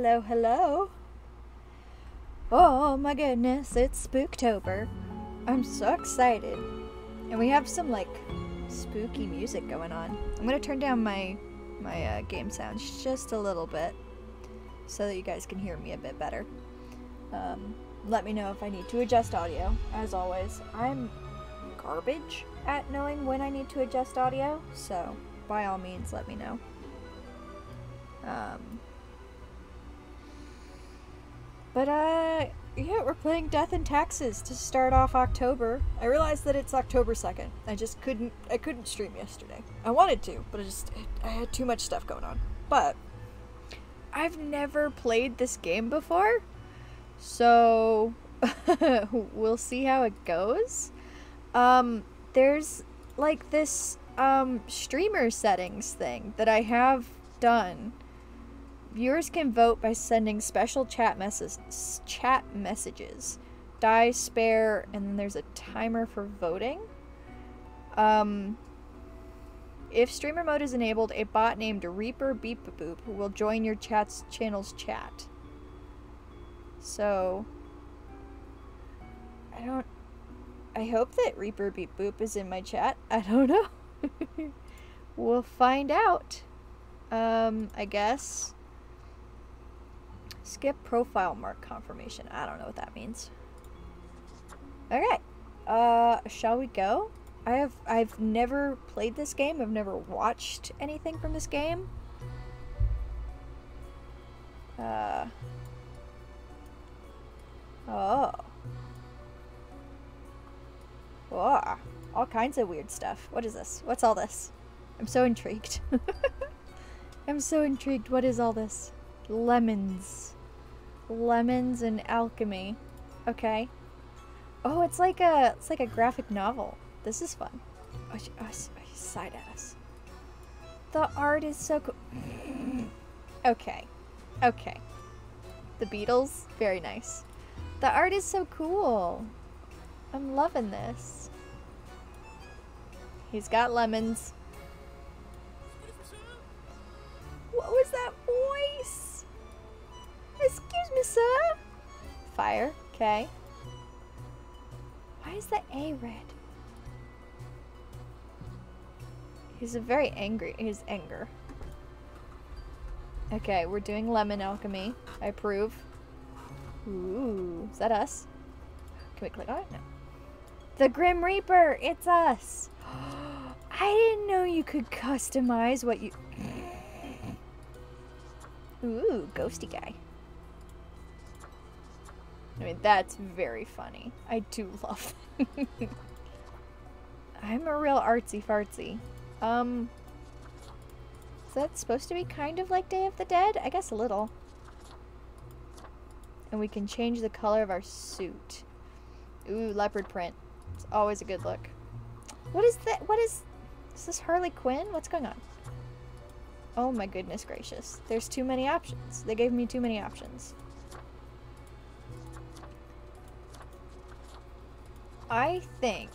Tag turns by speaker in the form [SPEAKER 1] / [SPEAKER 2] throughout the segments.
[SPEAKER 1] Hello, hello. Oh my goodness, it's Spooktober. I'm so excited. And we have some like spooky music going on. I'm gonna turn down my my uh, game sounds just a little bit so that you guys can hear me a bit better. Um, let me know if I need to adjust audio. As always, I'm garbage at knowing when I need to adjust audio, so by all means, let me know. Um, but uh, yeah, we're playing Death and Taxes to start off October. I realized that it's October second. I just couldn't. I couldn't stream yesterday. I wanted to, but I just I had too much stuff going on. But I've never played this game before, so we'll see how it goes. Um, there's like this um streamer settings thing that I have done Viewers can vote by sending special chat messages. Chat messages, die, spare, and then there's a timer for voting. Um, if streamer mode is enabled, a bot named Reaper Beep Boop will join your chat's channel's chat. So, I don't. I hope that Reaper Beep Boop is in my chat. I don't know. we'll find out. Um, I guess. Skip profile mark confirmation. I don't know what that means. Okay. Uh, shall we go? I have I've never played this game. I've never watched anything from this game. Uh. Oh. Oh. All kinds of weird stuff. What is this? What's all this? I'm so intrigued. I'm so intrigued. What is all this? Lemons. Lemons and alchemy. Okay. Oh, it's like a it's like a graphic novel. This is fun. Oh, she, oh, she oh, sighed at us. The art is so cool. okay. Okay. The Beatles, very nice. The art is so cool. I'm loving this. He's got lemons. What was that voice? Excuse me, sir. Fire. Okay. Why is the A red? He's a very angry. He's anger. Okay, we're doing lemon alchemy. I approve. Ooh, is that us? Can we click on it? No. The Grim Reaper! It's us! I didn't know you could customize what you... Ooh, ghosty guy. I mean, that's very funny. I do love I'm a real artsy fartsy. Um, is that supposed to be kind of like Day of the Dead? I guess a little. And we can change the color of our suit. Ooh, leopard print. It's always a good look. What is that? What is... Is this Harley Quinn? What's going on? Oh my goodness gracious. There's too many options. They gave me too many options. I think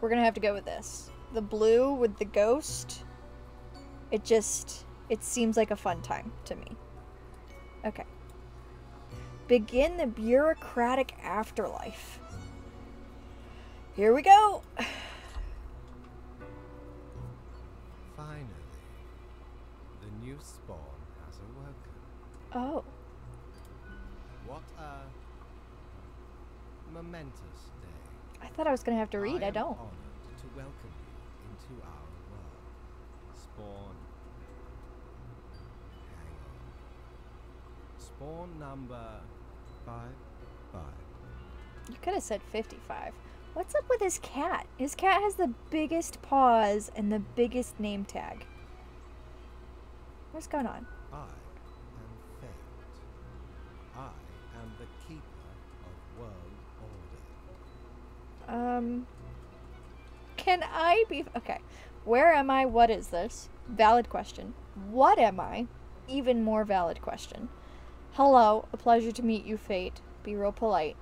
[SPEAKER 1] we're gonna have to go with this. The blue with the ghost, it just, it seems like a fun time to me. Okay. Begin the bureaucratic afterlife. Here we go.
[SPEAKER 2] Finally, the new spawn has awoken.
[SPEAKER 1] Oh.
[SPEAKER 2] Momentous day.
[SPEAKER 1] I thought I was going to have to read. I,
[SPEAKER 2] I
[SPEAKER 1] don't.
[SPEAKER 2] to welcome you into our world. Spawn. Hang on. Spawn number five five.
[SPEAKER 1] You could have said 55. What's up with his cat? His cat has the biggest paws and the biggest name tag. What's going on? Um, can I be okay? Where am I? What is this? Valid question. What am I? Even more valid question. Hello, a pleasure to meet you, Fate. Be real polite.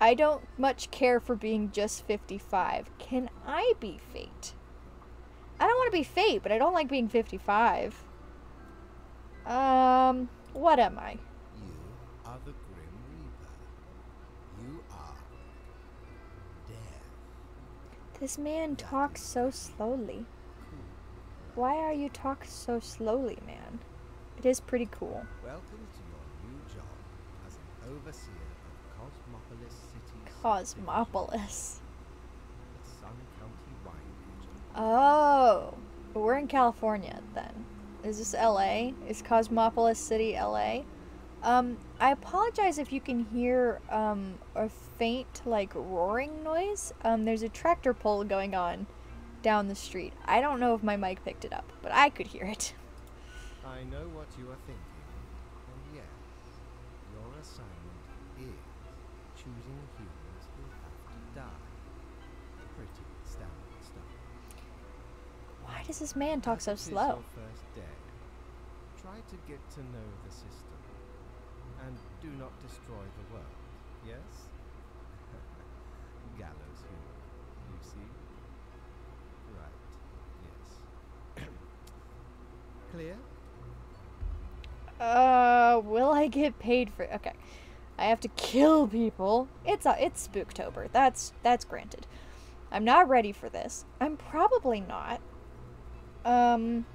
[SPEAKER 1] I don't much care for being just 55. Can I be Fate? I don't want to be Fate, but I don't like being 55. Um, what am I?
[SPEAKER 2] You are the
[SPEAKER 1] This man talks so slowly. Why are you talk so slowly, man? It is pretty cool.
[SPEAKER 2] Welcome to your new job as an overseer of Cosmopolis City.
[SPEAKER 1] Cosmopolis.
[SPEAKER 2] The Sun County Wine Region.
[SPEAKER 1] Oh, we're in California then. Is this LA? Is Cosmopolis City LA? Um, I apologize if you can hear um, a faint, like, roaring noise. Um, there's a tractor pull going on down the street. I don't know if my mic picked it up, but I could hear it.
[SPEAKER 2] I know what you are thinking, and yes, your assignment is choosing humans who have to die. Pretty standard stuff.
[SPEAKER 1] Why does this man talk so
[SPEAKER 2] As it is
[SPEAKER 1] slow?
[SPEAKER 2] Your first day. Try to get to know the system, do not destroy the world. Yes. Gallows humor, you see. Right. Yes. Clear.
[SPEAKER 1] Uh, will I get paid for? Okay, I have to kill people. It's a, it's Spooktober. That's that's granted. I'm not ready for this. I'm probably not. Um,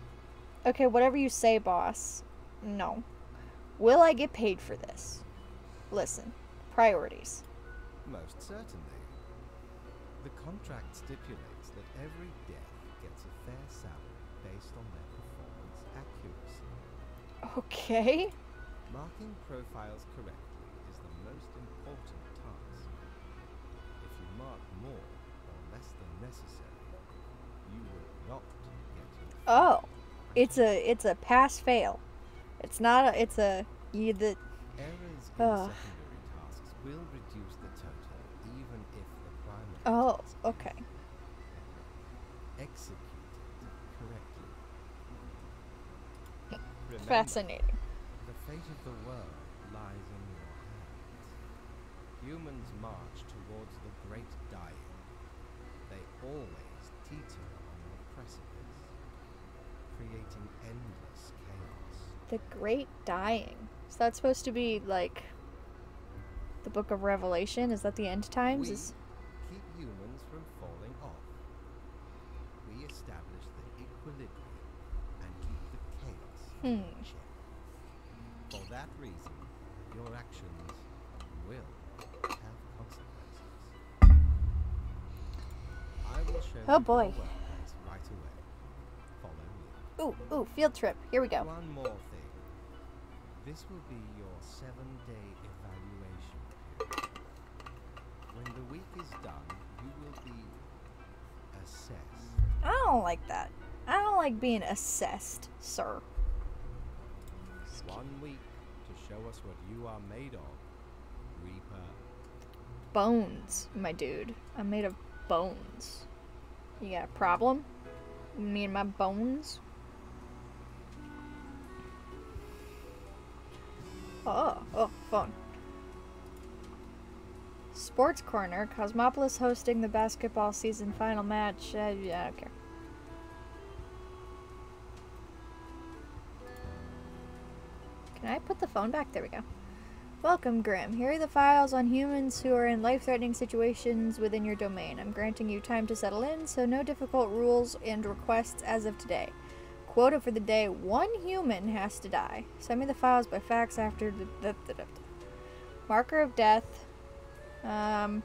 [SPEAKER 1] okay, whatever you say, boss. No. Will I get paid for this? Listen, priorities.
[SPEAKER 2] Most certainly. The contract stipulates that every death gets a fair salary based on their performance accuracy.
[SPEAKER 1] Okay.
[SPEAKER 2] Marking profiles correctly is the most important task. If you mark more or less than necessary, you will not get your.
[SPEAKER 1] Oh, it's a it's a pass fail. It's not a. It's a you the.
[SPEAKER 2] Errors in
[SPEAKER 1] Ugh.
[SPEAKER 2] secondary tasks will reduce the total even if the primary
[SPEAKER 1] Oh,
[SPEAKER 2] task
[SPEAKER 1] okay.
[SPEAKER 2] executed correctly. Remember,
[SPEAKER 1] Fascinating.
[SPEAKER 2] The fate of The Great Dying.
[SPEAKER 1] Is that supposed to be like the Book of Revelation? Is that the end times?
[SPEAKER 2] We
[SPEAKER 1] Is
[SPEAKER 2] keep humans from falling off. We establish the equilibrium and keep the chaos in
[SPEAKER 1] Hmm.
[SPEAKER 2] check. For that reason, your actions will have consequences. I will show
[SPEAKER 1] Oh, boy.
[SPEAKER 2] right away. Follow me.
[SPEAKER 1] ooh ooh field trip. Here we go.
[SPEAKER 2] One more thing. This will be your seven-day evaluation period. When the week is done, you will be assessed.
[SPEAKER 1] I don't like that. I don't like being assessed, sir.
[SPEAKER 2] One week to show us what you are made of, Reaper.
[SPEAKER 1] Bones, my dude. I'm made of bones. You got a problem? Me and my bones? Oh, oh, phone. Sports Corner, Cosmopolis hosting the basketball season final match. Uh, yeah, I don't care. Can I put the phone back? There we go. Welcome, Grim. Here are the files on humans who are in life threatening situations within your domain. I'm granting you time to settle in, so no difficult rules and requests as of today. Quota for the day one human has to die. Send me the files by fax after the. Marker of death. Um.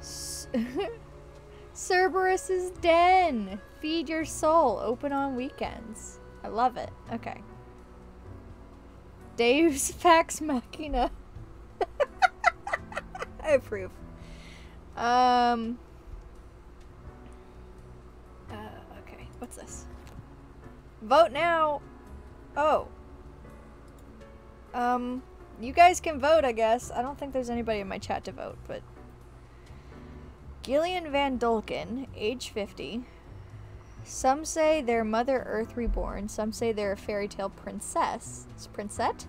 [SPEAKER 1] Cerberus's Den! Feed your soul. Open on weekends. I love it. Okay. Deus fax Machina. I approve. Um. Uh, okay, what's this? Vote now. Oh. Um, you guys can vote, I guess. I don't think there's anybody in my chat to vote, but. Gillian Van Dulken, age 50. Some say they're Mother Earth reborn, some say they're a fairy tale princess. It's Princette?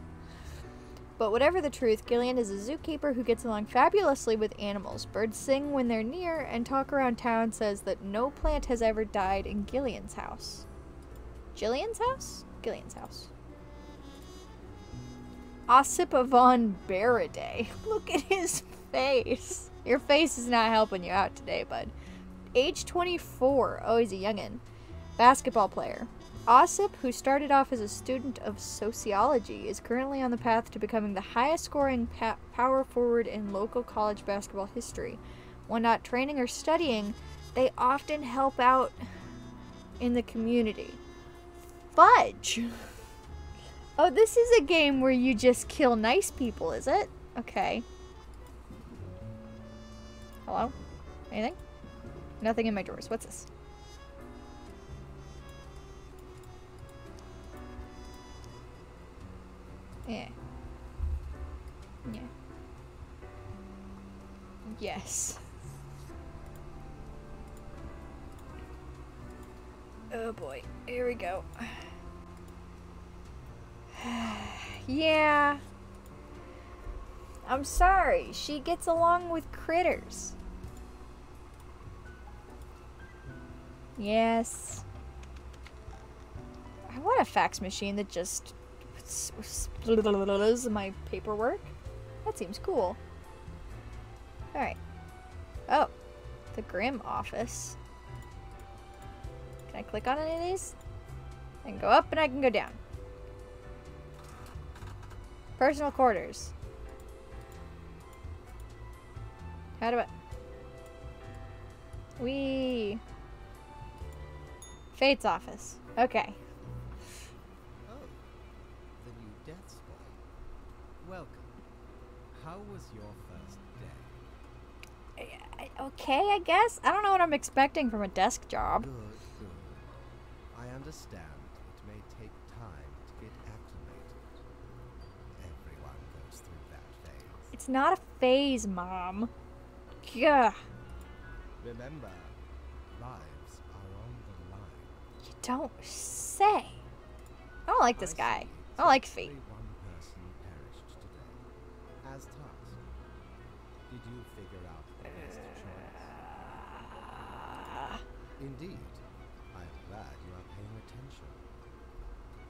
[SPEAKER 1] But whatever the truth, Gillian is a zookeeper who gets along fabulously with animals. Birds sing when they're near, and talk around town says that no plant has ever died in Gillian's house. Gillian's house? Gillian's house. Ossip von Baraday. Look at his face. Your face is not helping you out today, bud. Age 24. Oh, he's a youngin'. Basketball player. Ossip, who started off as a student of sociology, is currently on the path to becoming the highest scoring power forward in local college basketball history. When not training or studying, they often help out in the community. Fudge! Oh, this is a game where you just kill nice people, is it? Okay. Hello? Anything? Nothing in my drawers. What's this? Yeah. Yeah. Yes. Oh boy. Here we go. yeah. I'm sorry. She gets along with critters. Yes. I want a fax machine that just my paperwork. That seems cool. Alright. Oh. The Grim office. Can I click on any of these? I can go up and I can go down. Personal quarters. How do I... We. Fate's office. Okay.
[SPEAKER 2] Oh, the new death squad. Welcome. How was your first day?
[SPEAKER 1] I- I- Okay, I guess. I don't know what I'm expecting from a desk job.
[SPEAKER 2] Good, good. I understand it may take time to get acclimated. Everyone goes through that phase.
[SPEAKER 1] It's not a phase, Mom. Gah.
[SPEAKER 2] Remember, lives are on the line.
[SPEAKER 1] You don't say. I don't like this guy. I don't like Fate.
[SPEAKER 2] one person perished today, as tasked. Did you figure out the best choice? Uh. Indeed. I am glad you are paying attention.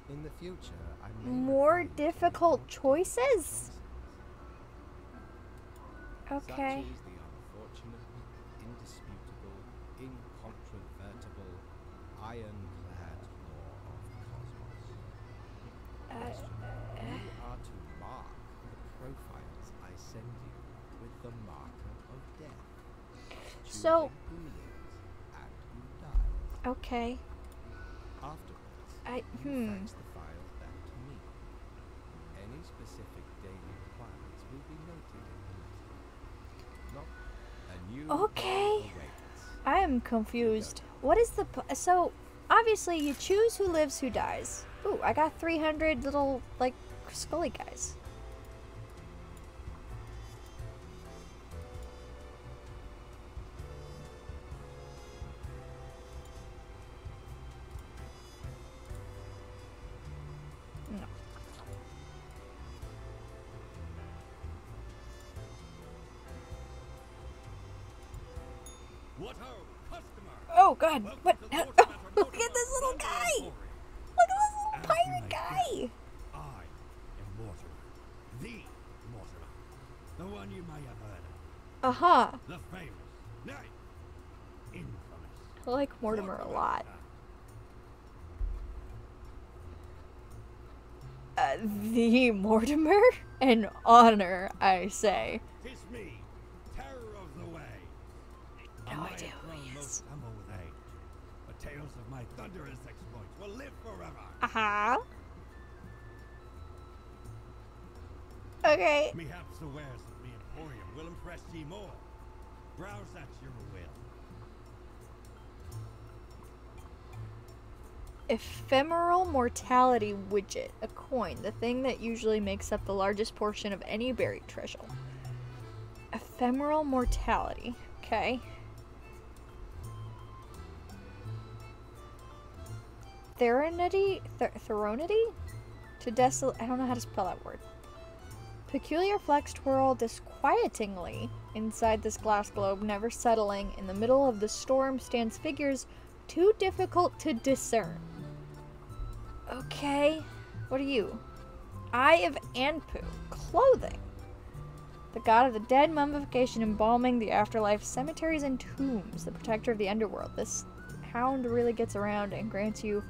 [SPEAKER 2] In the future, I
[SPEAKER 1] More
[SPEAKER 2] require you to
[SPEAKER 1] difficult
[SPEAKER 2] more
[SPEAKER 1] choices?
[SPEAKER 2] Such
[SPEAKER 1] Okay.
[SPEAKER 2] is the unfortunate, indisputable, incontrovertible, ironclad law of cosmos.
[SPEAKER 1] Uh,
[SPEAKER 2] Question. You are to mark the profiles I send you with the marker of death.
[SPEAKER 1] So-
[SPEAKER 2] who lives and who dies.
[SPEAKER 1] Okay.
[SPEAKER 2] Afterwards,
[SPEAKER 1] I- hmm.
[SPEAKER 2] fax the files back to me. Any specific daily requirements will be noted in the letter. Not a new day
[SPEAKER 1] Okay. I am confused. What is the. So, obviously, you choose who lives, who dies. Ooh, I got 300 little, like, Scully guys. God. What?
[SPEAKER 3] to the
[SPEAKER 1] Look at this little guy. Look at this little pirate guy.
[SPEAKER 3] I am Mortimer. The Mortimer. The one you may have heard of.
[SPEAKER 1] Uh huh.
[SPEAKER 3] The famous, nay, infamous.
[SPEAKER 1] I like Mortimer a lot. Uh, the Mortimer? An honor, I say. Huh. Okay.
[SPEAKER 3] Mehaps the wares of the Emporium will impress ye more. Browse at your will.
[SPEAKER 1] Ephemeral mortality widget. A coin. The thing that usually makes up the largest portion of any buried treasure. Ephemeral mortality. Okay. Theronity? Th- Theronity? To desolate. I don't know how to spell that word. Peculiar flecks twirl disquietingly inside this glass globe, never settling. In the middle of the storm stands figures too difficult to discern. Okay. What are you? Eye of Anpu. Clothing. The god of the dead, mummification, embalming, the afterlife, cemeteries, and tombs. The protector of the underworld. This hound really gets around and grants you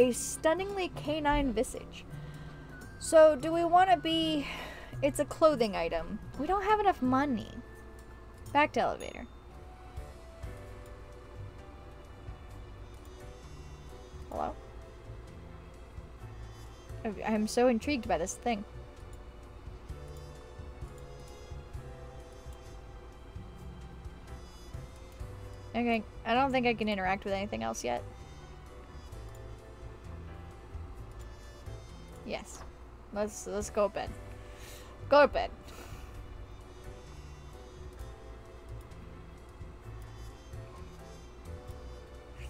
[SPEAKER 1] a stunningly canine visage. So, do we want to be. It's a clothing item. We don't have enough money. Back to elevator. Hello? I'm so intrigued by this thing. Okay, I don't think I can interact with anything else yet. Let's let's go to bed. Go to bed.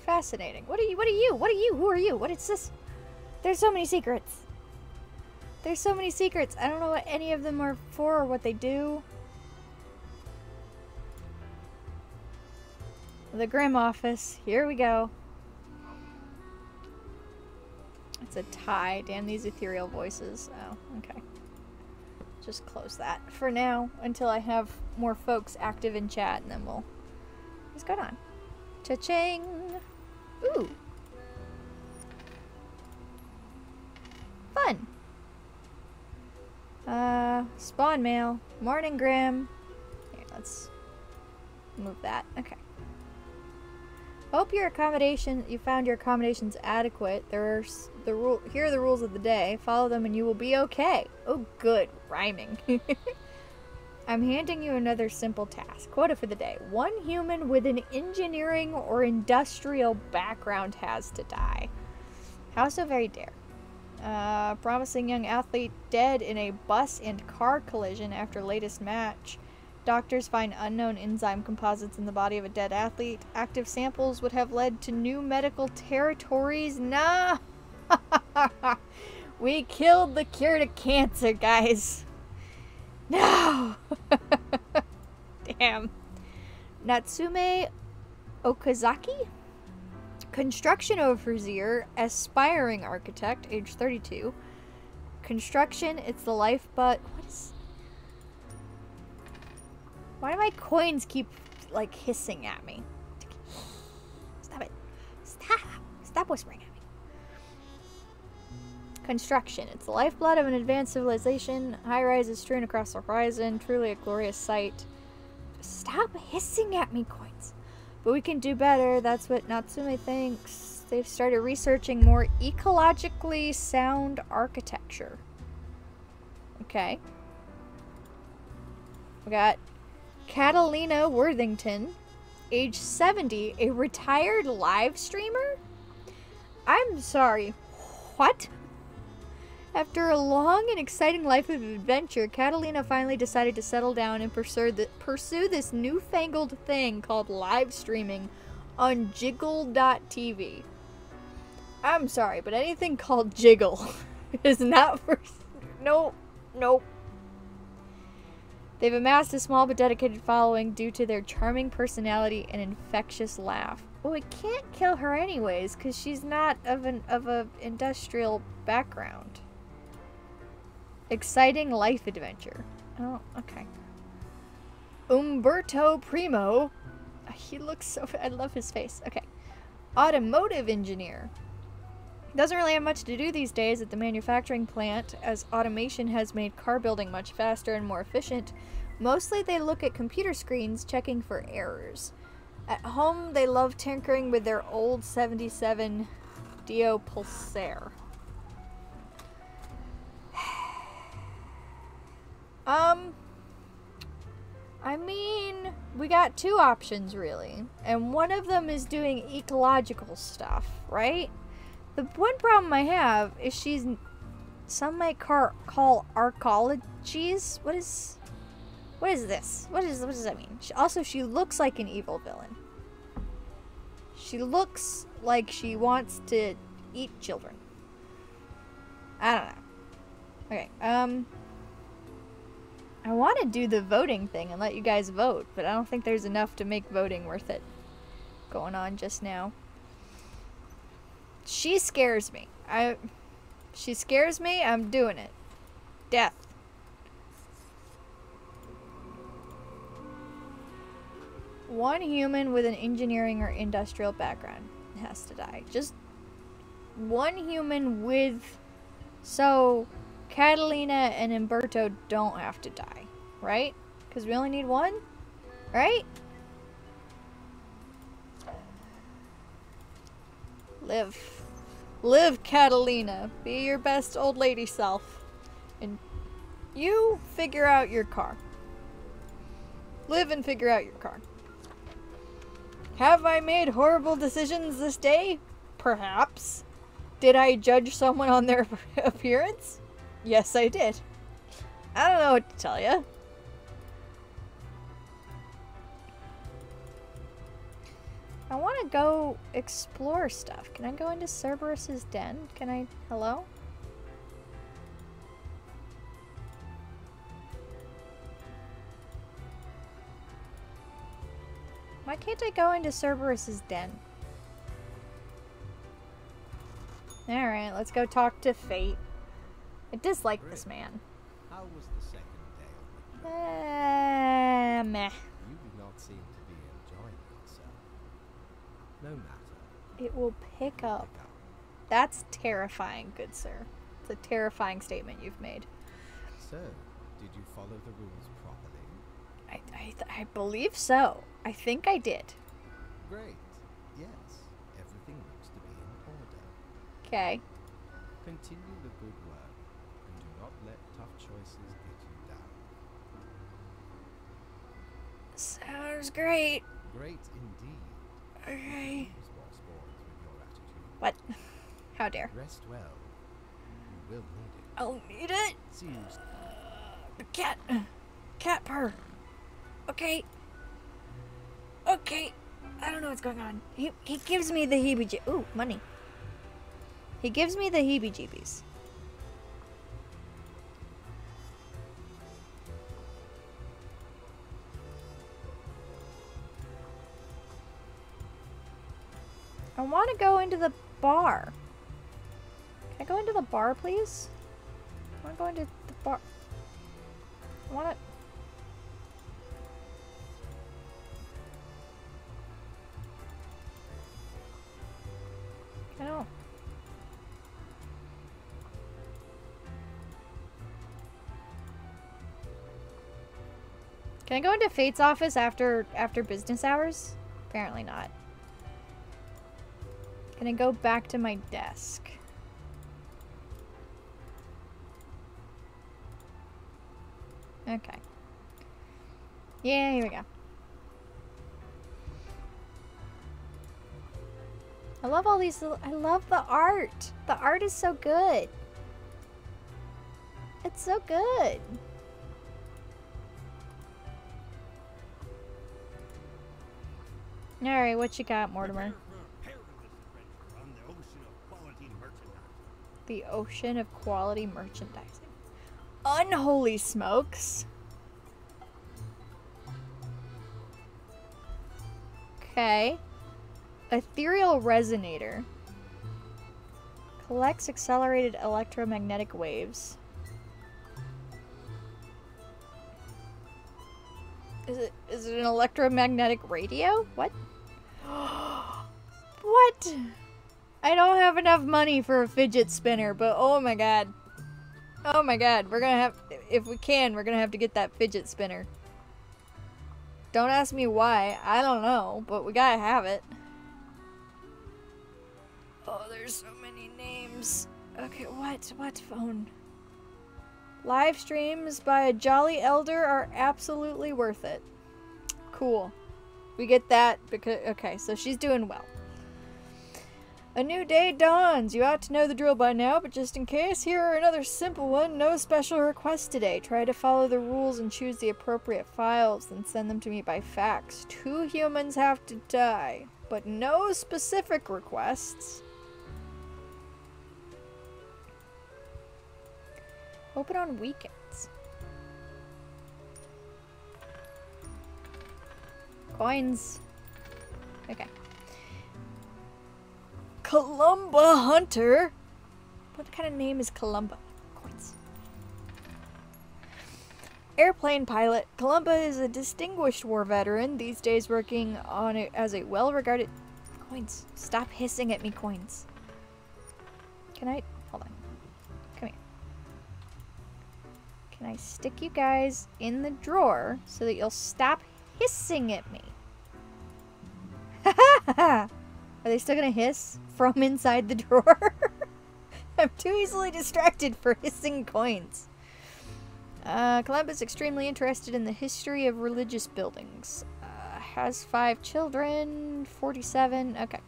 [SPEAKER 1] Fascinating. What are you? What are you? What are you? Who are you? What is this? There's so many secrets. There's so many secrets. I don't know what any of them are for or what they do. The Grim office. Here we go. It's a tie. Damn these ethereal voices. Oh, okay. Just close that for now until I have more folks active in chat and then we'll What's going on. Cha-ching! Ooh. Fun. Uh, spawn mail. Morning, Grim. Here, let's move that. Okay. Hope your accommodation, you found your accommodations adequate. There's the rule. Here are the rules of the day. Follow them, and you will be okay. Oh, good rhyming. I'm handing you another simple task. Quota for the day: One human with an engineering or industrial background has to die. How so very dare? Uh, promising young athlete dead in a bus and car collision after latest match. Doctors find unknown enzyme composites in the body of a dead athlete. Active samples would have led to new medical territories. Nah! we killed the cure to cancer, guys. No! Damn. Natsume Okazaki? Construction overseer, aspiring architect, age 32. Construction, it's the lifeblood. What is. Why do my coins keep, like, hissing at me? Stop it. Stop. Stop whispering at me. Construction, it's the lifeblood of an advanced civilization. High rises strewn across the horizon. Truly a glorious sight. Stop hissing at me, coins. But we can do better. That's what Natsume thinks. They've started researching more ecologically sound architecture. Okay. We got Catalina Worthington, age 70, a retired live streamer? I'm sorry. What? After a long and exciting life of adventure, Catalina finally decided to settle down and pursue, the, pursue this newfangled thing called live streaming on Jiggle.tv. I'm sorry, but anything called Jiggle is not for. No, nope. They've amassed a small but dedicated following due to their charming personality and infectious laugh. Well, we can't kill her anyways, because she's not of an of a industrial background. Exciting life adventure. Oh, okay. Umberto Primo. He looks so. I love his face. Okay. Automotive engineer. Doesn't really have much to do these days at the manufacturing plant, as automation has made car building much faster and more efficient. Mostly they look at computer screens checking for errors. At home, they love tinkering with their old 77 Dio Pulsar. um, I mean, we got two options really, and one of them is doing ecological stuff, right? The one problem I have is she's some might car, call arcologies. What is what is this? What is what does that mean? She, also, she looks like an evil villain. She looks like she wants to eat children. I don't know. Okay, um I want to do the voting thing and let you guys vote, but I don't think there's enough to make voting worth it going on just now. She scares me. I she scares me. I'm doing it. Death. One human with an engineering or industrial background has to die. Just one human with. So, Catalina and Umberto don't have to die, right? Because we only need one, right? Live. Live, Catalina. Be your best old lady self. And you figure out your car. Live and figure out your car. Have I made horrible decisions this day? Perhaps. Did I judge someone on their appearance? Yes, I did. I don't know what to tell you. I want to go explore stuff. Can I go into Cerberus's den? Can I... Hello? Why can't I go into Cerberus's den? Alright, let's go talk to Fate. I dislike this man.
[SPEAKER 2] How was the second day
[SPEAKER 1] Uh, meh.
[SPEAKER 2] You do not seem to be enjoying yourself. No matter.
[SPEAKER 1] It will pick up. That's terrifying, good sir. It's a terrifying statement you've made.
[SPEAKER 2] So, did you follow the rules properly?
[SPEAKER 1] I, I, I believe so. I think I did.
[SPEAKER 2] Great. Yes, everything looks to be in order.
[SPEAKER 1] Okay.
[SPEAKER 2] Continue the good work, and do not let tough choices get you down.
[SPEAKER 1] Sounds great.
[SPEAKER 2] Great.
[SPEAKER 1] Okay.
[SPEAKER 2] Use more spores with your attitude.
[SPEAKER 1] What? How dare.
[SPEAKER 2] Rest well. You will need it.
[SPEAKER 1] I'll need it.
[SPEAKER 2] See you. s-
[SPEAKER 1] cat. Cat purr. Okay. Okay. I don't know what's going on. He, he gives me the heebie jeebies. Ooh, money. He gives me the heebie I want to go into the bar. Can I go into the bar, please? I want to go into the bar. I want to. I don't. Can I go into Fate's office after after business hours? Apparently not. I go back to my desk? Okay. Yeah, here we go. I love all these little, I love the art. The art is so good. It's so good. Alright, what you got, Mortimer?
[SPEAKER 3] Prepare for a perilous adventure on the ocean of quality merchandise.
[SPEAKER 1] The ocean of quality merchandising. Unholy smokes. Okay. Ethereal resonator. Collects accelerated electromagnetic waves. Is it is it an electromagnetic radio? What? what? I don't have enough money for a fidget spinner, but oh my god. Oh my god, we're gonna have, if we can, we're gonna have to get that fidget spinner. Don't ask me why, I don't know, but we gotta have it. Oh, there's so many names. Okay, what? What phone? Live streams by a Jolly Elder are absolutely worth it. Cool. We get that because, okay, so she's doing well. A new day dawns. You ought to know the drill by now, but just in case, here are another simple one. No special requests today. Try to follow the rules and choose the appropriate files, then send them to me by fax. Two humans have to die, but no specific requests. Open on weekends. Coins. Okay. Columba Hunter. What kind of name is Columba? Coins. Airplane pilot, Columba is a distinguished war veteran, these days working on it as a well regarded. Coins. Stop hissing at me, coins. Can I. Hold on. Come here. Can I stick you guys in the drawer so that you'll stop hissing at me? Are they still gonna hiss from inside the drawer? I'm too easily distracted for hissing coins. Uh, Columbus extremely interested in the history of religious buildings. Uh, has five children, 47. Okay.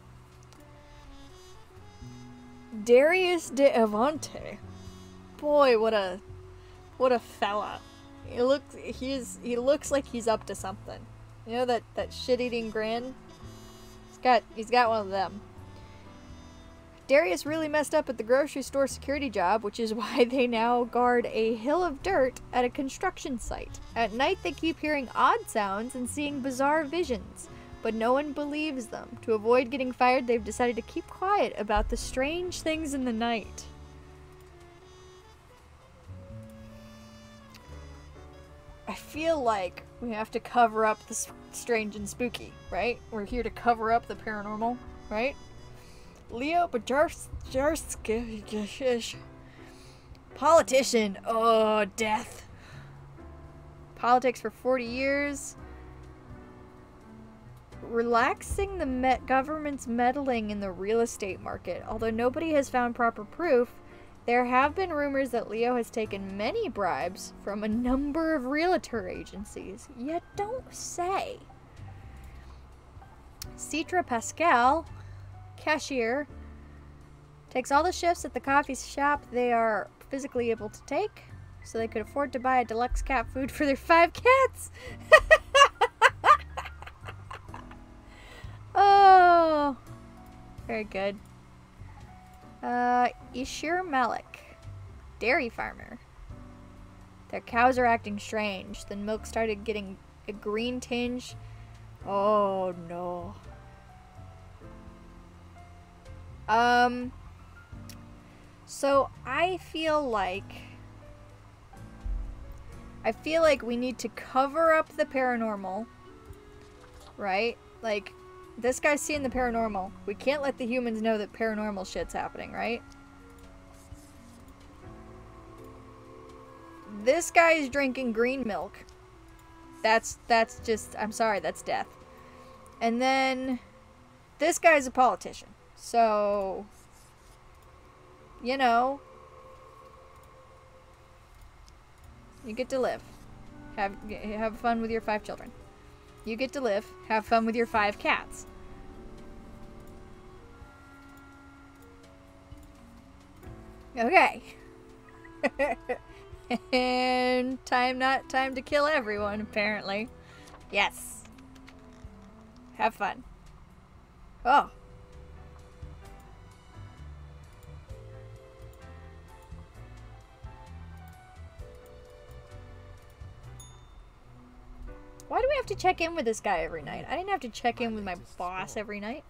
[SPEAKER 1] Darius de Avante. Boy, what a what a fella. He looks he's he looks like he's up to something. You know that that shit-eating grin? Got he's got one of them. Darius really messed up at the grocery store security job, which is why they now guard a hill of dirt at a construction site. At night, they keep hearing odd sounds and seeing bizarre visions, but no one believes them. To avoid getting fired, they've decided to keep quiet about the strange things in the night. I feel like we have to cover up the strange and spooky, right? We're here to cover up the paranormal, right? Leo Bajarski. Politician. Oh, death. Politics for 40 years. Relaxing the government's meddling in the real estate market. Although nobody has found proper proof, there have been rumors that Leo has taken many bribes from a number of realtor agencies. Yet don't say. Citra Pascal cashier takes all the shifts at the coffee shop they are physically able to take so they could afford to buy a deluxe cat food for their five cats. oh, very good. Uh, Ishir Malik, dairy farmer. Their cows are acting strange. The milk started getting a green tinge. Oh no. Um, so I feel like I feel like we need to cover up the paranormal, right? Like this guy's seeing the paranormal. We can't let the humans know that paranormal shit's happening, right? This guy is drinking green milk. That's that's just I'm sorry, that's death. And then this guy's a politician. So, you know, you get to live. Have have fun with your five children. You get to live. Have fun with your five cats. Okay. and time not time to kill everyone apparently. Yes. Have fun. Oh. Why do we have to check in with this guy every night? I didn't have to check in with my boss every night.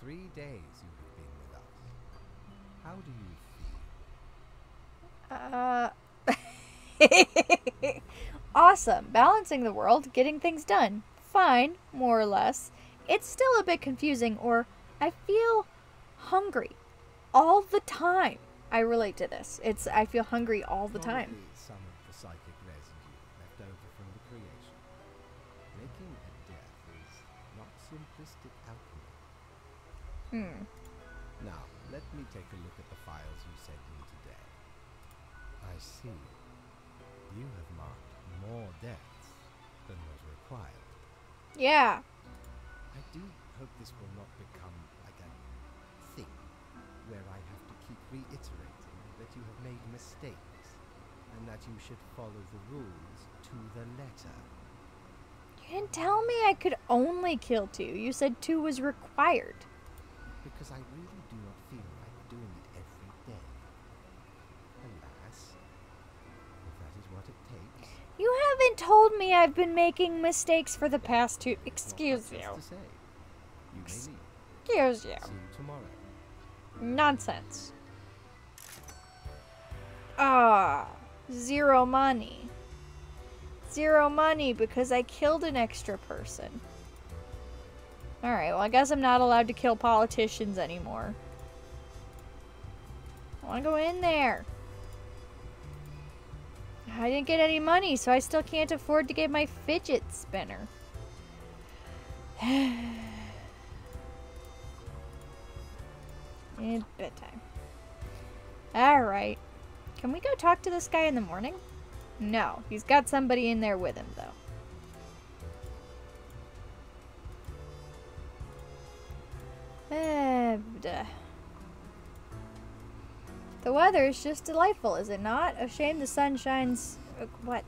[SPEAKER 2] Three days you have been with us. How do you feel?
[SPEAKER 1] Uh, awesome. Balancing the world, getting things done. Fine, more or less. It's still a bit confusing, or I feel hungry all the time. I relate to this. It's I feel hungry all the time. Yeah.
[SPEAKER 2] I do hope this will not become like a thing where I have to keep reiterating that you have made mistakes and that you should follow the rules to the letter.
[SPEAKER 1] You didn't tell me I could only kill two. You said two was required. You haven't told me I've been making mistakes for the past two. Excuse you.
[SPEAKER 2] else to say. You may leave.
[SPEAKER 1] Excuse you.
[SPEAKER 2] See you tomorrow.
[SPEAKER 1] Nonsense. Ah, zero money. zero money because I killed an extra person. Alright, well, I guess I'm not allowed to kill politicians anymore. I want to go in there. I didn't get any money, so I still can't afford to get my fidget spinner. it's bedtime. Alright. Can we go talk to this guy in the morning? No, he's got somebody in there with him, though. Uh, the weather is just delightful, is it not? A shame the sun shines. Uh, what?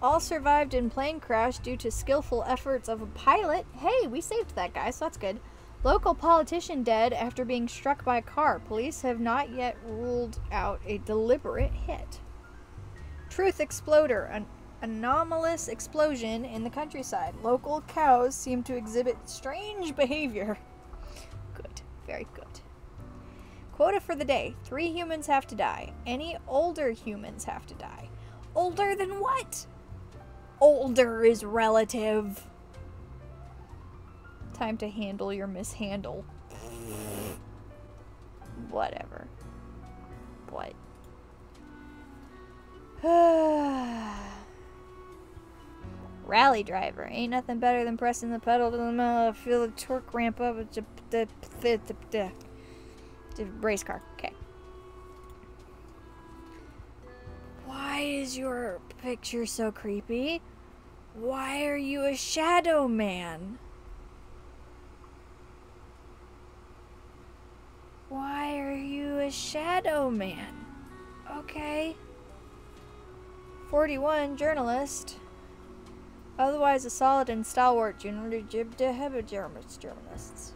[SPEAKER 1] All survived in plane crash due to skillful efforts of a pilot. Hey, we saved that guy, so that's good. Local politician dead after being struck by a car. Police have not yet ruled out a deliberate hit. Truth exploder. An anomalous explosion in the countryside. Local cows seem to exhibit strange behavior. Good. Very good. Quota for the day. Three humans have to die. Any older humans have to die. Older than what? Older is relative. Time to handle your mishandle. Whatever. What? Rally driver. Ain't nothing better than pressing the pedal to the metal. Feel the torque ramp up. Race car. Okay. Why is your picture so creepy? Why are you a shadow man? Why are you a shadow man? Okay. 41, journalist. Otherwise a solid and stalwart junior jib to journalists.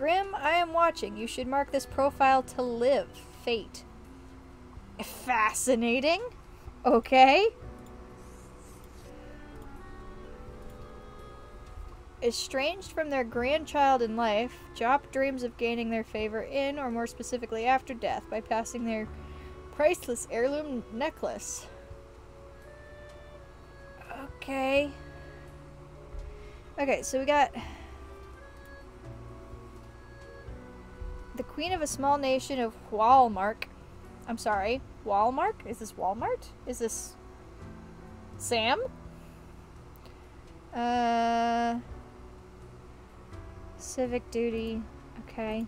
[SPEAKER 1] Grim, I am watching. You should mark this profile to live. Fate. Fascinating. Okay. Estranged from their grandchild in life, Jop dreams of gaining their favor in, or more specifically after death, by passing their priceless heirloom necklace. Okay. Okay, so we got the queen of a small nation of Walmart. I'm sorry, Walmart? Is this Walmart? Is this Sam? Uh, civic duty. Okay.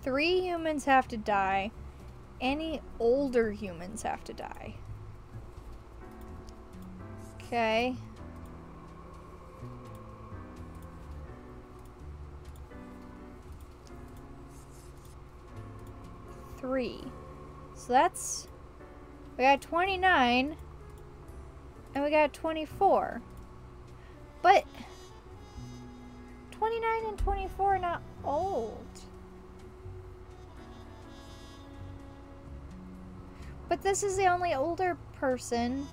[SPEAKER 1] Three humans have to die. Any older humans have to die. Okay. Three. So that's... We got 29. And we got 24. But... 29 and 24 are not old. But this is the only older person.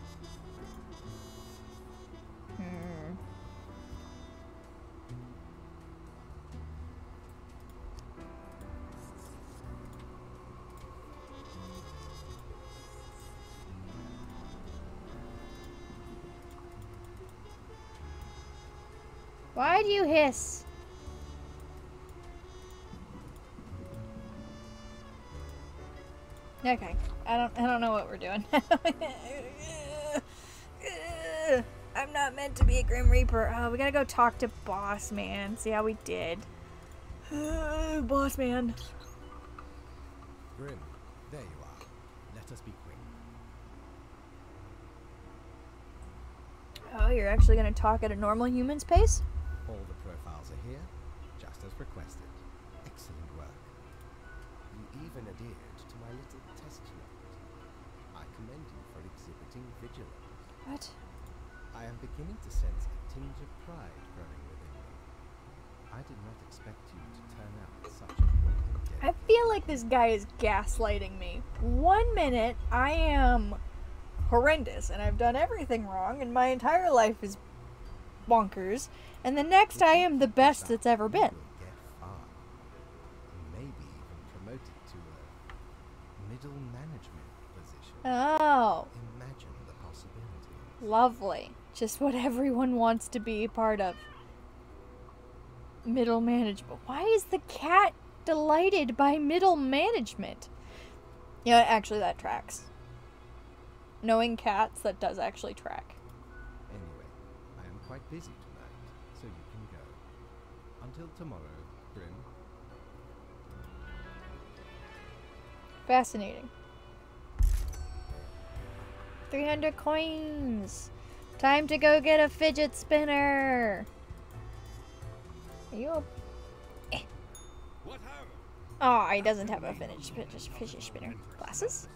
[SPEAKER 1] Why do you hiss? Okay. I don't I don't know what we're doing. I'm not meant to be a Grim Reaper. Oh, we gotta go talk to Boss Man. See how we did. boss Man.
[SPEAKER 2] Grim, there you are. Let us be quick.
[SPEAKER 1] Oh, you're actually gonna talk at a normal human's pace?
[SPEAKER 2] Requested. Excellent work. You even adhered to my little test note. I commend you for exhibiting vigilance.
[SPEAKER 1] What?
[SPEAKER 2] I am beginning to sense a tinge of pride growing within you. I did not expect you to turn out such a
[SPEAKER 1] I feel like this guy is gaslighting me. One minute I am horrendous and I've done everything wrong and my entire life is bonkers, and the next I am the best that's ever been.
[SPEAKER 2] Will get far. Maybe even promoted to a middle management position.
[SPEAKER 1] Oh,
[SPEAKER 2] Imagine the possibilities.
[SPEAKER 1] lovely. Just what everyone wants to be a part of. Middle management. Why is the cat delighted by middle management? Yeah, actually, that tracks. Knowing cats, that does actually track.
[SPEAKER 2] Anyway, I am quite busy tonight, so you can go. Until tomorrow, Grim.
[SPEAKER 1] Fascinating. 300 coins! Time to go get a fidget spinner! Are you a... Oh, he doesn't have a fidget, spinner. Glasses?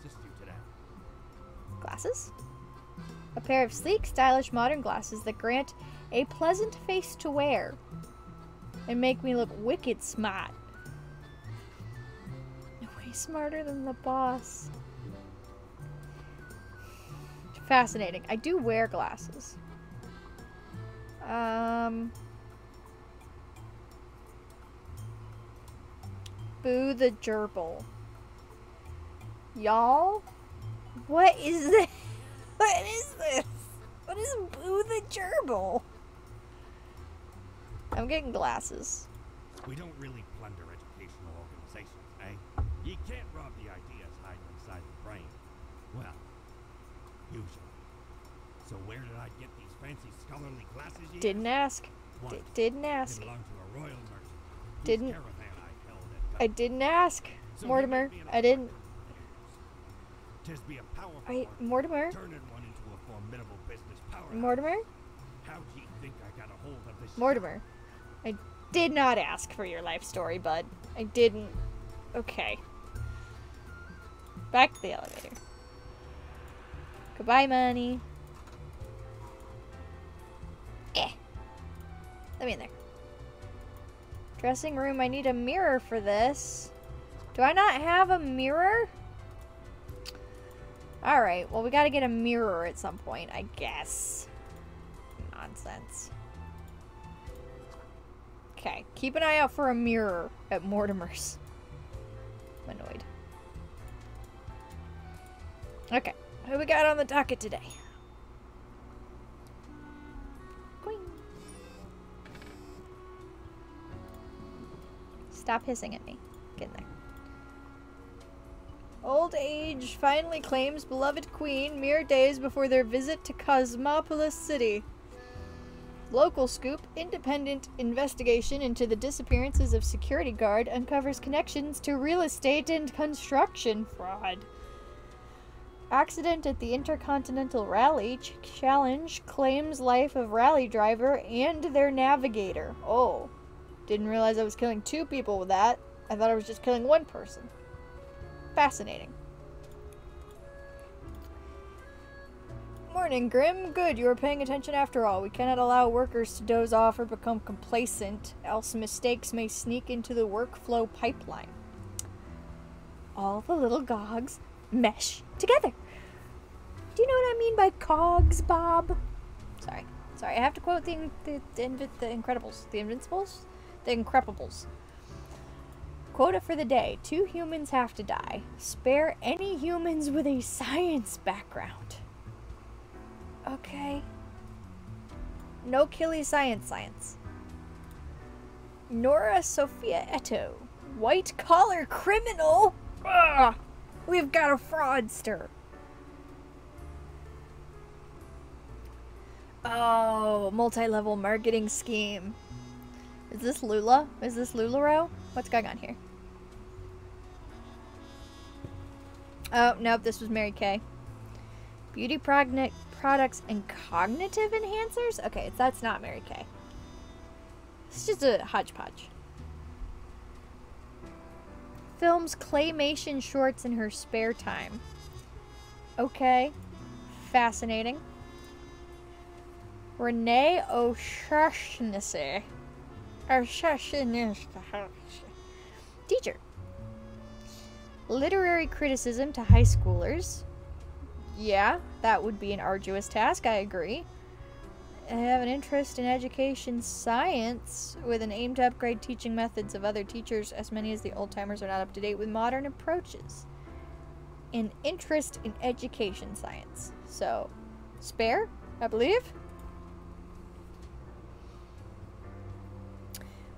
[SPEAKER 1] Glasses? A pair of sleek, stylish, modern glasses that grant a pleasant face to wear and make me look wicked smart. Way smarter than the boss. Fascinating. I do wear glasses. Um. Boo the gerbil. Y'all? What is this? What is this? What is Boo the gerbil? I'm getting glasses.
[SPEAKER 3] We don't really plunder educational organizations, eh? You can't rob the ideas hiding inside the brain. Well, usually. So where did I get these fancy scholarly glasses you
[SPEAKER 1] Didn't ask.
[SPEAKER 3] One.
[SPEAKER 1] Didn't ask.
[SPEAKER 3] belong to a royal
[SPEAKER 1] Didn't-
[SPEAKER 3] I
[SPEAKER 1] I didn't ask.
[SPEAKER 3] So
[SPEAKER 1] Mortimer,
[SPEAKER 3] made me an
[SPEAKER 1] I didn't.
[SPEAKER 3] Tis be a powerful
[SPEAKER 1] I Mortimer,
[SPEAKER 3] turning one into a formidable business powerhouse.
[SPEAKER 1] Mortimer,
[SPEAKER 3] How do you think I got a hold of this?
[SPEAKER 1] Mortimer. I did not ask for your life story, bud. I didn't. Okay. Back to the elevator. Goodbye, money. Let me in there. Dressing room, I need a mirror for this. Do I not have a mirror? Alright, well, we gotta get a mirror at some point, I guess. Nonsense. Okay, keep an eye out for a mirror at Mortimer's. I'm annoyed. Okay, who we got on the docket today? Stop hissing at me. Get in there. Old age finally claims beloved queen mere days before their visit to Cosmopolis City. Local scoop independent investigation into the disappearances of security guard uncovers connections to real estate and construction fraud. Accident at the Intercontinental Rally Challenge claims life of rally driver and their navigator. Oh, didn't realize I was killing two people with that. I thought I was just killing one person. Fascinating. Morning, Grim. Good, you are paying attention after all. We cannot allow workers to doze off or become complacent, else mistakes may sneak into the workflow pipeline. All the little cogs mesh together. Do you know what I mean by cogs, Bob? Sorry. Sorry, I have to quote the, the, the, the Incredibles. The Invincibles? The Increpables. Quota for the day Two humans have to die. Spare any humans with a science background. Okay. No killy science science. Nora Sophia Eto. White collar criminal? Ugh, we've got a fraudster. Oh, multi level marketing scheme. Is this Lula? Is this Lularoe? What's going on here? Oh, nope, this was Mary Kay. Beauty products and cognitive enhancers? Okay, that's not Mary Kay. It's just a hodgepodge. Films claymation shorts in her spare time. Okay. Fascinating. Renee O'Shaughnessy. Teacher. Literary criticism to high schoolers. Yeah, that would be an arduous task, I agree. I have an interest in education science with an aim to upgrade teaching methods of other teachers, as many as the old timers are not up to date with modern approaches. An interest in education science. So, spare, I believe.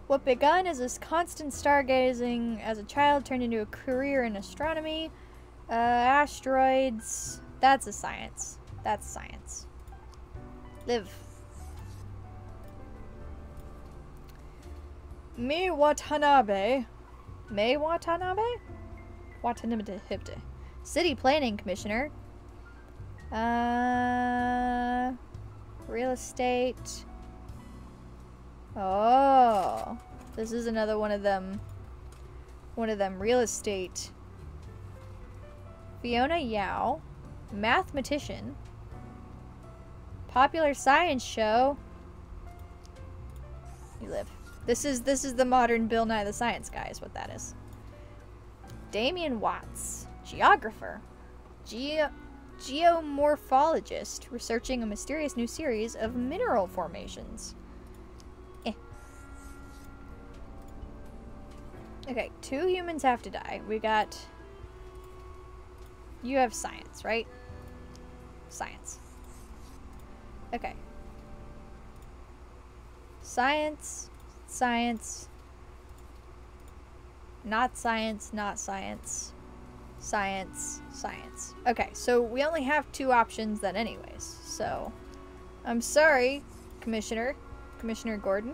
[SPEAKER 1] What begun as this constant stargazing as a child turned into a career in astronomy. Uh, asteroids. That's a science. That's science. Live. Me Watanabe. May Watanabe? Watanabe. City Planning Commissioner. Uh, real estate. Oh, this is another one of them. One of them real estate. Fiona Yao, mathematician. Popular science show. You live. This is this is the modern Bill Nye the Science Guy, is what that is. Damien Watts, geographer, Geo geomorphologist, researching a mysterious new series of mineral formations. Okay, two humans have to die. We got. You have science, right? Science. Okay. Science, science, not science, not science, science, science. Okay, so we only have two options then anyways. So, I'm sorry, Commissioner, Commissioner Gordon,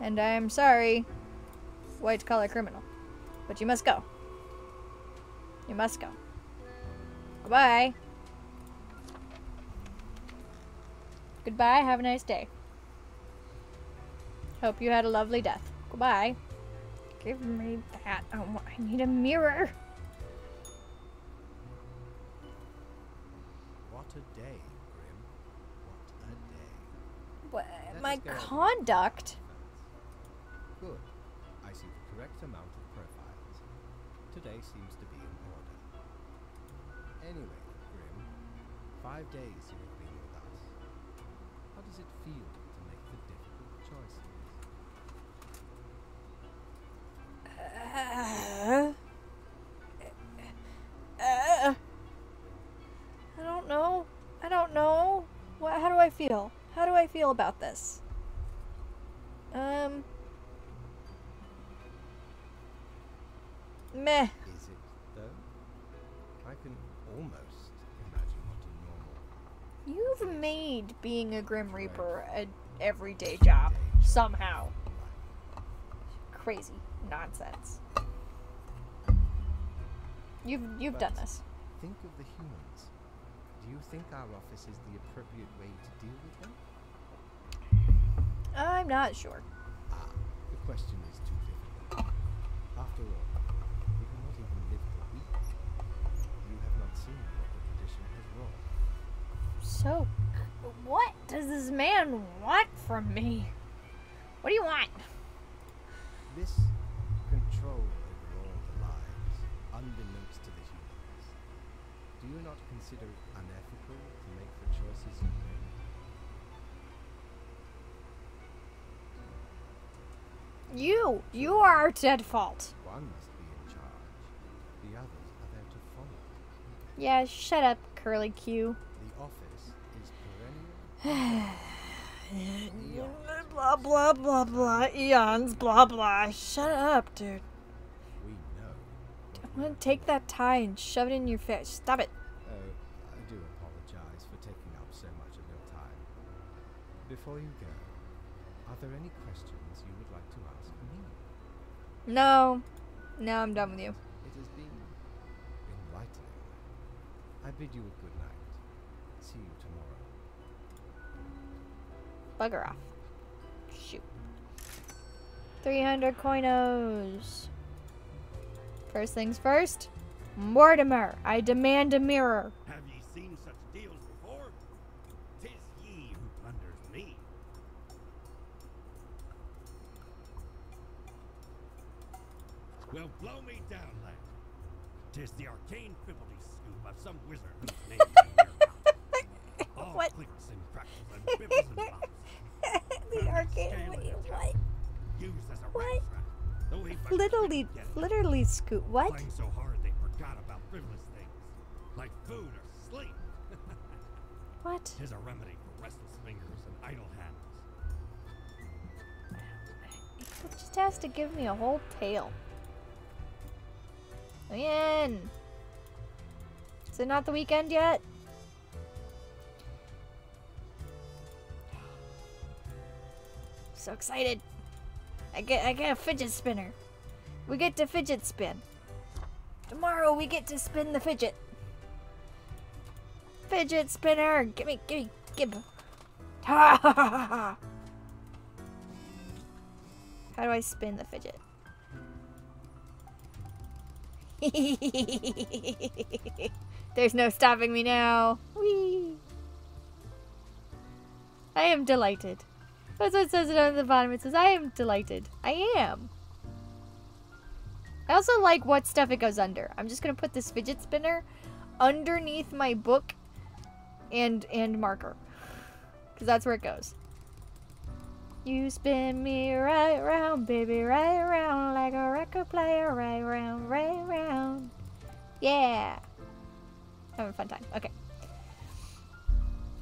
[SPEAKER 1] and I'm sorry, white collar criminal, but you must go. You must go. Goodbye. Goodbye, have a nice day. Hope you had a lovely death. Goodbye. Give me that. Oh, I need a mirror.
[SPEAKER 2] What a day, Grim. What a day.
[SPEAKER 1] What, my conduct?
[SPEAKER 2] Today seems to be in order. Anyway, Grim, five days you have been with us. How does it feel to make the difficult choices?
[SPEAKER 1] Uh, uh, I don't know. I don't know. How do I feel? How do I feel about this? Um. Meh.
[SPEAKER 2] Is it, though? I can almost imagine what a normal
[SPEAKER 1] You've made being a Grim Reaper an everyday job. Somehow. Crazy nonsense. You've you've done this.
[SPEAKER 2] Think of the humans. Do you think our office is the appropriate way to deal with them?
[SPEAKER 1] I'm not sure.
[SPEAKER 2] Ah, the question is
[SPEAKER 1] So, what does this man want from me? What do you want?
[SPEAKER 2] This control over all the lives, unbeknownst to the humans. Do you not consider it unethical to make the choices you made?
[SPEAKER 1] You, you are our dead fault.
[SPEAKER 2] One must be in charge. The others are there to follow.
[SPEAKER 1] Yeah, shut up, Curly Q.
[SPEAKER 2] The office is perennial.
[SPEAKER 1] Blah blah blah blah. Eons. Blah blah. Shut up, dude.
[SPEAKER 2] We know.
[SPEAKER 1] I'm gonna take that tie and shove it in your face. Stop it.
[SPEAKER 2] Oh, I do apologize for taking up so much of your time. Before you go, are there any questions you would like to ask me?
[SPEAKER 1] No, no, I'm done with you.
[SPEAKER 2] It has been enlightening. I bid you
[SPEAKER 1] Bugger off. Shoot. 300 coinos. First things first. Mortimer, I demand a mirror.
[SPEAKER 3] Have ye seen such deals before? Tis ye who plunders me. Well, blow me down, lad. Tis the Scale
[SPEAKER 1] Wait, what?
[SPEAKER 3] Used as a
[SPEAKER 1] What?
[SPEAKER 3] racetrack. Though he but
[SPEAKER 1] Literally,
[SPEAKER 3] couldn't get it.
[SPEAKER 1] literally scoot. What?
[SPEAKER 3] So hard they forgot about frivolous things, like food or sleep.
[SPEAKER 1] What?
[SPEAKER 3] Tis a remedy for restless fingers and idle hands.
[SPEAKER 1] It just has to give me a whole tail. In. Is it not the weekend yet? So excited. I get I get a fidget spinner. We get to fidget spin. Tomorrow we get to spin the fidget. Fidget spinner. Gimme, gimme. Ha ha ha ha ha. How do I spin the fidget? There's no stopping me now. Whee! I am delighted. That's what it says it on the bottom. It says, I am delighted. I am. I also like what stuff it goes under. I'm just going to put this fidget spinner underneath my book and and marker. Because that's where it goes. You spin me right round, baby, right round like a record player, right round, right round. Yeah. Having a fun time. Okay.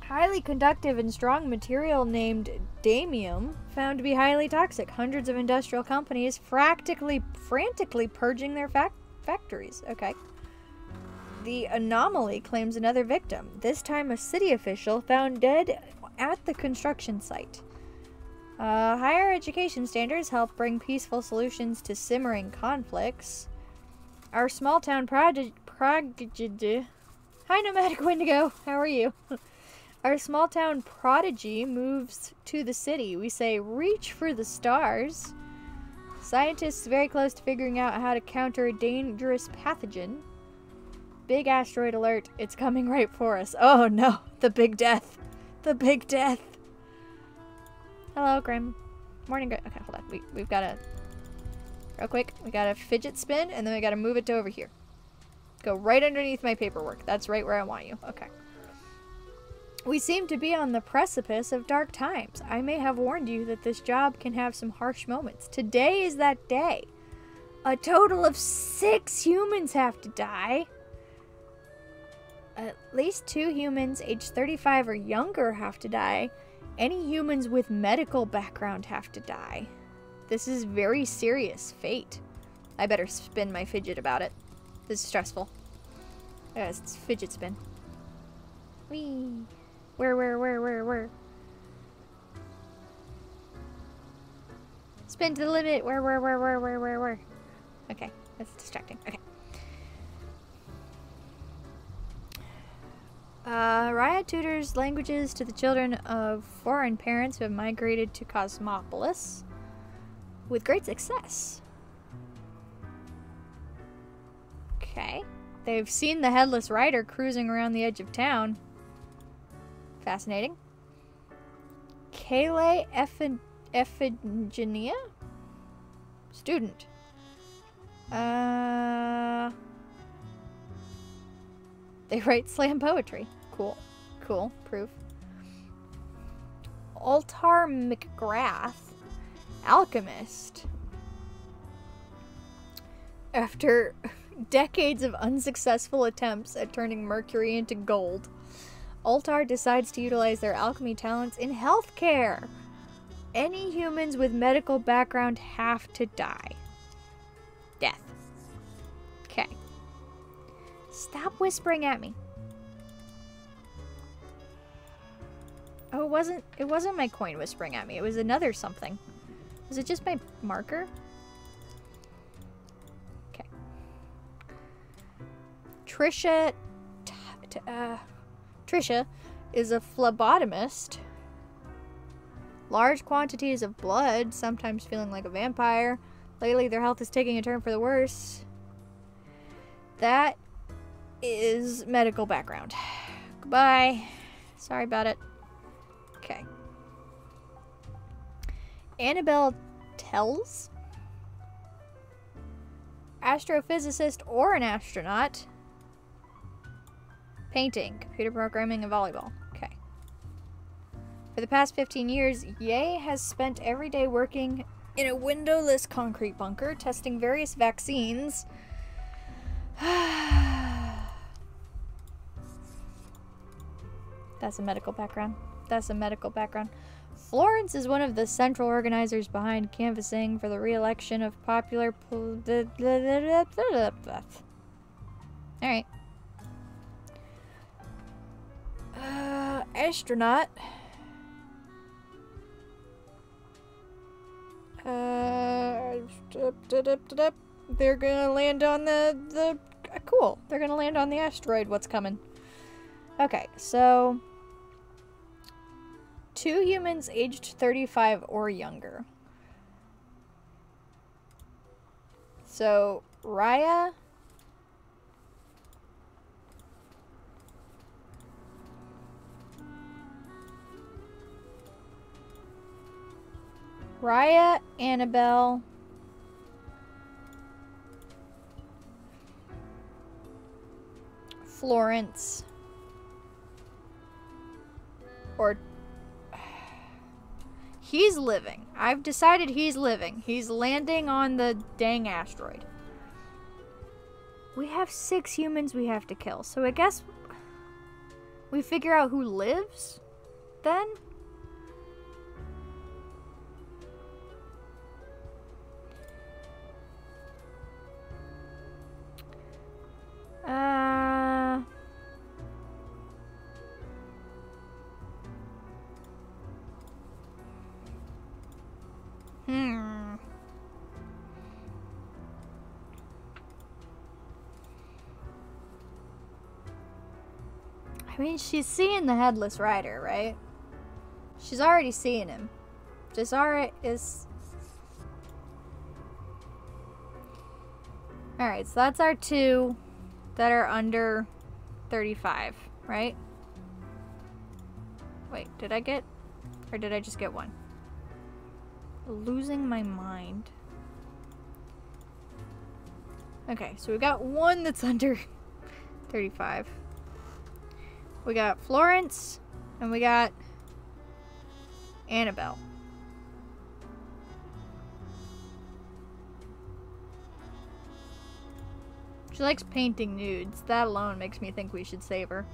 [SPEAKER 1] Highly conductive and strong material named damium found to be highly toxic. Hundreds of industrial companies practically frantically purging their fac- factories. Okay. The anomaly claims another victim. This time, a city official found dead at the construction site. Uh, higher education standards help bring peaceful solutions to simmering conflicts. Our small town prodigy. Prog- Hi, Nomadic Wendigo. How are you? Our small town prodigy moves to the city. We say, reach for the stars. Scientists very close to figuring out how to counter a dangerous pathogen. Big asteroid alert. It's coming right for us. Oh no, the big death. The big death. Hello, Grim. Morning, Grim. Okay, hold on. We, we've got to. Real quick, we got to fidget spin and then we got to move it to over here. Go right underneath my paperwork. That's right where I want you. Okay. We seem to be on the precipice of dark times. I may have warned you that this job can have some harsh moments. Today is that day. A total of six humans have to die. At least two humans aged 35 or younger have to die. Any humans with medical background have to die. This is very serious fate. I better spin my fidget about it. This is stressful. Yes, it's fidget spin. Wee. Where, where, where, where, where? Spin to the limit. Where, where, where, where, where, where, where? Okay, that's distracting. Okay. Uh, Raya tutors languages to the children of foreign parents who have migrated to Cosmopolis with great success. Okay. They've seen the headless rider cruising around the edge of town. Fascinating. Ephi- Ephigenia? Student. Uh. They write slam poetry. Cool. Cool. Proof. Altar McGrath. Alchemist. After decades of unsuccessful attempts at turning mercury into gold, Altar decides to utilize their alchemy talents in healthcare. Any humans with medical background have to die. Death. Okay. Stop whispering at me. Oh, it wasn't it wasn't my coin whispering at me. It was another something. Was it just my marker? Okay. Trisha t- uh Trisha is a phlebotomist. Large quantities of blood, sometimes feeling like a vampire. Lately, their health is taking a turn for the worse. That is medical background. Goodbye. Sorry about it. Okay. Annabelle Tells? Astrophysicist or an astronaut? Painting, computer programming, and volleyball. Okay. For the past 15 years, Ye has spent every day working in a windowless concrete bunker testing various vaccines. That's a medical background. That's a medical background. Florence is one of the central organizers behind canvassing for the re-election of popular. All right. Uh, astronaut. Uh, they're gonna land on the the uh, cool. They're gonna land on the asteroid. What's coming? Okay, so two humans aged 35 or younger. So Raya. Raya, Annabelle, Florence, or he's living. I've decided he's living. He's landing on the dang asteroid. We have six humans we have to kill, so I guess we figure out who lives then? Mean, she's seeing the headless rider, right? She's already seeing him. Jazara is. Alright, so that's our two that are under 35, right? Wait, did I get. Or did I just get one? Losing my mind. Okay, so we got one that's under 35. We got Florence, and we got Annabelle. She likes painting nudes. That alone makes me think we should save her.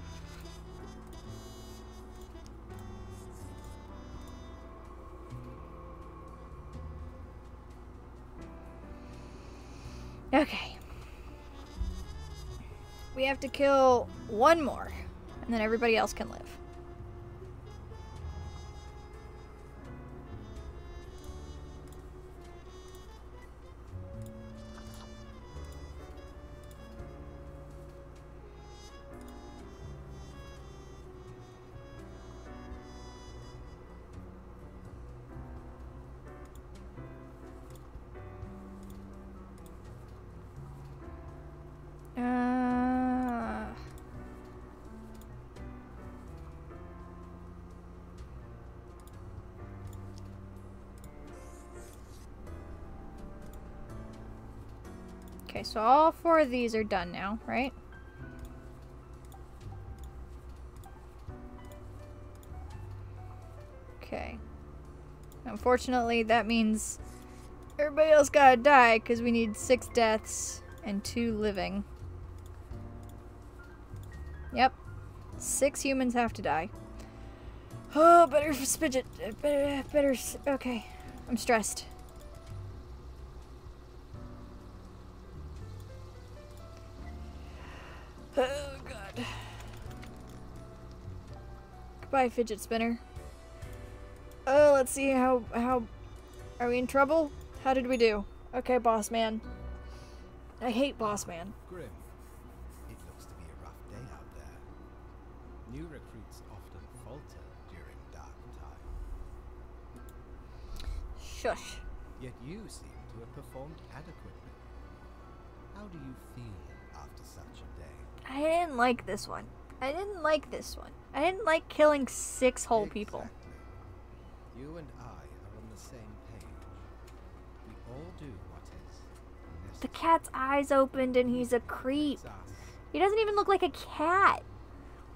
[SPEAKER 1] Okay. We have to kill one more, and then everybody else can live. So all four of these are done now, right? Okay. Unfortunately, that means everybody else gotta die because we need six deaths and two living. Yep. Six humans have to die. Oh, better spidget. Better, better. Okay. I'm stressed. Goodbye, fidget spinner. Oh, let's see how, how, are we in trouble? How did we do? Okay, boss man. I hate boss man.
[SPEAKER 2] Grim. It looks to be a rough day out there. New recruits often falter during dark time.
[SPEAKER 1] Shush.
[SPEAKER 2] Yet you seem to have performed adequately. How do you feel after such a day?
[SPEAKER 1] I didn't like this one. I didn't like this one. I didn't like killing six whole people.
[SPEAKER 2] You and I are on the same page. We all do what is
[SPEAKER 1] The cat's eyes opened and he's a creep. He doesn't even look like a cat.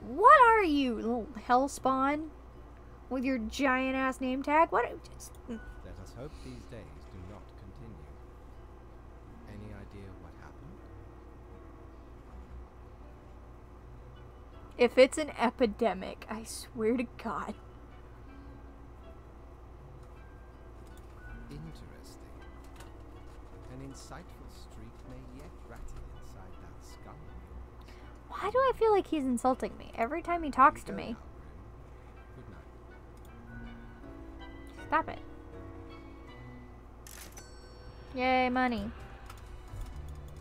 [SPEAKER 1] What are you, little hell spawn? with your giant ass name tag. What? Just, mm.
[SPEAKER 2] Let us hope these days do not continue. Any idea what happened?
[SPEAKER 1] If it's an epidemic, I swear to God.
[SPEAKER 2] Interesting. An insightful streak may yet rattle inside that skull.
[SPEAKER 1] Why do I feel like he's insulting me every time he talks to me?
[SPEAKER 2] now, Good night.
[SPEAKER 1] Stop it. Yay, money.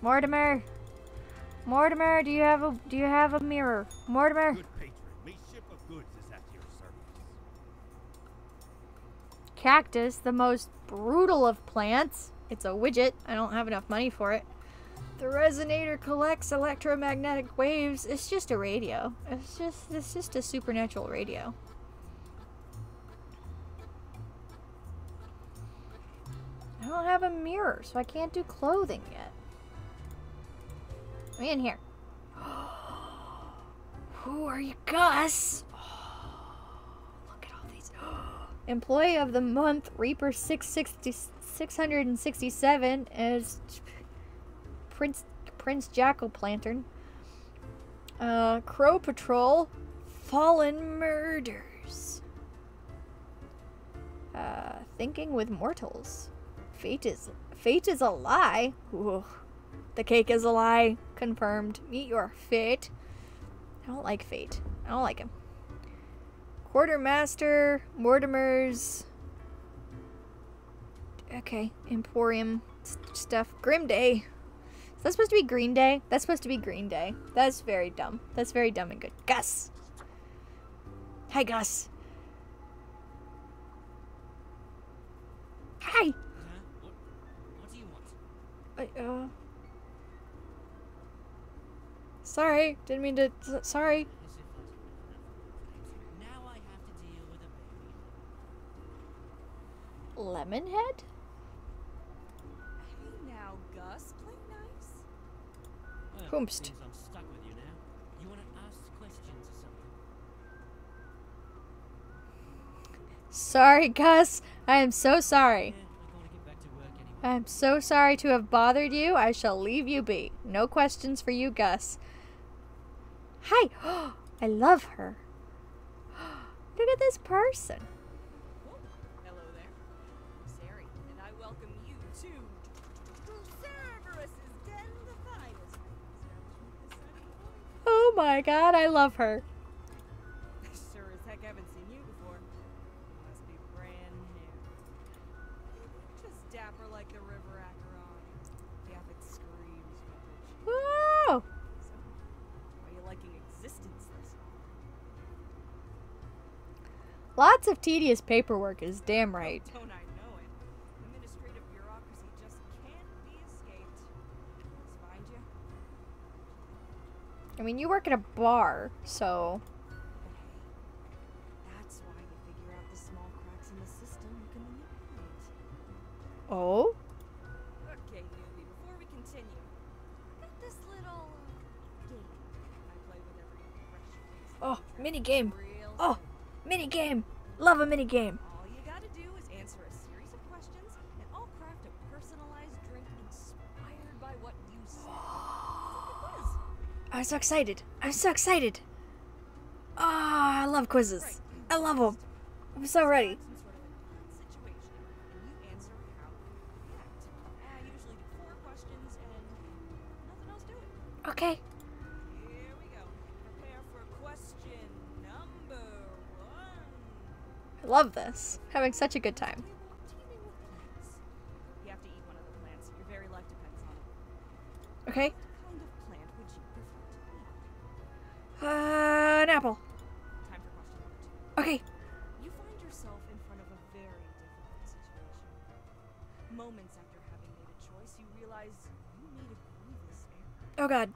[SPEAKER 1] Mortimer. Mortimer, do you have a do you have a mirror? Mortimer.
[SPEAKER 3] Good patron, me ship of goods is at your service.
[SPEAKER 1] Cactus, the most brutal of plants. It's a widget. I don't have enough money for it. The resonator collects electromagnetic waves. It's just a radio. It's just it's just a supernatural radio. I don't have a mirror, so I can't do clothing yet. Me in here. Who are you, Gus? Look at all these. Employee of the month, Reaper 660, 667 is Prince Prince Jackal Plantern. Uh, Crow Patrol, Fallen Murders. Uh, Thinking with Mortals. Fate is fate is a lie. Ooh. The cake is a lie. Confirmed. Meet your fate. I don't like fate. I don't like him. Quartermaster, Mortimer's. Okay, Emporium stuff. Grim Day. Is that supposed to be Green Day? That's supposed to be Green Day. That's very dumb. That's very dumb and good. Gus! Hi, Gus. Hi!
[SPEAKER 4] What, what do you want?
[SPEAKER 1] I, uh. Sorry, didn't mean to. Sorry.
[SPEAKER 4] As if that's enough. Now I have to deal with a baby.
[SPEAKER 1] Lemonhead?
[SPEAKER 5] Hey now, Gus, play nice.
[SPEAKER 4] Well,
[SPEAKER 1] Whomst.
[SPEAKER 4] I'm stuck with you now. You want to ask questions or something?
[SPEAKER 1] Sorry, Gus. I am so sorry.
[SPEAKER 4] Yeah, I gotta get back to work anyway.
[SPEAKER 1] I'm so sorry to have bothered you. I shall leave you be. No questions for you, Gus. Hi. I love her. Look at this person.
[SPEAKER 5] Oh, hello there. Sari, and I welcome you to Cerberus's Den, the finest establishment this side of the point.
[SPEAKER 1] Oh my god, I love her. Lots of tedious paperwork is damn right.
[SPEAKER 5] I know it? Administrative bureaucracy just can't be escaped. Let's find you.
[SPEAKER 1] I mean, you work at a bar, so.
[SPEAKER 5] That's why you figure out the small cracks in the system you can manipulate.
[SPEAKER 1] Oh?
[SPEAKER 5] Okay, newbie, before we continue, got this little uh, game I play with every fresh.
[SPEAKER 1] Oh, mini game. Oh. Mini game. Love a mini game.
[SPEAKER 5] All you gotta do is answer a series of questions, and I'll craft a personalized drink inspired by what you say. It's like a quiz.
[SPEAKER 1] I'm so excited. I'm so excited. Ah, I love quizzes. I love them. I'm so ready.
[SPEAKER 5] Some
[SPEAKER 1] love this. Having such a good time.
[SPEAKER 5] Teeming with plants. You have to eat one of the plants. Your very life depends on it.
[SPEAKER 1] Okay.
[SPEAKER 5] What kind of plant would you prefer to eat?
[SPEAKER 1] Uh, an apple.
[SPEAKER 5] Time for question number two.
[SPEAKER 1] Okay.
[SPEAKER 5] You find yourself in front of a very difficult situation. Moments after having made a choice, you realize you made a grievous error.
[SPEAKER 1] Oh god.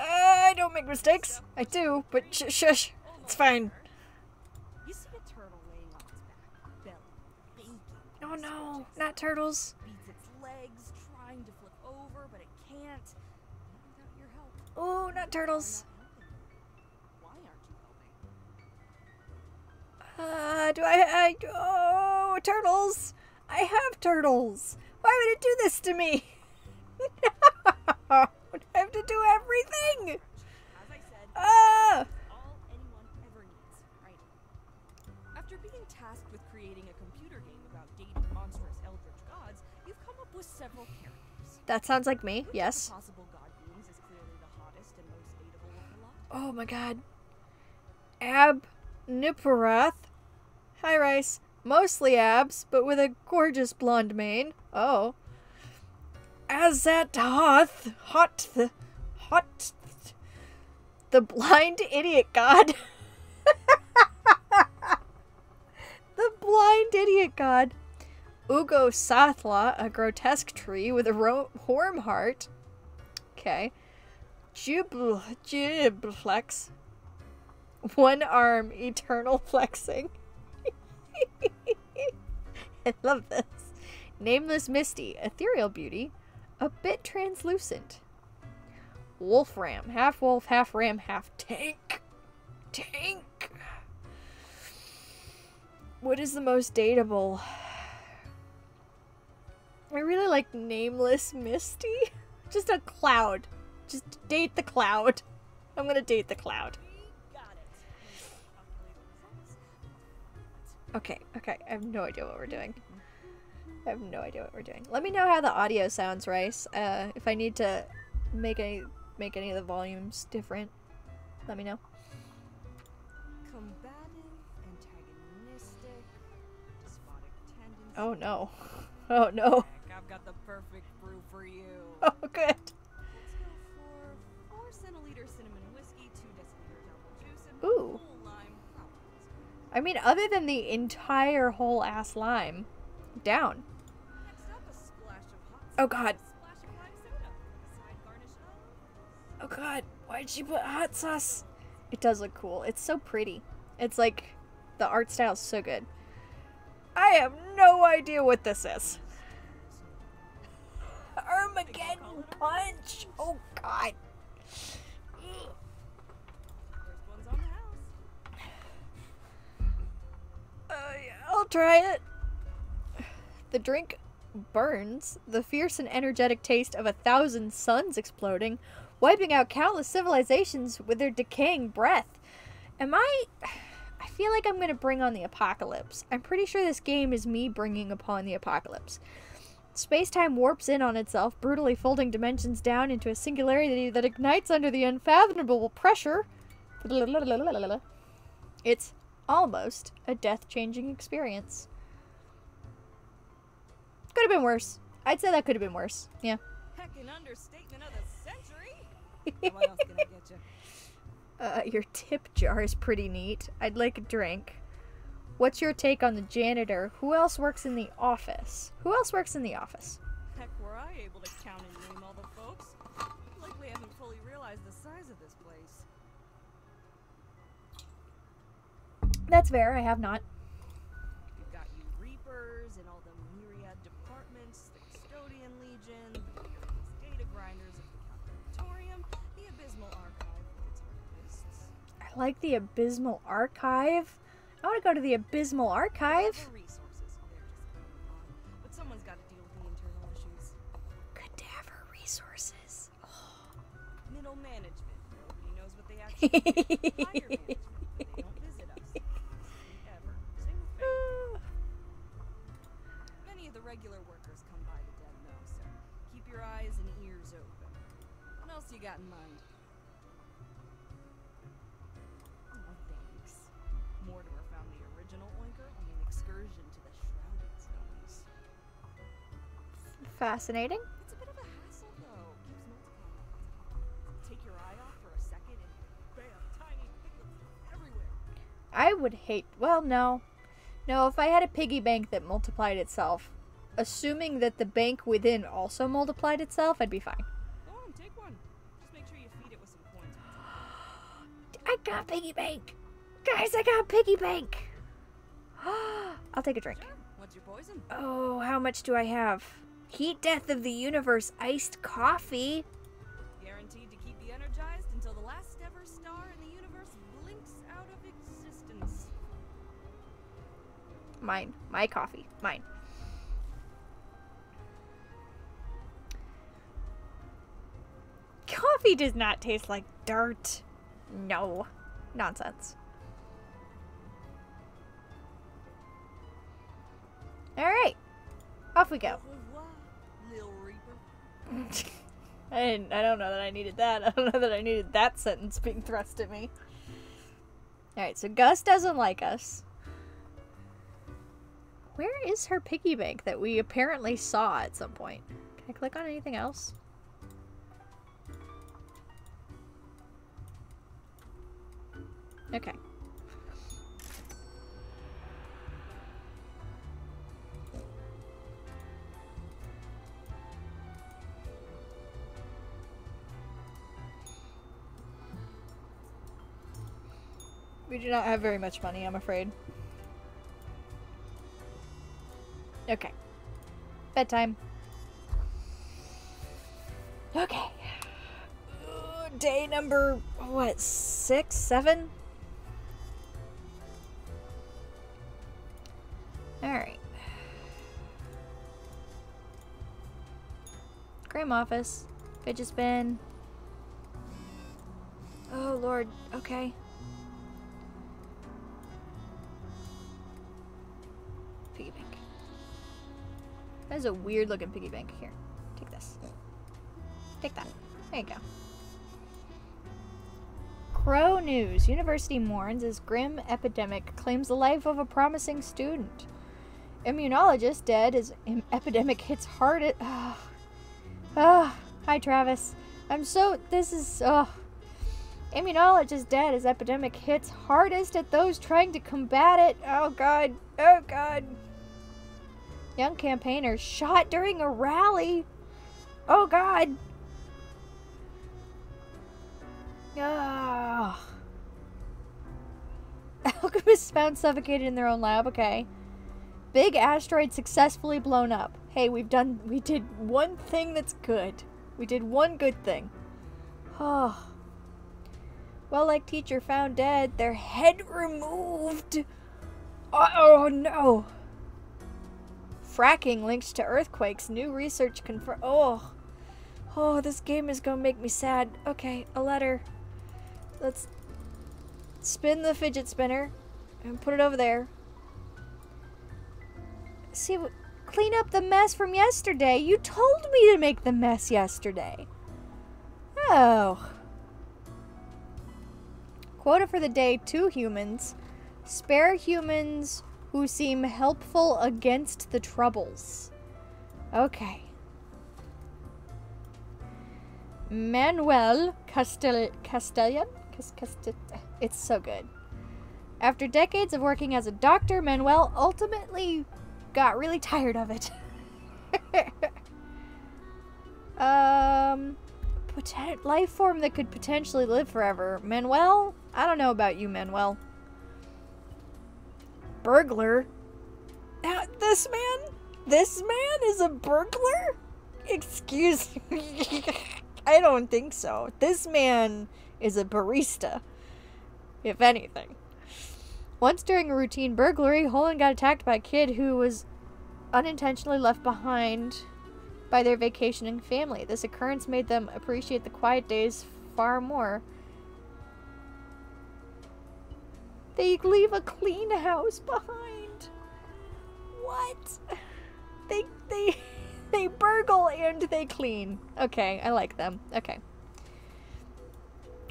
[SPEAKER 1] I don't make mistakes. I do, but sh- shush. It's fine.
[SPEAKER 5] You see a turtle laying on its back, belly.
[SPEAKER 1] Oh no, not turtles.
[SPEAKER 5] Beats its legs, trying to flip over, but it can't. Without your help.
[SPEAKER 1] Oh, not turtles.
[SPEAKER 5] I'm not helping. Why aren't you helping?
[SPEAKER 1] Uh, do I, I, oh, turtles. I have turtles. Why would it do this to me? no, I have to do everything.
[SPEAKER 5] As I
[SPEAKER 1] Ah!
[SPEAKER 5] all anyone ever needs, right? After being tasked with creating a computer game about dating monstrous eldritch gods, you've come up with several characters.
[SPEAKER 1] That sounds like me,
[SPEAKER 5] Which
[SPEAKER 1] yes.
[SPEAKER 5] possible god beings is clearly the hottest and most dateable of the lot?
[SPEAKER 1] Oh my god. Ab Nipparath. Hi, Rice. Mostly abs, but with a gorgeous blonde mane. Oh. Azat Hoth. Hot. th- Hot. The blind idiot god. the blind idiot god. Ugo Sathla, a grotesque tree with a worm heart. Okay. Jubl Jibleflex. One arm, eternal flexing. I love this. Nameless Misty, ethereal beauty, a bit translucent. Wolfram, half wolf, half ram, half tank. Tank. What is the most dateable? I really like Nameless Misty. Just a cloud. Just date the cloud. I'm gonna date the cloud. Okay, okay. I have no idea what we're doing. I have no idea what we're doing. Let me know how the audio sounds, Rice. Uh, if I need to make any make any of the volumes different, let me know.
[SPEAKER 5] Combative, antagonistic, despotic tendencies.
[SPEAKER 1] Oh no. Oh no.
[SPEAKER 5] I've got the perfect brew for you.
[SPEAKER 1] Oh good.
[SPEAKER 5] Let's go for four centiliter cinnamon whiskey, two deciliter apple juice, and
[SPEAKER 1] Ooh.
[SPEAKER 5] lime.
[SPEAKER 1] I mean, other than the entire whole ass lime, down.
[SPEAKER 5] Next up, a splash of hot
[SPEAKER 1] Oh,
[SPEAKER 5] sauce,
[SPEAKER 1] God.
[SPEAKER 5] A splash of lime soda. Side garnish of
[SPEAKER 1] Oh god, why'd she put hot sauce? It does look cool. It's so pretty. It's like the art style's so good. I have no idea what this is. Armageddon punch. Oh god. Ugh.
[SPEAKER 5] First one's on the house.
[SPEAKER 1] Uh, yeah, I'll try it. The drink burns, the fierce and energetic taste of a thousand suns exploding, wiping out countless civilizations with their decaying breath. Am I. I feel like I'm gonna bring on the apocalypse. I'm pretty sure this game is me bringing upon the apocalypse. Space time warps in on itself, brutally folding dimensions down into a singularity that ignites under the unfathomable pressure. It's almost a death changing experience. Could have been worse. I'd say that could have been worse. Yeah.
[SPEAKER 5] Heck, an understatement of the century. what else can I get you?
[SPEAKER 1] Uh, your tip jar is pretty neat. I'd like a drink. What's your take on the janitor? Who else works in the office? Who else works in the office?
[SPEAKER 5] Heck, were I able to count and name all the folks? Like we haven't fully realized the size of this place.
[SPEAKER 1] That's fair. I have not. I like the abysmal archive. I want to go to the abysmal archive.
[SPEAKER 5] Whatever resources, they're just going on. But someone's got to deal with the internal issues.
[SPEAKER 1] Cadaver resources.
[SPEAKER 5] Middle management, nobody knows what they actually do. Higher management, but they don't visit us. Ever. Same with fame. Many of the regular workers come by the dead though, so keep your eyes and ears open. What else you got in mind?
[SPEAKER 1] Fascinating.
[SPEAKER 5] It's a bit of a hassle though. Keeps multiplying. Take your eye off for a second and bam, tiny piglets everywhere.
[SPEAKER 1] I would hate. Well, no. No, if I had a piggy bank that multiplied itself, assuming that the bank within also multiplied itself, I'd be fine.
[SPEAKER 5] Go on, take one. Just make sure you feed it with some coins.
[SPEAKER 1] I got piggy bank. Guys, I got piggy bank. I'll take a drink.
[SPEAKER 5] Sure. What's your poison?
[SPEAKER 1] Oh, how much do I have? Heat death of the universe iced coffee.
[SPEAKER 5] Guaranteed to keep you energized until the last ever star in the universe blinks out of existence.
[SPEAKER 1] Mine. My coffee. Mine. Coffee does not taste like dirt. No. Nonsense. Alright. Off we go. I didn't, I don't know that I needed that. I don't know that I needed that sentence being thrust at me. Alright, so Gus doesn't like us. Where is her piggy bank that we apparently saw at some point? Can I click on anything else? Okay. We do not have very much money, I'm afraid. Okay. Bedtime. Okay. Day number, what, six, seven? Alright. Grim office. Fidget spin. Oh, Lord. Okay. Is a weird looking piggy bank. Here, take this. Take that. There you go. Crow News. University mourns as grim epidemic claims the life of a promising student. Immunologist dead as epidemic hits hard at. Ah. Hi, Travis. I'm so. This is. Oh. Immunologist dead as epidemic hits hardest at those trying to combat it. Oh, God. Oh, God. Young campaigner shot during a rally. Oh god. Ah. Alchemists found suffocated in their own lab. Okay. Big asteroid successfully blown up. Hey, we've done. We did one thing that's good. We did one good thing. Oh. Well, like teacher found dead, their head removed. Oh no. Fracking linked to earthquakes. New research confirm. Oh, oh, this game is gonna make me sad. Okay, a letter. Let's spin the fidget spinner and put it over there. See, clean up the mess from yesterday. You told me to make the mess yesterday. Oh. Quota for the day: two humans. Spare humans who seem helpful against the troubles. Okay. Manuel Castel- Castellan? Cas- Castel- it's so good. After decades of working as a doctor, Manuel ultimately got really tired of it. um, life form that could potentially live forever. Manuel? I don't know about you, Manuel burglar. Now, this man, this man is a burglar? Excuse me. I don't think so. This man is a barista, if anything. Once during a routine burglary, Holland got attacked by a kid who was unintentionally left behind by their vacationing family. This occurrence made them appreciate the quiet days far more. They leave a clean house behind. What? They they they burgle and they clean. Okay, I like them. Okay.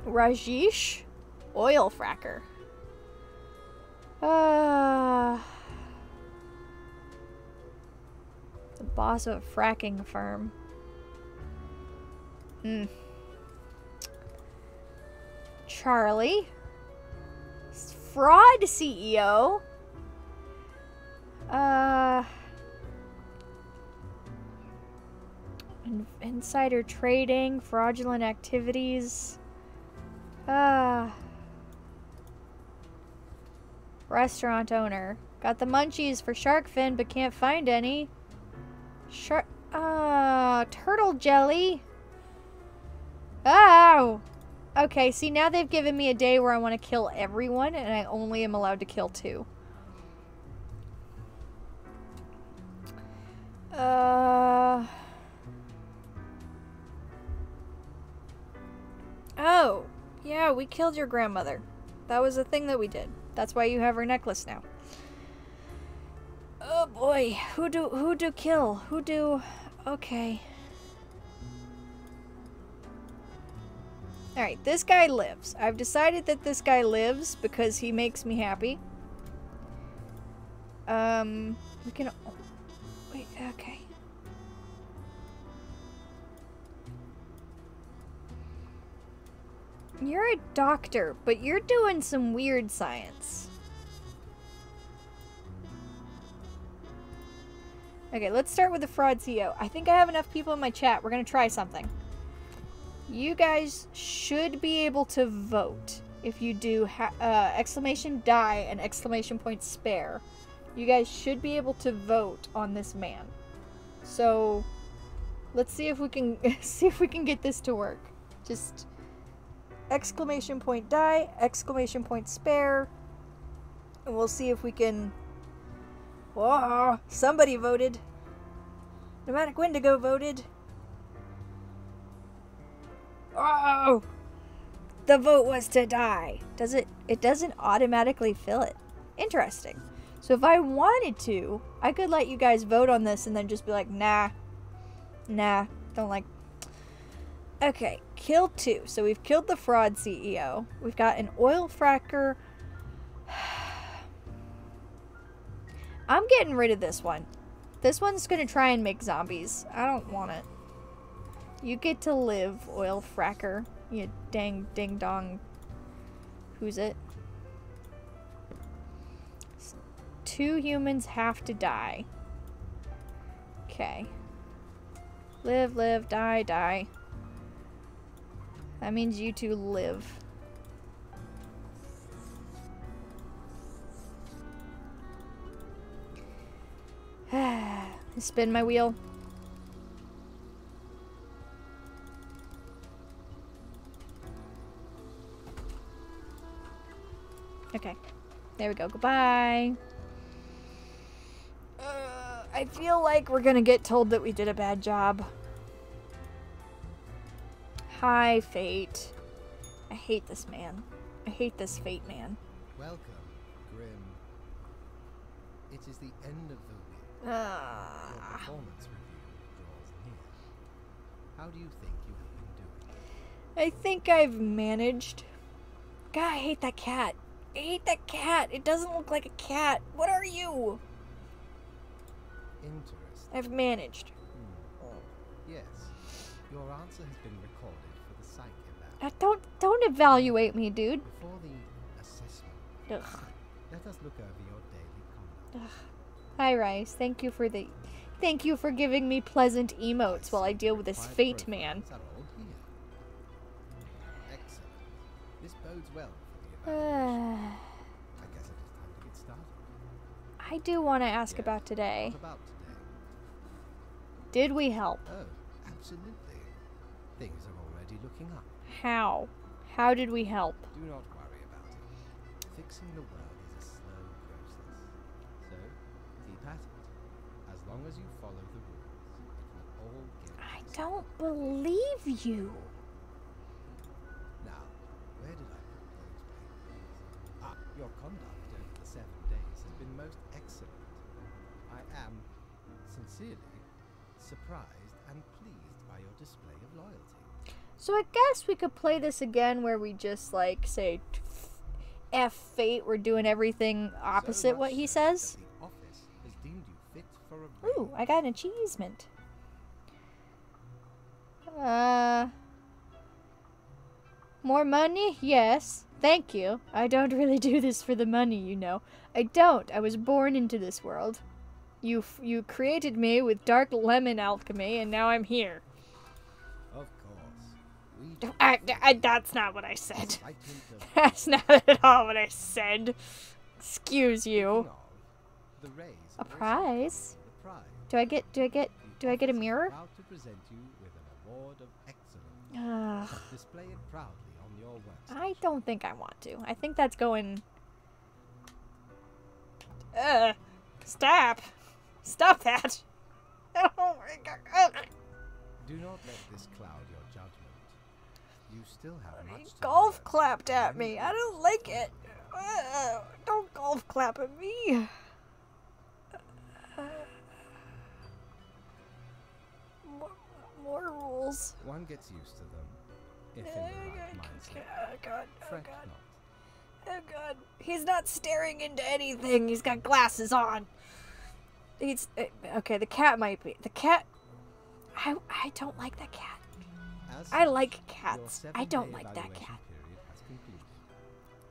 [SPEAKER 1] Rajesh, oil fracker. Uh, the boss of a fracking firm. Hmm. Charlie fraud CEO. Uh, insider trading, fraudulent activities. Uh, restaurant owner. Got the munchies for shark fin, but can't find any. Shark. Ah, turtle jelly. Oh. Okay, see now they've given me a day where I want to kill everyone and I only am allowed to kill two. Uh Oh, yeah, we killed your grandmother. That was a thing that we did. That's why you have her necklace now. Oh boy, who do who do kill? Who do Okay. Alright, this guy lives. I've decided that this guy lives because he makes me happy. Um, we can... Wait, okay. You're a doctor, but you're doing some weird science. Okay, let's start with the fraud CEO. I think I have enough people in my chat. We're to try something. You guys should be able to vote if you do uh, exclamation die and exclamation point spare. You guys should be able to vote on this man. So let's see if we can see if we can get this to work. Just exclamation point die, exclamation point spare. And we'll see if we can Whoa, somebody voted. Pneumatic Wendigo voted. Oh! The vote was to die. Does it it doesn't automatically fill it. Interesting. So if I wanted to, I could let you guys vote on this and then just be like, nah. Nah, don't like Okay, killed two. So we've killed the fraud CEO. We've got an oil fracker. I'm getting rid of this one. This one's gonna try and make zombies. I don't want it. You get to live, oil fracker. You dang ding dong. Who's it? Two humans have to die. Okay. Live, live, die, die. That means you two live. Spin my wheel. Okay. There we go. Goodbye. Uh, I feel like we're gonna get told that we did a bad job. Hi, Fate. I hate this man. I hate this Fate man.
[SPEAKER 2] Welcome, Grim. It is the end of the week.
[SPEAKER 1] Uh,
[SPEAKER 2] Your performance review draws near. How do you think you have been doing?
[SPEAKER 1] I think I've managed. God, I hate that cat. I hate that cat. It doesn't look like a cat. What are you?
[SPEAKER 2] Interesting.
[SPEAKER 1] I've managed.
[SPEAKER 2] Hmm. Yes. Your answer has been recorded for the psyche lab.
[SPEAKER 1] Uh, don't don't evaluate me, dude.
[SPEAKER 2] Before the assessment,
[SPEAKER 1] Ugh.
[SPEAKER 2] let us look over your daily conduct.
[SPEAKER 1] Hi, Rice. Thank you for the, thank you for giving me pleasant emotes while I deal with this fate man.
[SPEAKER 2] profiles are all here. Excellent. This bodes well I guess it is time to get started.
[SPEAKER 1] I do want to ask
[SPEAKER 2] Yes.
[SPEAKER 1] about today.
[SPEAKER 2] What about today?
[SPEAKER 1] Did we help?
[SPEAKER 2] Oh, absolutely. Things are already looking up.
[SPEAKER 1] How? How did we help?
[SPEAKER 2] Do not worry about it. Fixing the world is a slow process. So, keep at it. As long as you follow the rules, it will all get
[SPEAKER 1] I don't believe you.
[SPEAKER 2] Now, where did I put those papers? Ah, your conduct over the seven days has been most excellent. I am, sincerely, surprised and pleased by your display of loyalty.
[SPEAKER 1] So I guess we could play this again where we just like say F fate, we're doing everything
[SPEAKER 2] So
[SPEAKER 1] opposite what he says.
[SPEAKER 2] The office has deemed you fit for a
[SPEAKER 1] Ooh. I got an achievement. Uh More money? Yes. Thank you. I don't really do this for the money, you know. I don't. I was born into this world. You f- you created me with dark lemon alchemy and now I'm here.
[SPEAKER 2] Of course. We
[SPEAKER 1] I, I, that's not what I said. That's not at all what I said. Excuse you. A prize? Do I get do I get Do I get a mirror?
[SPEAKER 2] Proud to present you with an award of excellence.
[SPEAKER 1] Ugh.
[SPEAKER 2] Display it proudly on your website.
[SPEAKER 1] I don't think I want to. I think that's going. Ugh. Stop. Stop that. Oh my god.
[SPEAKER 2] Do not let this cloud your judgment. You still have
[SPEAKER 1] He
[SPEAKER 2] much to
[SPEAKER 1] golf clapped at me. I don't like it. Ugh. Don't golf clap at me. More, more rules.
[SPEAKER 2] One gets used to them, if in the right mindset.
[SPEAKER 1] Oh god. Oh
[SPEAKER 2] Fret
[SPEAKER 1] god.
[SPEAKER 2] not.
[SPEAKER 1] Oh god. He's not staring into anything. He's got glasses on. He's uh, okay. The cat might be. The cat. I I don't like that cat.
[SPEAKER 2] As
[SPEAKER 1] I like cats. I don't like that cat.
[SPEAKER 2] period has concluded.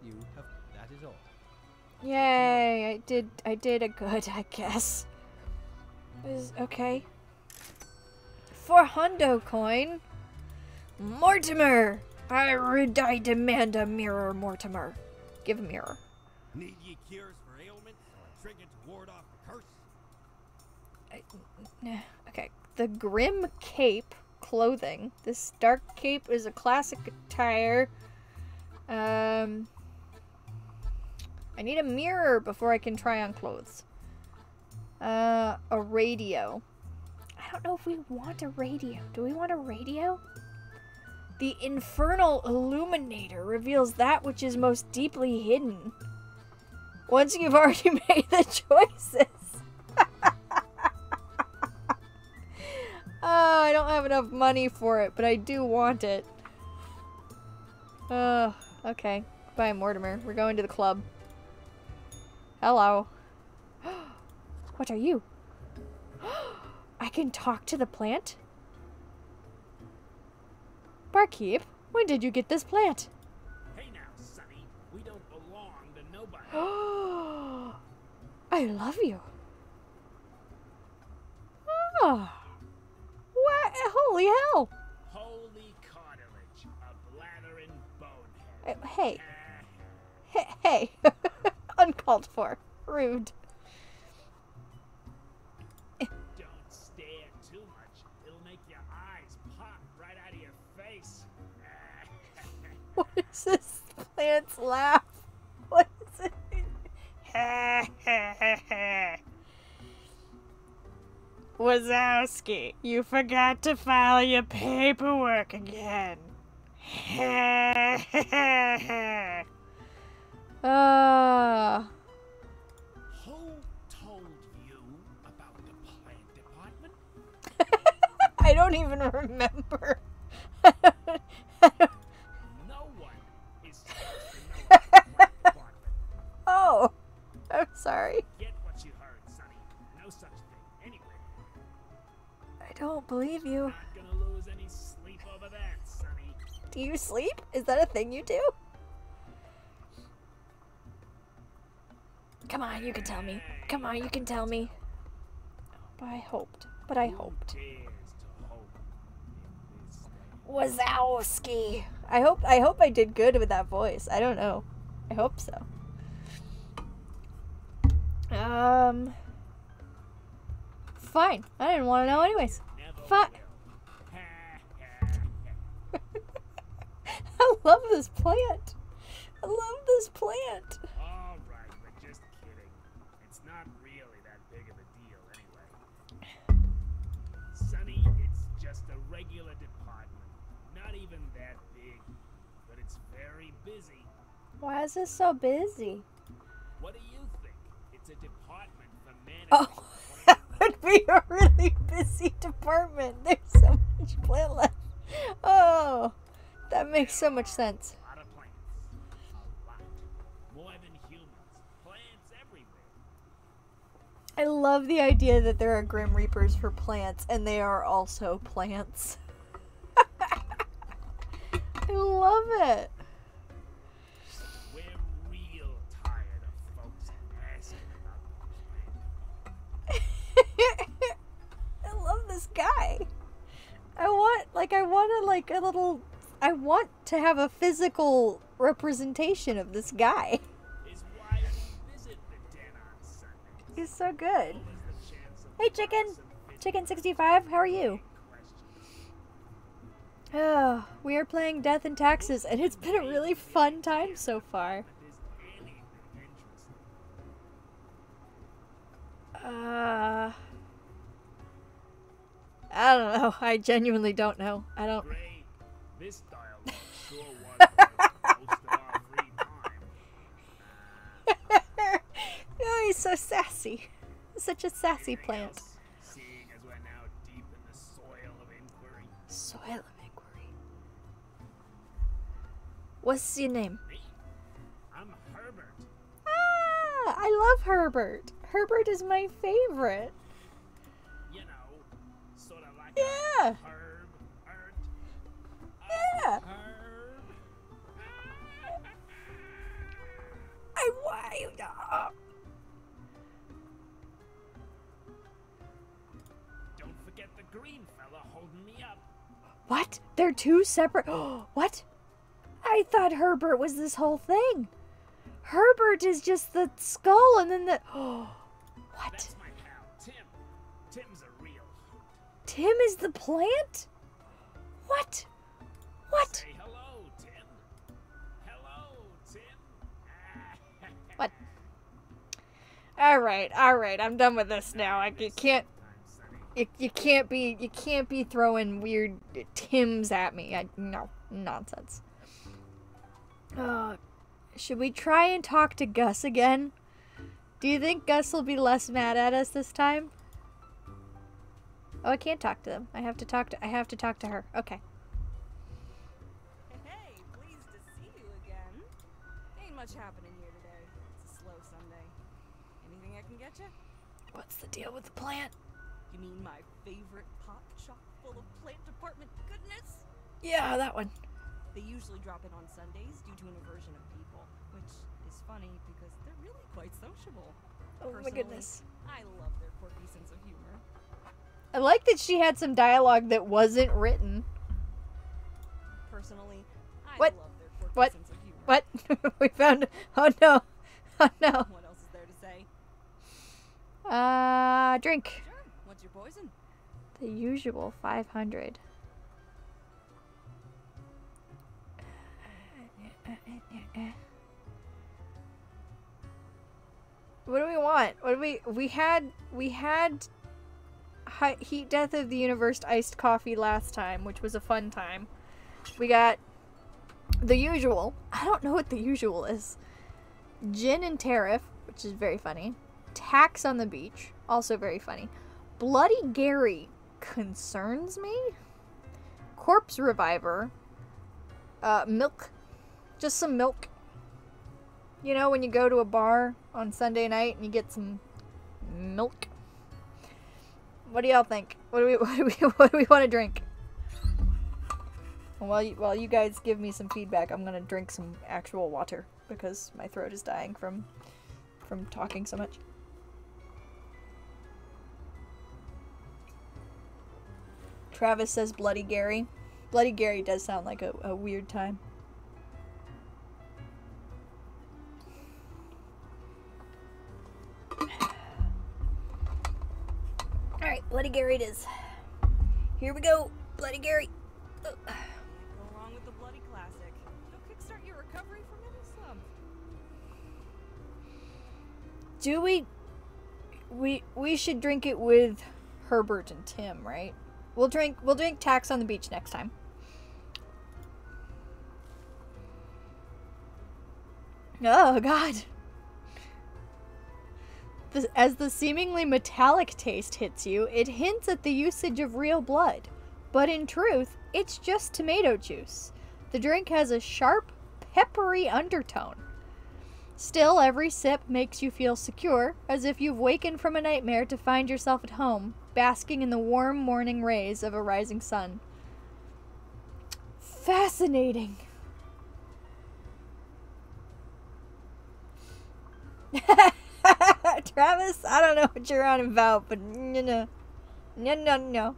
[SPEAKER 2] You have. That is all.
[SPEAKER 1] Yay! I did. I did a good. I guess. Is okay. For hundo coin, Mortimer. I I demand a mirror, Mortimer. Give a mirror.
[SPEAKER 6] Need ye cures for ailments or to ward off the curse?
[SPEAKER 1] Nah, Okay, the Grim Cape clothing. This dark cape is a classic attire. Um, I need a mirror before I can try on clothes. Uh, a radio. I don't know if we want a radio. Do we want a radio? The Infernal Illuminator reveals that which is most deeply hidden. Once you've already made the choices. Oh, I don't have enough money for it, but I do want it. Oh, okay. Bye, Mortimer. We're going to the club. Hello. what are you? I can talk to the plant? Barkeep, when did you get this plant?
[SPEAKER 6] Hey now, Sonny, we don't belong to nobody.
[SPEAKER 1] I love you. Oh. What? Holy hell.
[SPEAKER 6] Holy cartilage, a blathering
[SPEAKER 1] Uh,
[SPEAKER 6] bonehead.
[SPEAKER 1] Hey, hey, hey. Uncalled for. Rude. What is this plant's laugh? What is it? Wazowski, you forgot to file your paperwork again. Ah.
[SPEAKER 6] Who told you about the plant department?
[SPEAKER 1] I don't even remember.
[SPEAKER 6] No Anyway,
[SPEAKER 1] I don't believe you.
[SPEAKER 6] not gonna lose any sleep over that.
[SPEAKER 1] Do you sleep? Is that a thing you do? Come on, you can tell me. Come on, you can tell me. But I hoped. But I hoped.
[SPEAKER 6] Dares to hope in this day.
[SPEAKER 1] Wazowski. I hope I hope I did good with that voice. I don't know. I hope so. Um Fine. I didn't want to know anyways.
[SPEAKER 6] Ha.
[SPEAKER 1] I love this plant. I love this plant.
[SPEAKER 6] All right, but just kidding. It's not really that big of a deal anyway. Sonny, it's just a regular department. Not even that big. But it's very busy.
[SPEAKER 1] Why is this so busy? Oh, that would be a really busy department. There's so much plant life. Oh, that makes so much sense.
[SPEAKER 6] A lot of plants. A lot. More than humans. Plants everywhere.
[SPEAKER 1] I love the idea that there are Grim Reapers for plants, and they are also plants. I love it. I love this guy. I want, like, I want to, like, a little. I want to have a physical representation of this guy.
[SPEAKER 6] Is why we visit the den on Sundays.
[SPEAKER 1] He's so good.
[SPEAKER 6] Always the chance of
[SPEAKER 1] Hey, chicken. Chicken65, how are you? Oh, we are playing Death and Taxes, and it's been a really fun time so far. Uh, I don't know. I genuinely don't know. I don't.
[SPEAKER 7] Great. This dialogue sure was most of our free time.
[SPEAKER 1] oh, he's so sassy. Such a sassy plant.
[SPEAKER 7] Seeing as we're now deep in the soil of inquiry.
[SPEAKER 1] Soil of inquiry. What's your name?
[SPEAKER 7] Me? I'm Herbert.
[SPEAKER 1] Ah, I love Herbert. Herbert is my favorite. Yeah.
[SPEAKER 7] a herb, ert,
[SPEAKER 1] Yeah. I wild. Ah.
[SPEAKER 7] Don't forget the green fella holding me up.
[SPEAKER 1] What? They're two separate. what? I thought Herbert was this whole thing. Herbert is just the skull and then the. what?
[SPEAKER 7] Tim
[SPEAKER 1] is the plant? What? What?
[SPEAKER 7] Say hello, Tim. Hello, Tim.
[SPEAKER 1] What? Alright, alright, I'm done with this now. I can't. You, you can't be you can't be throwing weird Tims at me. I no nonsense. Uh, should we try and talk to Gus again? Do you think Gus will be less mad at us this time? Oh, I can't talk to them. I have to talk to I have to talk to her. Okay.
[SPEAKER 5] Hey, pleased to see you again. Ain't much happening here today. It's a slow Sunday. Anything I can get you?
[SPEAKER 1] What's the deal with the plant?
[SPEAKER 5] You mean my favorite pot shop full of plant department goodness?
[SPEAKER 1] Yeah, that one.
[SPEAKER 5] They usually drop in on Sundays due to an aversion of people, which is funny because they're really quite sociable.
[SPEAKER 1] Oh my goodness.
[SPEAKER 5] I love their quirky sense of humor.
[SPEAKER 1] I like that she had some dialogue that wasn't written.
[SPEAKER 5] Personally, I
[SPEAKER 1] What?
[SPEAKER 5] love their
[SPEAKER 1] What?
[SPEAKER 5] sense of humor.
[SPEAKER 1] What? we found Oh no. Oh no.
[SPEAKER 5] What else is there to say?
[SPEAKER 1] Uh drink.
[SPEAKER 5] Sure. What's your poison?
[SPEAKER 1] The usual 500. What do we want? What do we we had we had Heat Death of the Universe iced coffee last time, which was a fun time. We got the usual. I don't know what the usual is. Gin and tariff, which is very funny. Tax on the beach, also very funny. Bloody Gary concerns me. Corpse Reviver. Uh, milk. Just some milk. You know, when you go to a bar on Sunday night and you get some milk. What do y'all think? What do we what do we what do we want to drink? While you, while you guys give me some feedback, I'm gonna drink some actual water because my throat is dying from from talking so much. Travis says Bloody Gary. Bloody Gary does sound like a, a weird time. Bloody Gary it is. Here we go, Bloody Gary. Ugh.
[SPEAKER 5] Go along with the bloody classic. It'll kickstart your recovery from any slump.
[SPEAKER 1] Do we we we should drink it with Herbert and Tim, right? We'll drink we'll drink Tax on the Beach next time. Oh god. As the seemingly metallic taste hits you, it hints at the usage of real blood. But in truth, it's just tomato juice. The drink has a sharp, peppery undertone. Still, every sip makes you feel secure, as if you've wakened from a nightmare to find yourself at home, basking in the warm morning rays of a rising sun. Fascinating. Travis, I don't know what you're on about, but no, no, no, no, no.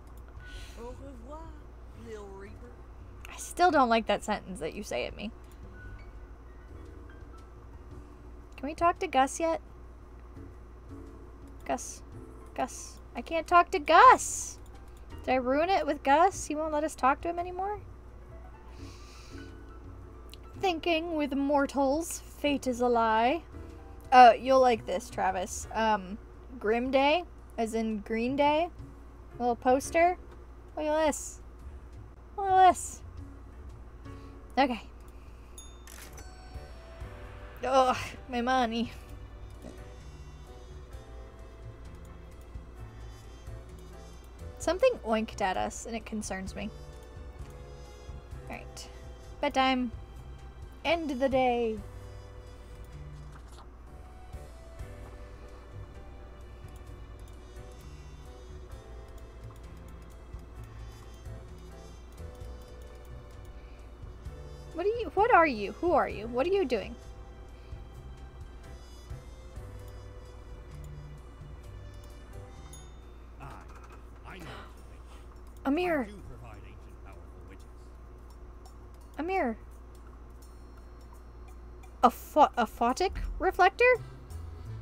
[SPEAKER 1] I still don't like that sentence that you say at me. Can we talk to Gus yet? Gus. Gus. I can't talk to Gus. Did I ruin it with Gus? He won't let us talk to him anymore? Thinking with mortals, fate is a lie. Uh, you'll like this, Travis. Um, Grim Day, as in Green Day. Little poster. Look at this. Look at this. Okay. Ugh, my money. Something oinked at us, and it concerns me. Alright. Bedtime. End of the day. What are you what are you? Who are you? What are you doing?
[SPEAKER 3] I, I know what.
[SPEAKER 1] Amir.
[SPEAKER 3] I do provide ancient powerful witches.
[SPEAKER 1] Amir. A pho- a photic reflector?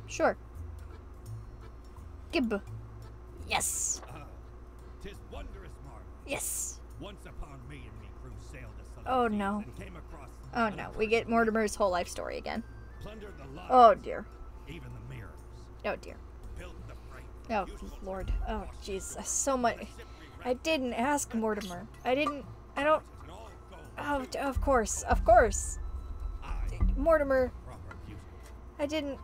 [SPEAKER 1] Sure. Gib. Yes.
[SPEAKER 3] Ah, tis wondrous.
[SPEAKER 1] Yes. Oh, no.
[SPEAKER 3] and came across
[SPEAKER 1] Oh no, we get Mortimer's whole life story again.
[SPEAKER 3] plundered the lives,
[SPEAKER 1] Oh dear.
[SPEAKER 3] even the mirrors,
[SPEAKER 1] Oh dear.
[SPEAKER 3] built the freight.
[SPEAKER 1] Oh lord. Oh jeez. So much.
[SPEAKER 3] the ship we
[SPEAKER 1] I didn't ask Mortimer. I didn't. I don't.
[SPEAKER 3] and all gold
[SPEAKER 1] Oh, of course. Of course. Mortimer. I didn't.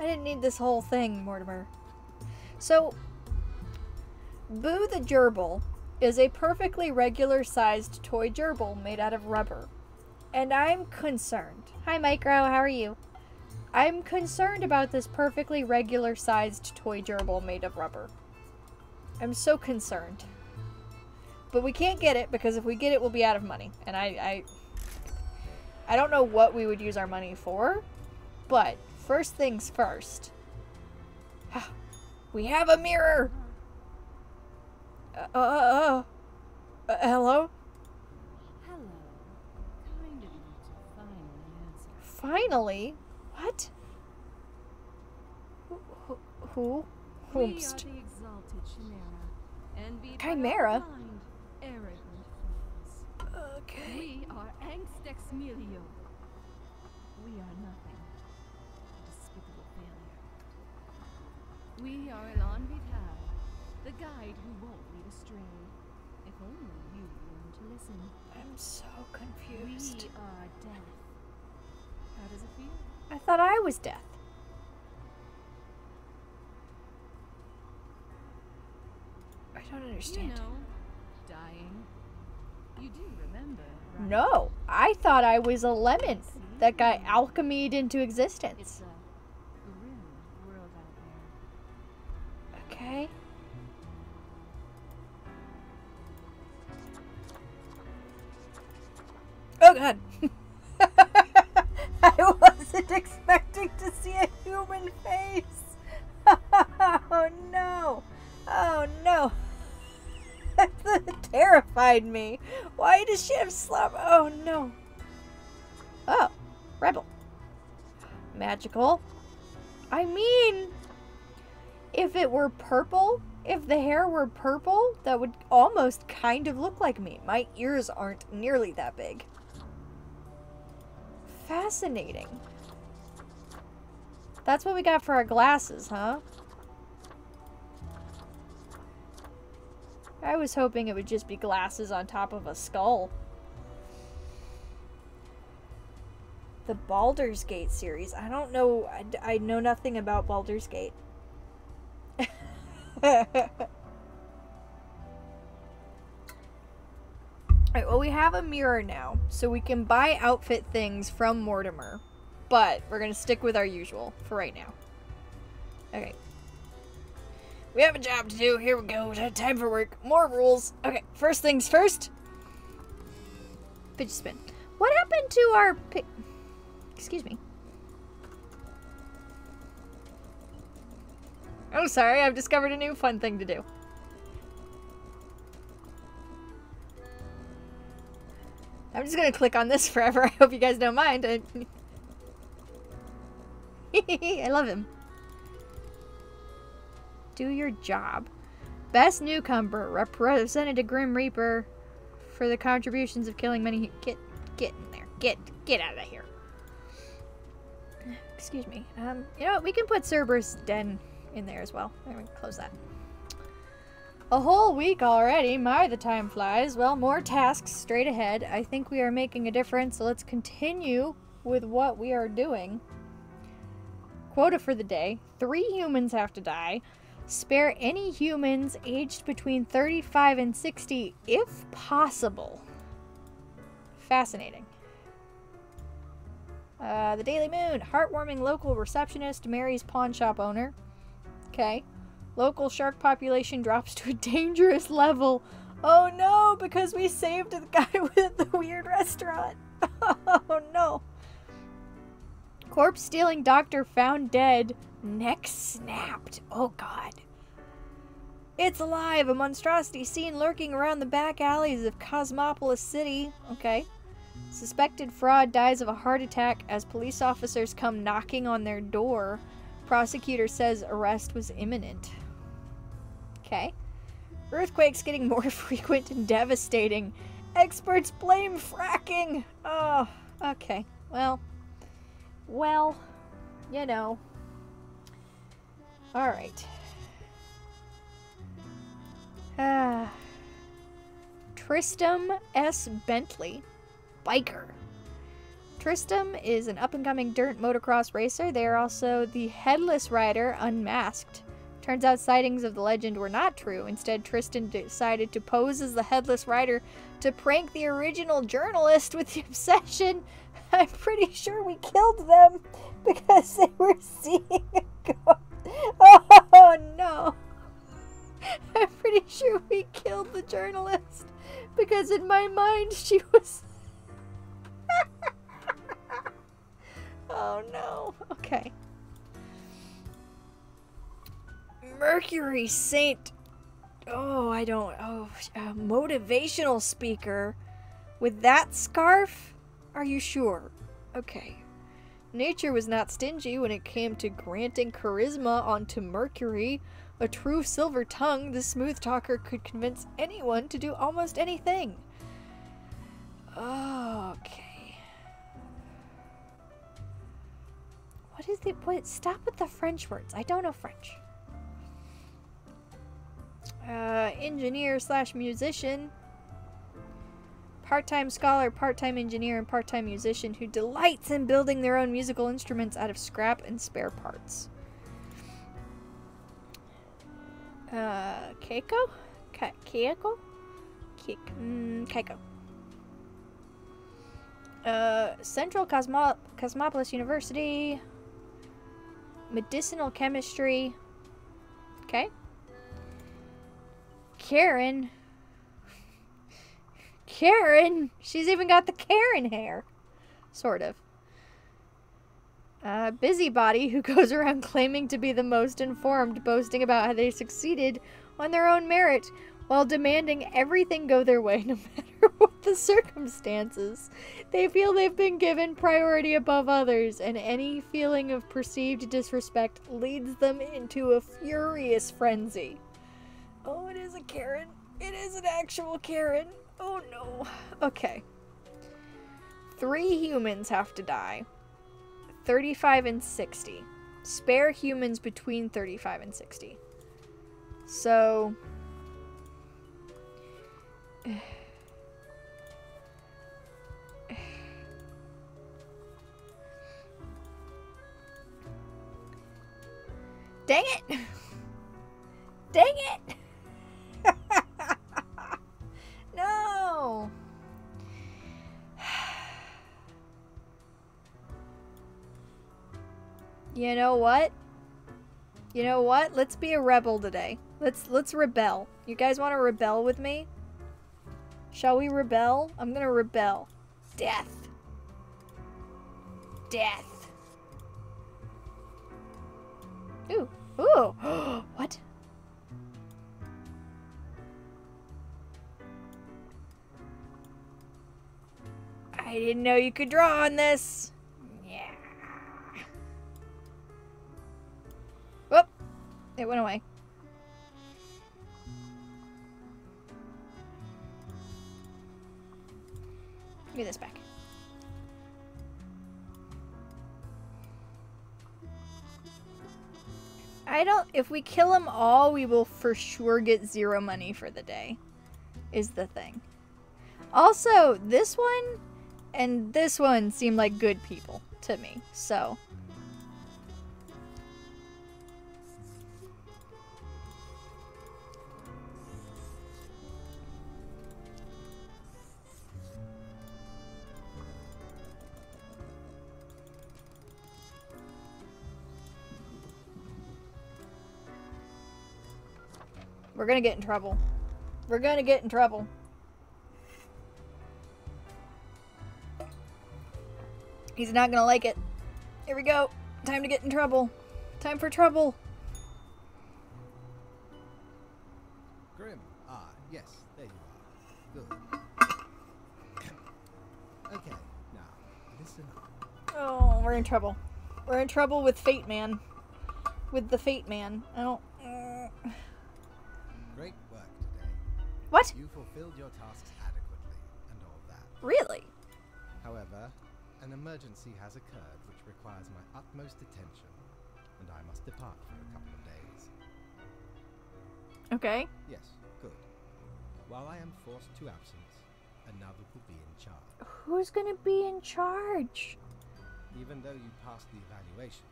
[SPEAKER 1] I didn't need this whole thing, Mortimer. So, Boo the Gerbil is a perfectly regular sized toy gerbil made out of rubber. And I'm concerned. Hi, Micro, how are you? I'm concerned about this perfectly regular sized toy gerbil made of rubber. I'm so concerned. But we can't get it because if we get it, we'll be out of money. And I, I, I don't know what we would use our money for, but first things first. We have a mirror. Uh, uh, uh, uh, hello.
[SPEAKER 4] Hello. Kind of you to finally answer.
[SPEAKER 1] Finally, what? Who? Who? who?
[SPEAKER 5] We are the exalted Chimera. Envied
[SPEAKER 1] Chimera?
[SPEAKER 5] arrogant fools.
[SPEAKER 1] Okay.
[SPEAKER 5] We are Angst Exmelio. We are nothing. A despicable failure. We are Elan Vital, the guide who won't lead astray. If only you learn to listen.
[SPEAKER 1] I'm so confused.
[SPEAKER 5] We are death. How does it feel?
[SPEAKER 1] I thought I was death. I don't understand.
[SPEAKER 5] You know, dying. You do remember, right?
[SPEAKER 1] No, I thought I was a lemon that got alchemied into
[SPEAKER 5] It's
[SPEAKER 1] existence.
[SPEAKER 5] a grim world out there.
[SPEAKER 1] Okay. Oh god. I wasn't expecting to see a human face. oh no. Oh no. that terrified me. Why does she have slap? Oh no. Oh, rebel. Magical. I mean, if it were purple, if the hair were purple, that would almost kind of look like me. My ears aren't nearly that big. Fascinating. That's what we got for our glasses, huh? I was hoping it would just be glasses on top of a skull. The Baldur's Gate series. I don't know. I know nothing about Baldur's Gate. Alright, well, we have a mirror now, so we can buy outfit things from Mortimer. But we're gonna stick with our usual for right now. Okay. We have a job to do. Here we go. Time for work. More rules. Okay, first things first. Fidget spin. What happened to our pi- Excuse me. Oh, sorry. I've discovered a new fun thing to do. I'm just gonna click on this forever. I hope you guys don't mind. I, I love him. Do your job. Best newcomer, represented Grim Reaper for the contributions of killing many. Get, get in there. Get, get out of here. Excuse me. Um, you know what? We can put Cerberus Den in there as well. There, we can close that. A whole week already. My, the time flies. Well, more tasks straight ahead. I think we are making a difference, so let's continue with what we are doing. Quota for the day three humans have to die. Spare any humans aged between 35 and 60 if possible. Fascinating. Uh, the Daily Moon. Heartwarming local receptionist marries pawn shop owner. Okay. Local shark population drops to a dangerous level. Oh no, because we saved the guy with the weird restaurant. Oh no. Corpse stealing doctor found dead. Neck snapped. Oh god. It's alive, a monstrosity seen lurking around the back alleys of Cosmopolis City. Okay. Suspected fraud dies of a heart attack as police officers come knocking on their door. Prosecutor says arrest was imminent. Okay. Earthquakes getting more frequent and devastating. Experts blame fracking. Oh, okay. Well, well, you know. All right. Ah. Tristram S. Bentley, biker. Tristram is an up and coming dirt motocross racer. They are also the headless rider, unmasked. Turns out sightings of the legend were not true. Instead, Tristan decided to pose as the headless rider to prank the original journalist with the obsession. I'm pretty sure we killed them because they were seeing a ghost. Oh no! I'm pretty sure we killed the journalist because in my mind she was. oh no. Okay. Mercury Saint. Oh, I don't. Oh, a motivational speaker with that scarf? Are you sure? Okay. Nature was not stingy when it came to granting charisma onto Mercury. A true silver tongue, the smooth talker could convince anyone to do almost anything. Okay. What is it? What? Stop with the French words. I don't know French. Uh, engineer slash musician. Part-time scholar, part-time engineer, and part-time musician who delights in building their own musical instruments out of scrap and spare parts. Uh, Keiko? Ke- Keiko? Ke- mm, Keiko. Uh, Central Cosmo- Cosmopolis University. Medicinal chemistry. Okay. Karen. Karen? She's even got the Karen hair. Sort of. Uh, busybody who goes around claiming to be the most informed, boasting about how they succeeded on their own merit, while demanding everything go their way no matter what the circumstances. They feel they've been given priority above others, and any feeling of perceived disrespect leads them into a furious frenzy. Oh, it is a Karen. It is an actual Karen. Oh no. Okay. Three humans have to die 35 and 60. Spare humans between 35 and 60. So. Dang it! Dang it! no! You know what? You know what? Let's be a rebel today. Let's let's rebel. You guys want to rebel with me? Shall we rebel? I'm gonna rebel. Death. Death. Ooh. Ooh. what? I didn't know you could draw on this. Yeah. Whoop. It went away. Give me this back. I don't. If we kill them all, we will for sure get zero money for the day. Is the thing. Also, this one and this one seemed like good people to me. So. We're gonna get in trouble. We're gonna get in trouble. He's not gonna like it. Here we go. Time to get in trouble. Time for trouble.
[SPEAKER 2] Grim. Ah, yes, there you are. Good. okay, now, listen up.
[SPEAKER 1] Oh, we're in trouble. We're in trouble with Fate Man. With the Fate Man. I don't. uh,
[SPEAKER 2] Great work today.
[SPEAKER 1] What?
[SPEAKER 2] You fulfilled your tasks adequately, and all that.
[SPEAKER 1] Really?
[SPEAKER 2] However, an emergency has occurred which requires my utmost attention, and I must depart for a couple of days.
[SPEAKER 1] Okay.
[SPEAKER 2] Yes, good. While I am forced to absence, another will be in charge.
[SPEAKER 1] Who's gonna be in charge?
[SPEAKER 2] Even though you passed the evaluation,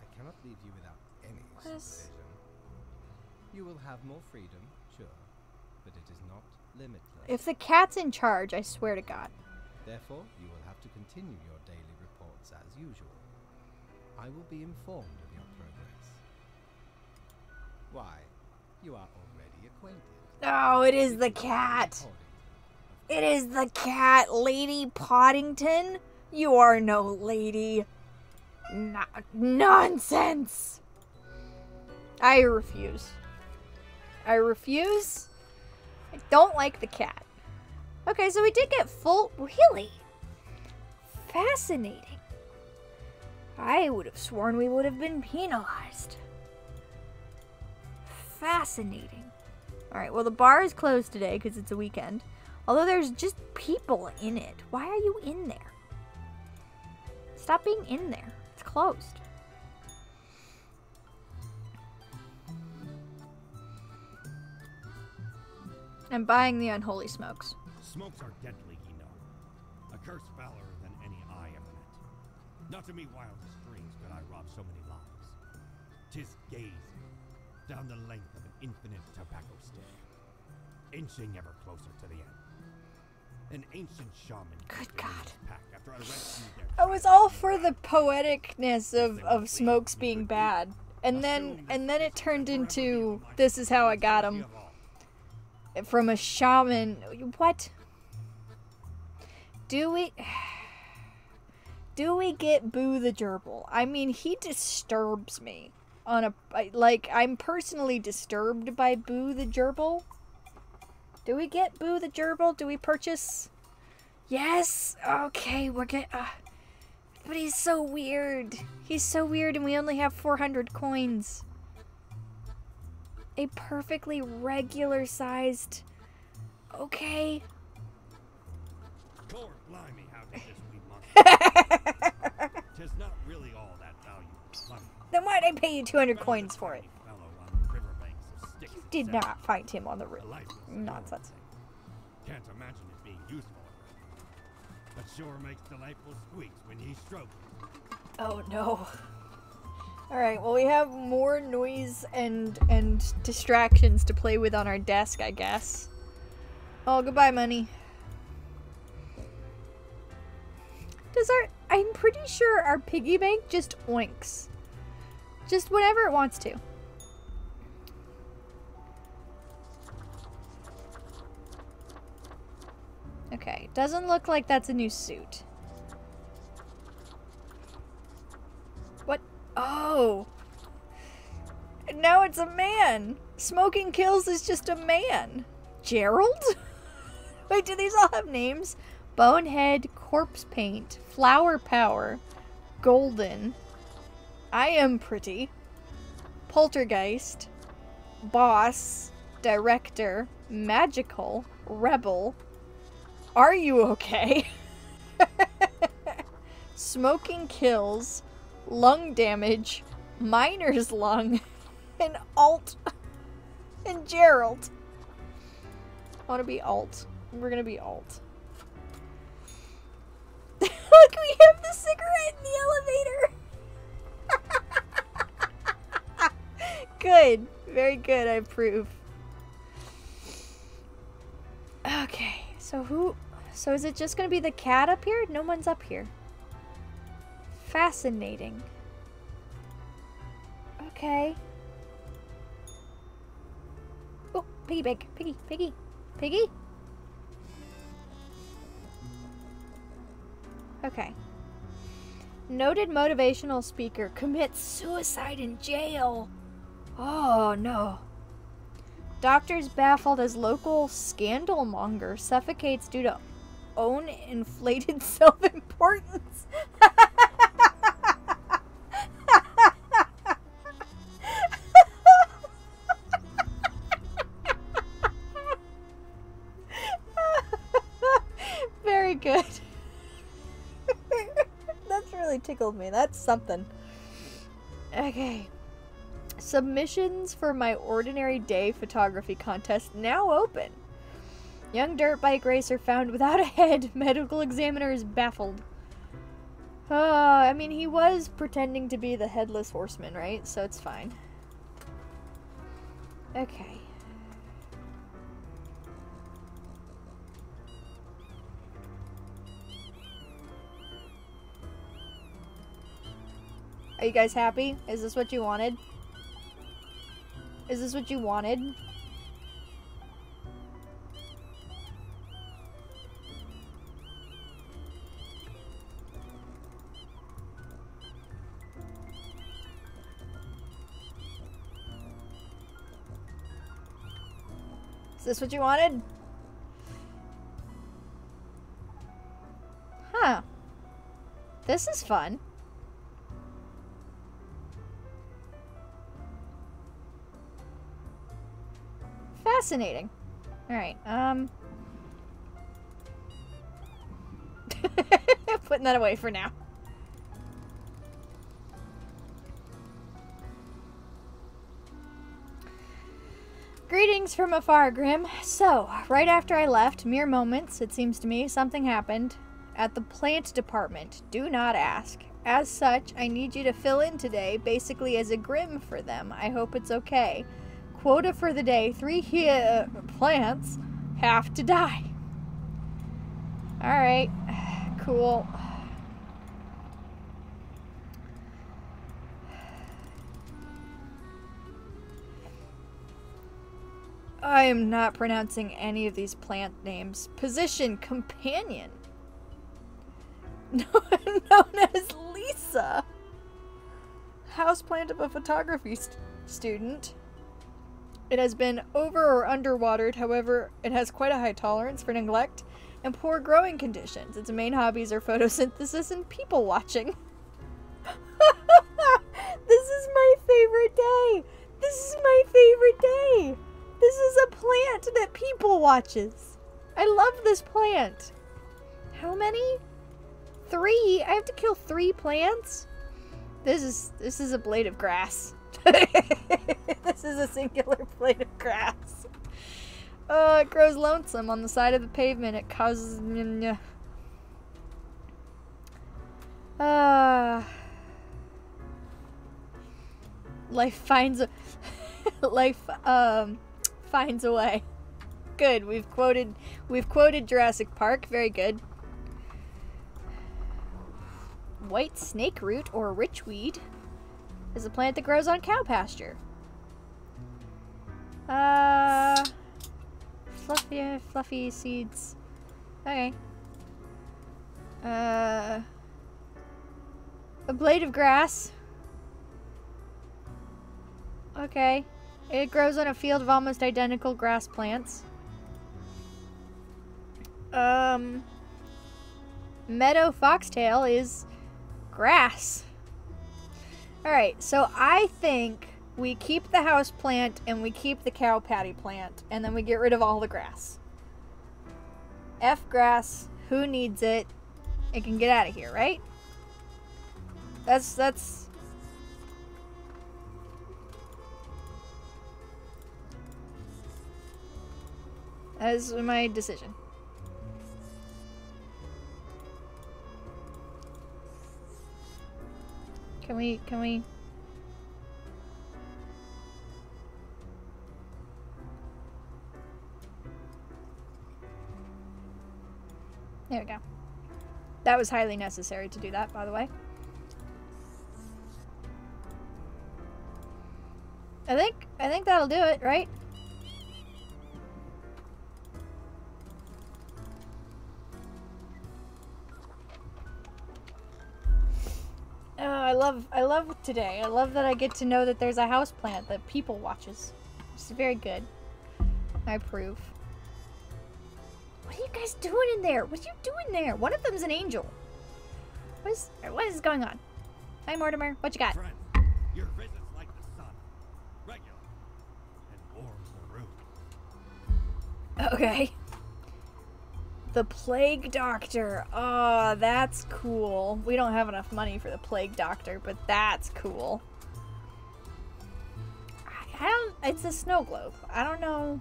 [SPEAKER 2] I cannot leave you without any
[SPEAKER 1] What is-
[SPEAKER 2] supervision. You will have more freedom, sure, but it is not limitless.
[SPEAKER 1] If the cat's in charge, I swear to God.
[SPEAKER 2] Therefore, you will have to continue your daily reports as usual. I will be informed of your progress. Why, you are already acquainted.
[SPEAKER 1] Oh, it is the cat. It is the cat, Lady Poddington. You are no lady. No- nonsense. I refuse. I refuse. I don't like the cat. Okay, so we did get full. Really? Fascinating. I would have sworn we would have been penalized. Fascinating. Alright, well, the bar is closed today because it's a weekend. Although there's just people in it. Why are you in there? Stop being in there. It's closed. I'm buying the unholy smokes.
[SPEAKER 3] Smokes are deadly, ye know. A curse fouler than any I ever met. Not to me wildest dreams could I rob so many lives. Tis gazing down the length of an infinite tobacco stick, inching ever closer to the end. An ancient shaman
[SPEAKER 1] Good God.
[SPEAKER 3] this Pack after I
[SPEAKER 1] I was all for the poeticness of, of smokes being bad. And then and then it turned into this is how I got him from a shaman. What? Do we Do we get Boo the gerbil? I mean, he disturbs me on a like I'm personally disturbed by Boo the gerbil. Do we get Boo the gerbil? Do we purchase? Yes. Okay, we're get. Uh, but he's so weird. He's so weird, and we only have 400 coins. A perfectly regular sized. Okay.
[SPEAKER 3] Really all that valuable.
[SPEAKER 1] Then why'd I pay you 200 coins for it?
[SPEAKER 3] Tiny fellow on the riverbanks of Styx
[SPEAKER 1] You did not find him on the river. Nonsense.
[SPEAKER 3] Can't imagine it being useful. But sure makes delightful squeaks when ye stroke it.
[SPEAKER 1] Oh no. Alright, well we have more noise and and distractions to play with on our desk, I guess. Oh, goodbye, money. Does our I'm pretty sure our piggy bank just oinks. Just whenever it wants to. Okay, doesn't look like that's a new suit. What? Oh. Now it's a man. Smoking Kills is just a man. Gerald? Wait, do these all have names? Bonehead, Corpse Paint, Flower Power, Golden. I am pretty. Poltergeist, Boss, Director, Magical, Rebel. Are you okay? smoking kills, lung damage, miner's lung, and alt, and Gerald. I want to be alt. We're gonna be alt. Look, we have the cigarette in the elevator. good. Very good. I approve. Okay. So who so is it just going to be the cat up here? No one's up here. Fascinating. Okay. Oh, piggy pig. Piggy, piggy. Piggy? Okay. Noted motivational speaker commits suicide in jail. Oh no. Doctors baffled as local scandal monger suffocates due to own inflated self importance. tickled me. That's something. Okay. Submissions for my ordinary day photography contest now open. Young dirt bike racer found without a head. Medical examiner is baffled. Uh, I mean, he was pretending to be the headless horseman, right? So it's fine. Okay. Are you guys happy? Is this what you wanted? Is this what you wanted? Is this what you wanted? Huh. This is fun. Fascinating. Alright, um... Putting that away for now. Greetings from afar, Grim. So, right after I left, mere moments, it seems to me, something happened at the plant department. Do not ask. As such, I need you to fill in today, basically as a Grim for them. I hope it's okay. Quota for the day three uh, plants have to die. Alright, cool. I am not pronouncing any of these plant names. Position companion. Known as Lisa. Houseplant of a photography st student. It has been over or underwatered, however, it has quite a high tolerance for neglect and poor growing conditions. Its main hobbies are photosynthesis and people watching. this is my favorite day. This is my favorite day. This is a plant that people watches. I love this plant. How many? Three? I have to kill three plants? This is this is a blade of grass. this is a singular blade of grass. Oh, it grows lonesome on the side of the pavement. It causes... Ah. Uh, life finds a... life, um, finds a way. Good. We've quoted... We've quoted Jurassic Park. Very good. White snake root or richweed is a plant that grows on cow pasture. Uh, fluffy, fluffy seeds. Okay. Uh, a blade of grass. Okay. It grows on a field of almost identical grass plants. Um, meadow foxtail is grass. Alright, so I think we keep the house plant and we keep the cow patty plant and then we get rid of all the grass. F grass, who needs it? It can get out of here, right? That's that's. That is my decision. Can we? Can we? There we go. That was highly necessary to do that, by the way. I think I think that'll do it, right? Oh, I love I love today. I love that I get to know that there's a house plant that people watches. It's very good. I approve. What are you guys doing in there? What are you doing there? One of them's an angel. What is what is going on? Hi Mortimer, what you got?
[SPEAKER 3] Friend, your visit's like the sun. Regular. And warms the room.
[SPEAKER 1] Okay. The Plague Doctor. Oh, that's cool. We don't have enough money for the Plague Doctor, but that's cool. I, don't. It's a snow globe. I don't know.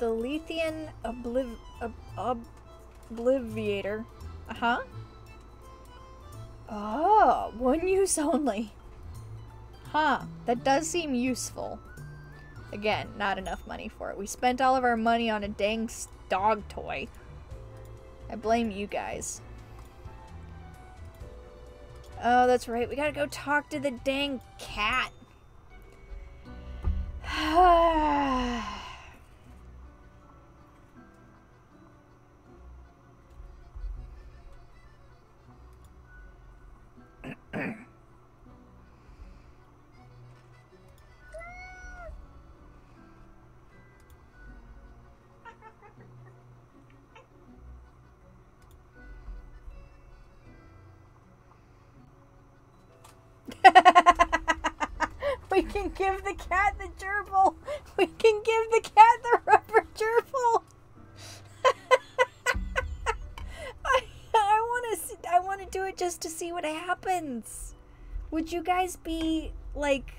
[SPEAKER 1] The Lethian Obliv- ob- Obliviator. Uh huh. Oh, one use only. Huh. That does seem useful. Again, not enough money for it. We spent all of our money on a dang dog toy. I blame you guys. Oh, that's right. We gotta go talk to the dang cat. the cat the gerbil. We can give the cat the rubber gerbil. I, I want to. I want to do it just to see what happens. Would you guys be like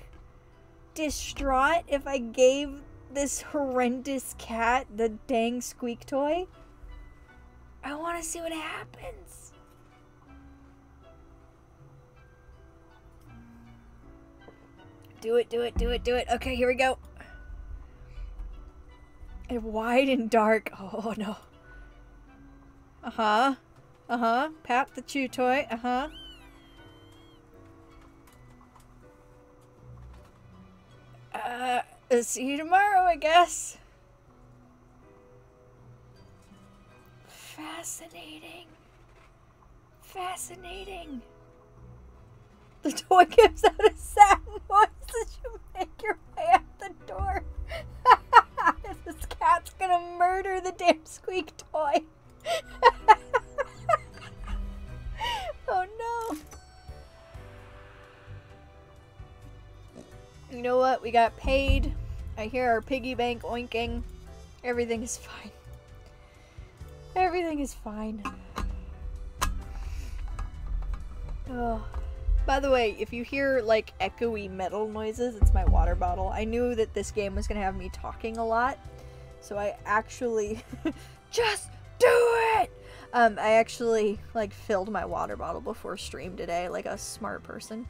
[SPEAKER 1] distraught if I gave this horrendous cat the dang squeak toy? I want to see what happens. Do it, do it, do it, do it. Okay, here we go. And wide and dark. Oh no. Uh huh. Uh huh. Pat the chew toy. Uh huh. Uh, see you tomorrow, I guess. Fascinating. Fascinating. The toy gives out a sad noise as you make your way out the door. this cat's gonna murder the damn squeak toy. oh no. You know what? We got paid. I hear our piggy bank oinking. Everything is fine. Everything is fine. Oh. By the way, if you hear like echoey metal noises, it's my water bottle. I knew that this game was gonna have me talking a lot, so I actually just do it. Um, I actually like filled my water bottle before stream today, like a smart person.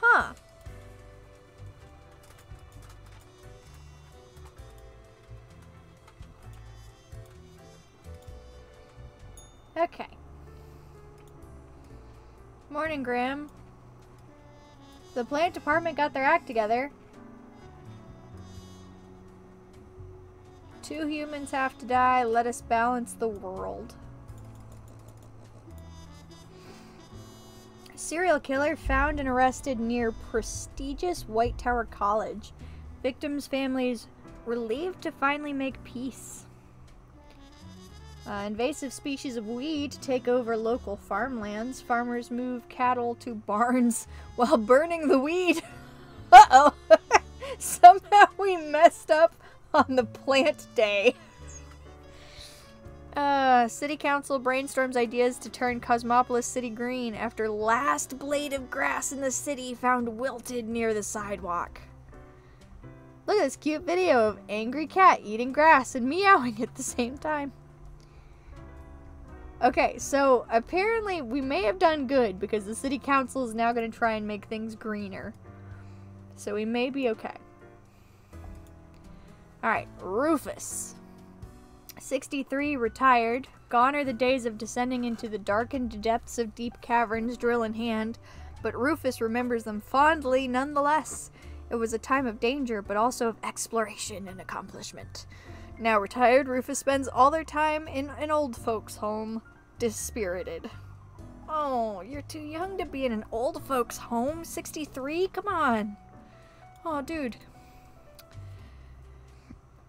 [SPEAKER 1] Huh. Okay. Morning, Graham. The plant department got their act together. Two humans have to die. Let us balance the world. Serial killer found and arrested near prestigious White Tower College. Victims' families relieved to finally make peace. Uh, invasive species of weed take over local farmlands. Farmers move cattle to barns while burning the weed. Uh oh. Somehow we messed up on the plant day. Uh, city council brainstorms ideas to turn Cosmopolis City green after last blade of grass in the city found wilted near the sidewalk. Look at this cute video of angry cat eating grass and meowing at the same time. Okay, so apparently we may have done good because the city council is now going to try and make things greener. So we may be okay. Alright, Rufus. 63, retired. Gone are the days of descending into the darkened depths of deep caverns, drill in hand, but Rufus remembers them fondly nonetheless. It was a time of danger, but also of exploration and accomplishment. Now retired, Rufus spends all their time in an old folks' home, dispirited. Oh, you're too young to be in an old folks' home? 63? Come on. Oh, dude.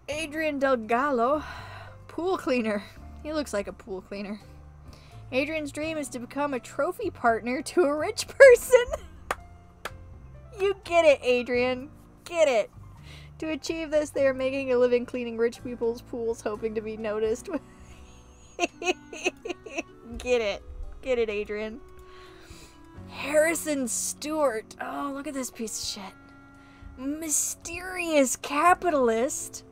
[SPEAKER 1] Adrian Delgado, pool cleaner. He looks like a pool cleaner. Adrian's dream is to become a trophy partner to a rich person. you get it, Adrian. Get it. To achieve this, they are making a living cleaning rich people's pools, hoping to be noticed. get it. Get it, Adrian. Harrison Stewart. Oh, look at this piece of shit. Mysterious capitalist.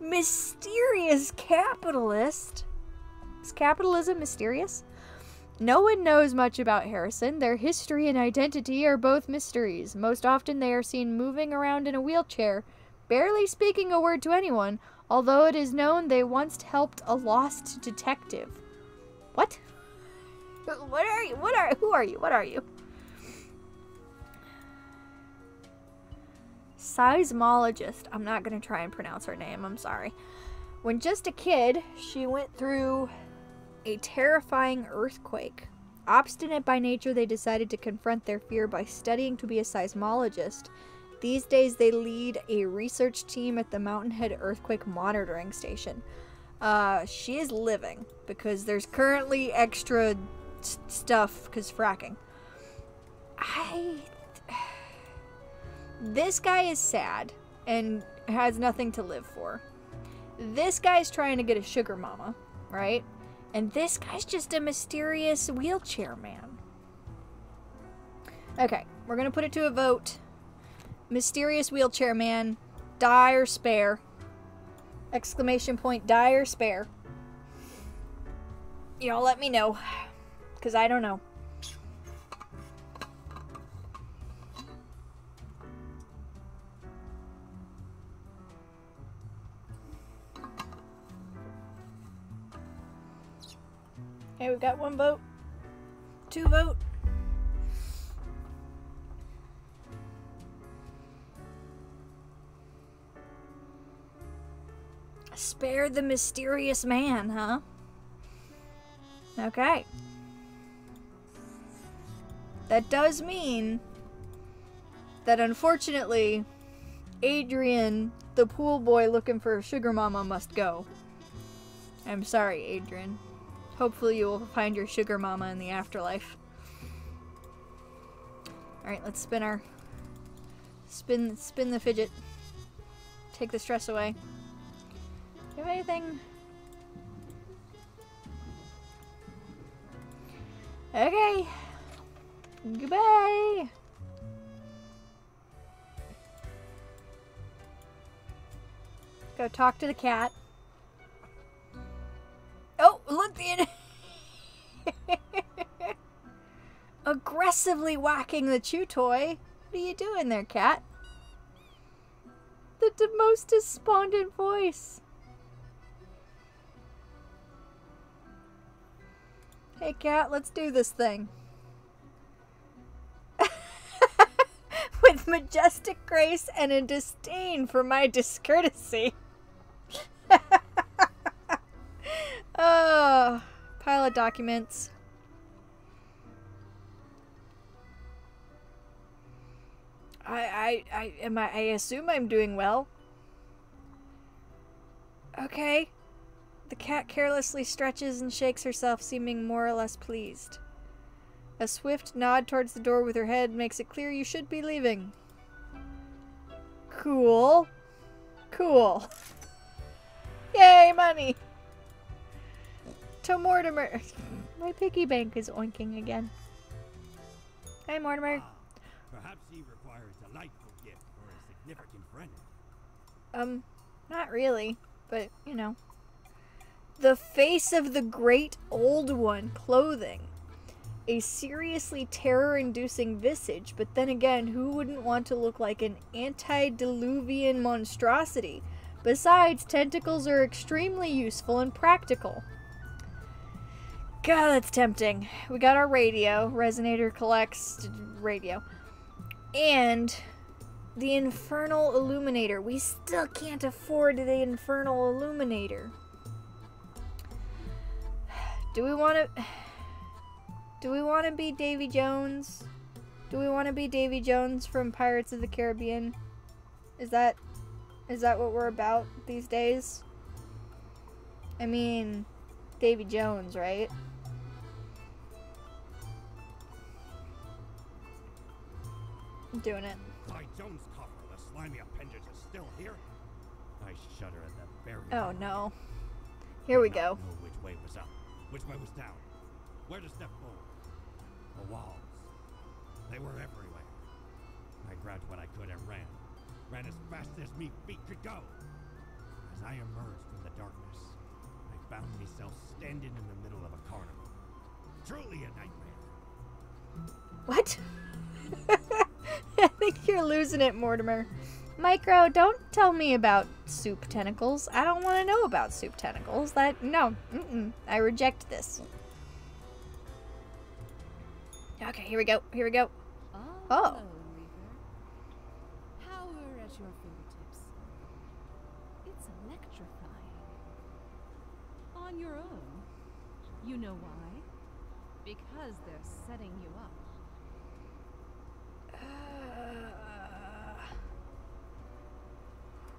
[SPEAKER 1] Mysterious capitalist. Is capitalism mysterious? No one knows much about Harrison. Their history and identity are both mysteries. Most often, they are seen moving around in a wheelchair, barely speaking a word to anyone, although it is known they once helped a lost detective. What? What are you? What are? Who are you? What are you? seismologist. I'm not going to try and pronounce her name, I'm sorry. When just a kid, she went through a terrifying earthquake. Obstinate by nature, they decided to confront their fear by studying to be a seismologist. These days, they lead a research team at the Mountain Head Earthquake Monitoring Station. Uh, she is living because there's currently extra stuff because fracking. I this guy is sad and has nothing to live for. This guy's trying to get a sugar mama, right? And this guy's just a mysterious wheelchair man. Okay, we're gonna put it to a vote. Mysterious wheelchair man, die or spare. Exclamation point, die or spare. Y'all let me know. Because I don't know. Okay, we've got one vote. Two vote. Spare the mysterious man, huh? Okay. That does mean that unfortunately, Adrian, the pool boy looking for sugar mama, must go. I'm sorry, Adrian. Hopefully you will find your sugar mama in the afterlife. Alright, let's spin our spin spin the fidget. Take the stress away. You have anything? Okay. Goodbye. Go talk to the cat. Oh, look the aggressively whacking the chew toy. What are you doing there, cat? The most despondent voice. Hey, cat, let's do this thing. With majestic grace and a disdain for my discourtesy. Oh, pile of documents. I, I, I, am I, I assume I'm doing well. Okay. The cat carelessly stretches and shakes herself, seeming more or less pleased. A swift nod towards the door with her head makes it clear you should be leaving. Cool. Cool. Yay, money. To Mortimer. My piggy bank is oinking again. Hey, Mortimer.
[SPEAKER 3] Ah, perhaps he requires a delightful gift for a significant friend.
[SPEAKER 1] Um, not really, but you know. The face of the great old one clothing. A seriously terror inducing visage, but then again, who wouldn't want to look like an antediluvian monstrosity? Besides, tentacles are extremely useful and practical. God, that's tempting. We got our radio. Resonator collects radio. And the Infernal Illuminator. We still can't afford the Infernal Illuminator. Do we want to... Do we want to be Davy Jones? Do we want to be Davy Jones from Pirates of the Caribbean? Is that... Is that what we're about these days? I mean, Davy Jones, right? I'm doing it.
[SPEAKER 3] By Jones' coffer, the slimy appendage is still here. I shudder at very
[SPEAKER 1] Oh no. Here we go.
[SPEAKER 3] Which way was down, where to step forward. The walls, they were everywhere. I grabbed what I could and ran, ran as fast as me feet could go. As I emerged from the darkness, I found myself standing in the middle of a carnival. Truly a nightmare.
[SPEAKER 1] What? I think you're losing it, Mortimer. Micro, don't tell me about soup tentacles. I don't want to know about soup tentacles. That no, mm-mm. I reject this. Okay, here we go. Here we go.
[SPEAKER 4] Oh.
[SPEAKER 1] Oh.
[SPEAKER 4] Power at your fingertips. It's electrifying. On your own. You know why? Because they're setting you up.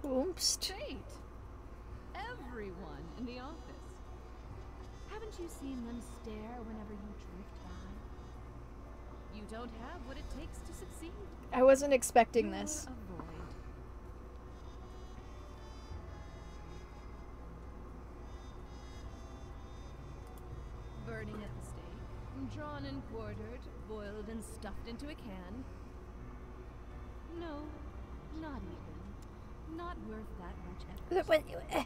[SPEAKER 1] Oops.
[SPEAKER 4] Great. Everyone in the office. Haven't you seen them stare whenever you drift by? You don't have what it takes to succeed.
[SPEAKER 1] I wasn't expecting
[SPEAKER 4] You're
[SPEAKER 1] this.
[SPEAKER 4] Burning at the stake, drawn and quartered, boiled and stuffed into a can. No, not even. Not worth that much effort.
[SPEAKER 1] What, eh,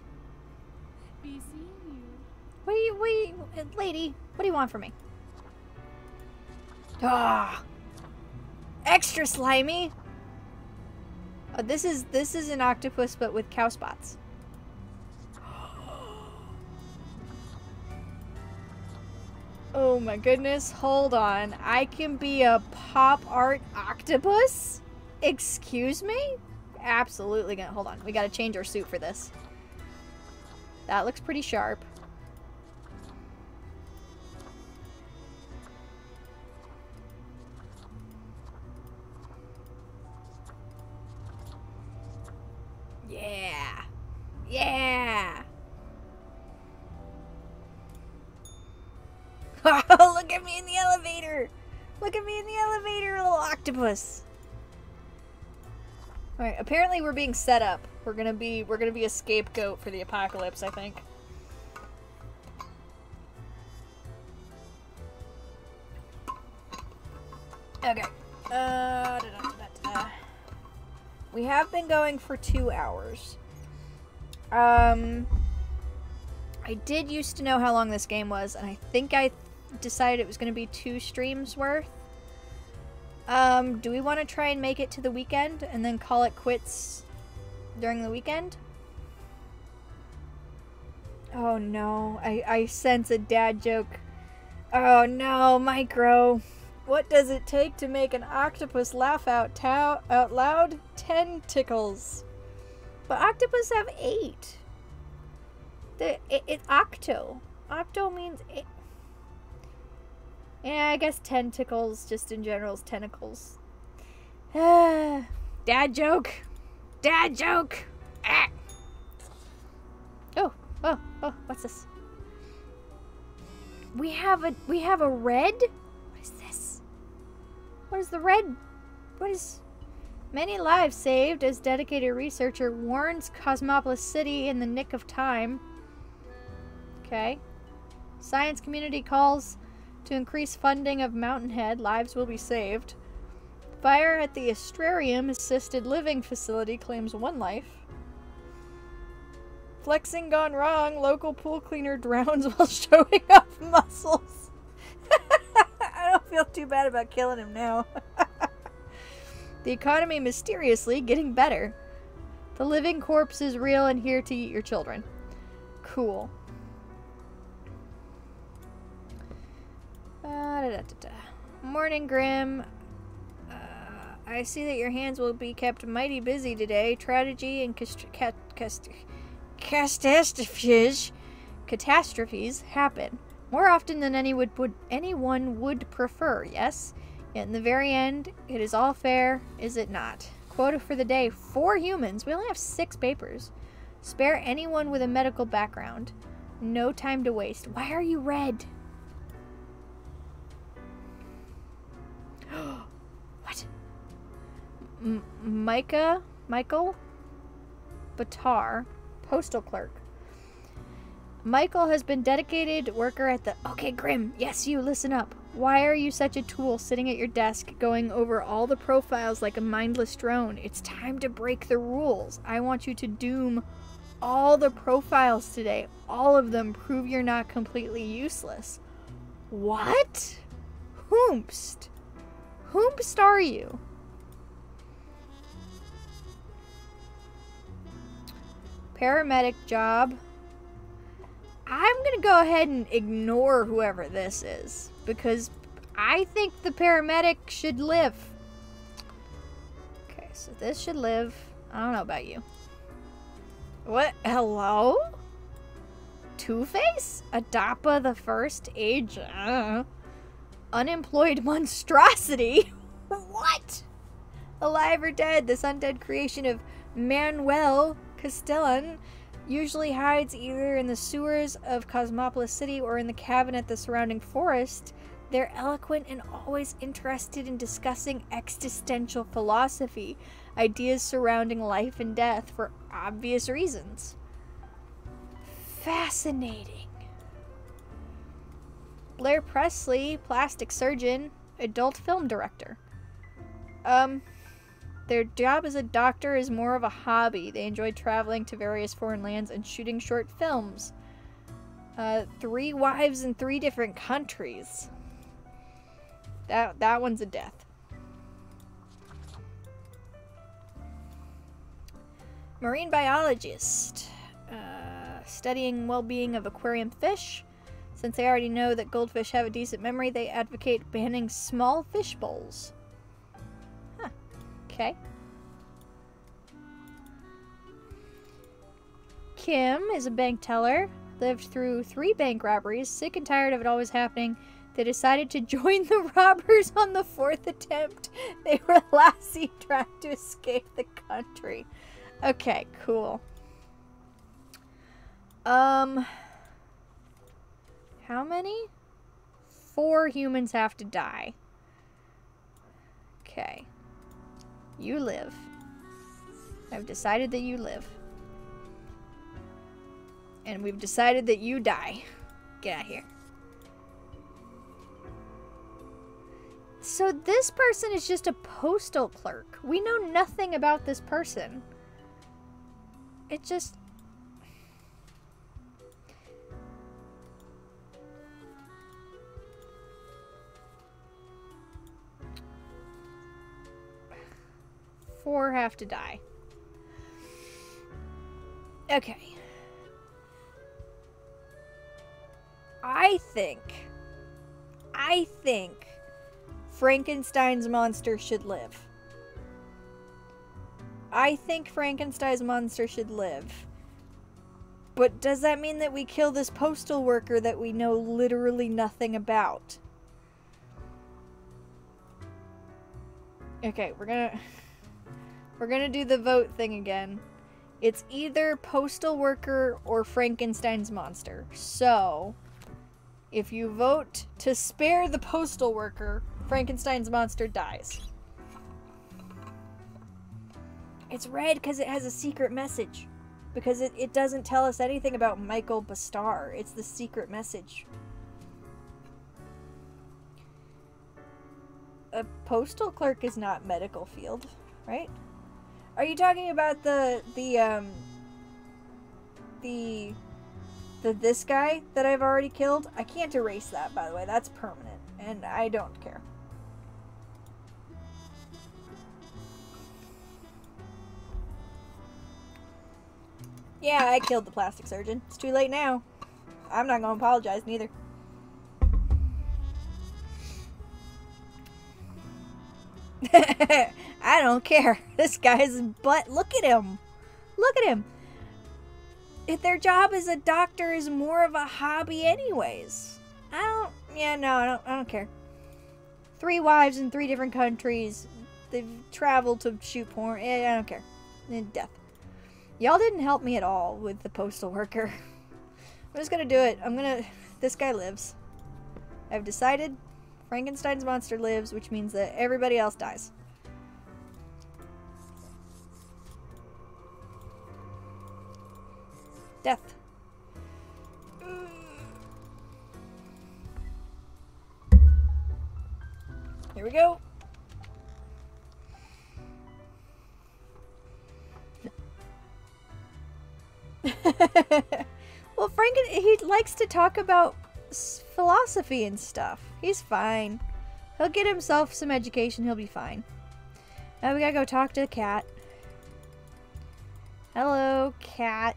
[SPEAKER 4] Be seeing you.
[SPEAKER 1] what do you, what do you, eh, lady? What do you want from me? Ah, extra slimy. Oh, this is this is an octopus, but with cow spots. Oh my goodness, hold on. I can be a pop art octopus? Excuse me? Absolutely gonna hold on. We gotta change our suit for this. That looks pretty sharp. Yeah. Yeah. Oh, look at me in the elevator. Look at me in the elevator, little octopus. Apparently we're being set up. We're to be we're to be a scapegoat for the apocalypse, I think. Okay. Uh, da, da, da. We have been going for 2 hours. Um I did used to know how long this game was, and I think I decided it was going to be two streams worth. Um, do we want to try and make it to the weekend and then call it quits during the weekend? Oh no, I, I sense a dad joke. Oh no, Micro. What does it take to make an octopus laugh out, out loud? Tentacles. But octopus have eight. The it, it octo. Octo means. Yeah, I guess tentacles just in general is tentacles. Dad joke. Dad joke. Ah. Oh, oh, oh, what's this? We have a we have a red? What is this? What is the red? What is Many lives saved as dedicated researcher warns Cosmopolis City in the nick of time. Okay. Science community calls to increase funding of Mountainhead. Lives will be saved. Fire at the Astrarium assisted living facility claims one life. Flexing gone wrong. Local pool cleaner drowns while showing off muscles. I don't feel too bad about killing him now. the economy mysteriously getting better. The living corpse is real and here to eat your children. Cool. Uh, da, da, da, Morning, Grim. Uh, I see that your hands will be kept mighty busy today. Tragedy and cat- catastrophes catastrophes happen more often than any would, would anyone would prefer. Yes, yet in the very end, it is all fair, is it not? Quota for the day: four humans. We only have six papers. Spare anyone with a medical background. No time to waste. Why are you red? what? M- Micah? Michael? Batar, postal clerk. Michael has been dedicated worker at the. Okay, Grim, yes, you, listen up. Why are you such a tool sitting at your desk going over all the profiles like a mindless drone? It's time to break the rules. I want you to doom all the profiles today. All of them prove you're not completely useless. What? Whomst? Whomst are you? Paramedic job. I'm gonna go ahead and ignore whoever this is because I think the paramedic should live. Okay, so this should live. I don't know about you. What? Hello? Two Face? Adapa the First Age? Uh, unemployed monstrosity? what? Alive or dead, this undead creation of Manuel Castellan usually hides either in the sewers of Cosmopolis City or in the cabin at the surrounding forest. They're eloquent and always interested in discussing existential philosophy, ideas surrounding life and death for obvious reasons. Fascinating. Blair Presley, plastic surgeon, adult film director. Um, their job as a doctor is more of a hobby. They enjoy traveling to various foreign lands and shooting short films. Uh, three wives in three different countries. That that one's a death. Marine biologist, uh, studying well-being of aquarium fish. Since they already know that goldfish have a decent memory, they advocate banning small fish bowls. Huh. Okay. Kim is a bank teller. Lived through three bank robberies. Sick and tired of it always happening, they decided to join the robbers on the fourth attempt. They were Lassie trying to escape the country. Okay, cool. Um, how many? Four humans have to die. Okay. You live. I've decided that you live. And we've decided that you die. Get out of here. So this person is just a postal clerk. We know nothing about this person. It just Four have to die. Okay. I think. I think Frankenstein's monster should live. I think Frankenstein's monster should live. But does that mean that we kill this postal worker that we know literally nothing about? Okay, we're gonna we're gonna do the vote thing again. It's either postal worker or Frankenstein's monster. So, if you vote to spare the postal worker, Frankenstein's monster dies. It's red because it has a secret message. Because it, it doesn't tell us anything about Michael Bastar. It's the secret message. A postal clerk is not medical field, right? Are you talking about the the um the the this guy that I've already killed? I can't erase that by the way. That's permanent and I don't care. Yeah, I killed the plastic surgeon. It's too late now. I'm not going to apologize neither. I don't care. This guy's butt. Look at him. Look at him. If their job as a doctor is more of a hobby, anyways. I don't. Yeah, no, I don't. I don't care. Three wives in three different countries. They've traveled to shoot porn. Yeah, I don't care. And death. Y'all didn't help me at all with the postal worker. I'm just gonna do it. I'm gonna. This guy lives. I've decided Frankenstein's monster lives, which means that everybody else dies. Death. Here we go. well, Franken he likes to talk about philosophy and stuff. He's fine. He'll get himself some education. He'll be fine. Now we gotta go talk to the cat. Hello, cat.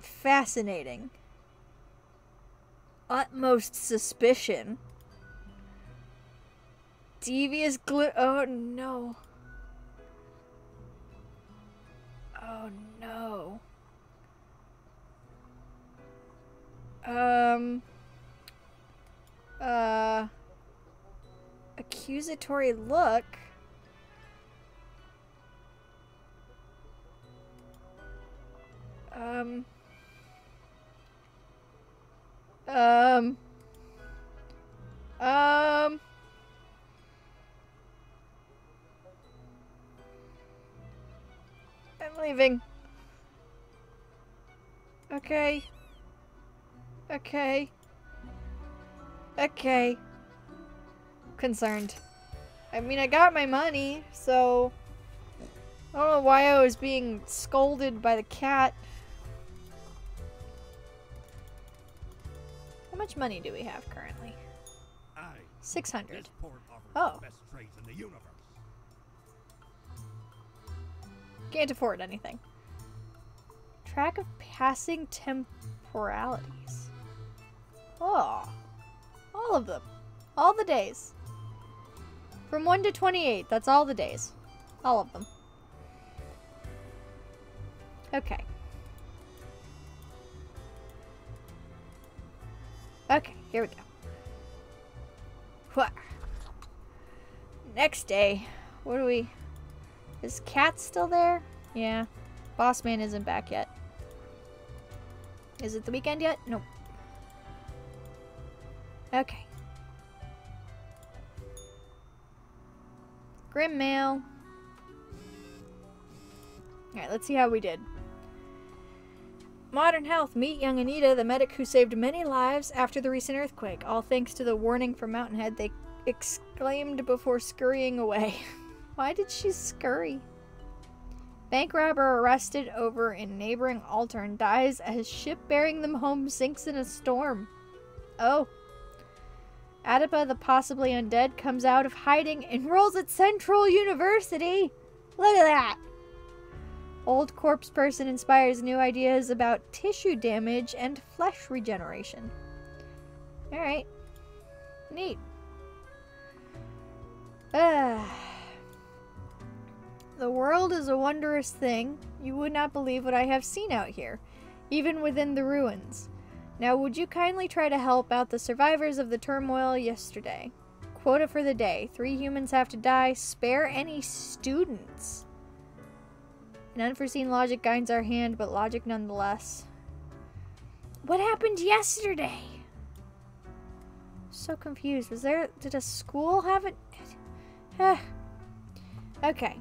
[SPEAKER 1] Fascinating. Utmost suspicion. Devious glue. Oh no. Accusatory look. Um. Um. Um. I'm leaving. Okay. Okay. Okay. Concerned. I mean, I got my money, so... I don't know why I was being scolded by the cat. How much money do we have currently?
[SPEAKER 3] I.
[SPEAKER 1] 600.
[SPEAKER 3] This port offers
[SPEAKER 1] Oh.
[SPEAKER 3] best in the universe.
[SPEAKER 1] Can't afford anything. Track of passing temporalities. Oh. All of them. All the days. From 1 to 28. That's all the days. All of them. Okay. Okay, here we go. Wha- Next day. What do we... Is Cat still there? Yeah. Boss man isn't back yet. Is it the weekend yet? Nope. Okay. Grim mail. Alright, let's see how we did. Modern Health. Meet young Anita, the medic who saved many lives after the recent earthquake. All thanks to the warning from Mountainhead, they exclaimed before scurrying away. Why did she scurry? Bank robber arrested over in neighboring Altern dies as ship bearing them home sinks in a storm. Oh. Adipa, the possibly undead, comes out of hiding, and enrolls at Central University. Look at that. Old corpse person inspires new ideas about tissue damage and flesh regeneration. Alright. Neat. Ah. The world is a wondrous thing. You would not believe what I have seen out here, even within the ruins. Now, would you kindly try to help out the survivors of the turmoil yesterday? Quota for the day three humans have to die. Spare any students. An unforeseen logic guides our hand, but logic nonetheless. What happened yesterday? So confused. Was there. Did a school have it? Eh. Okay.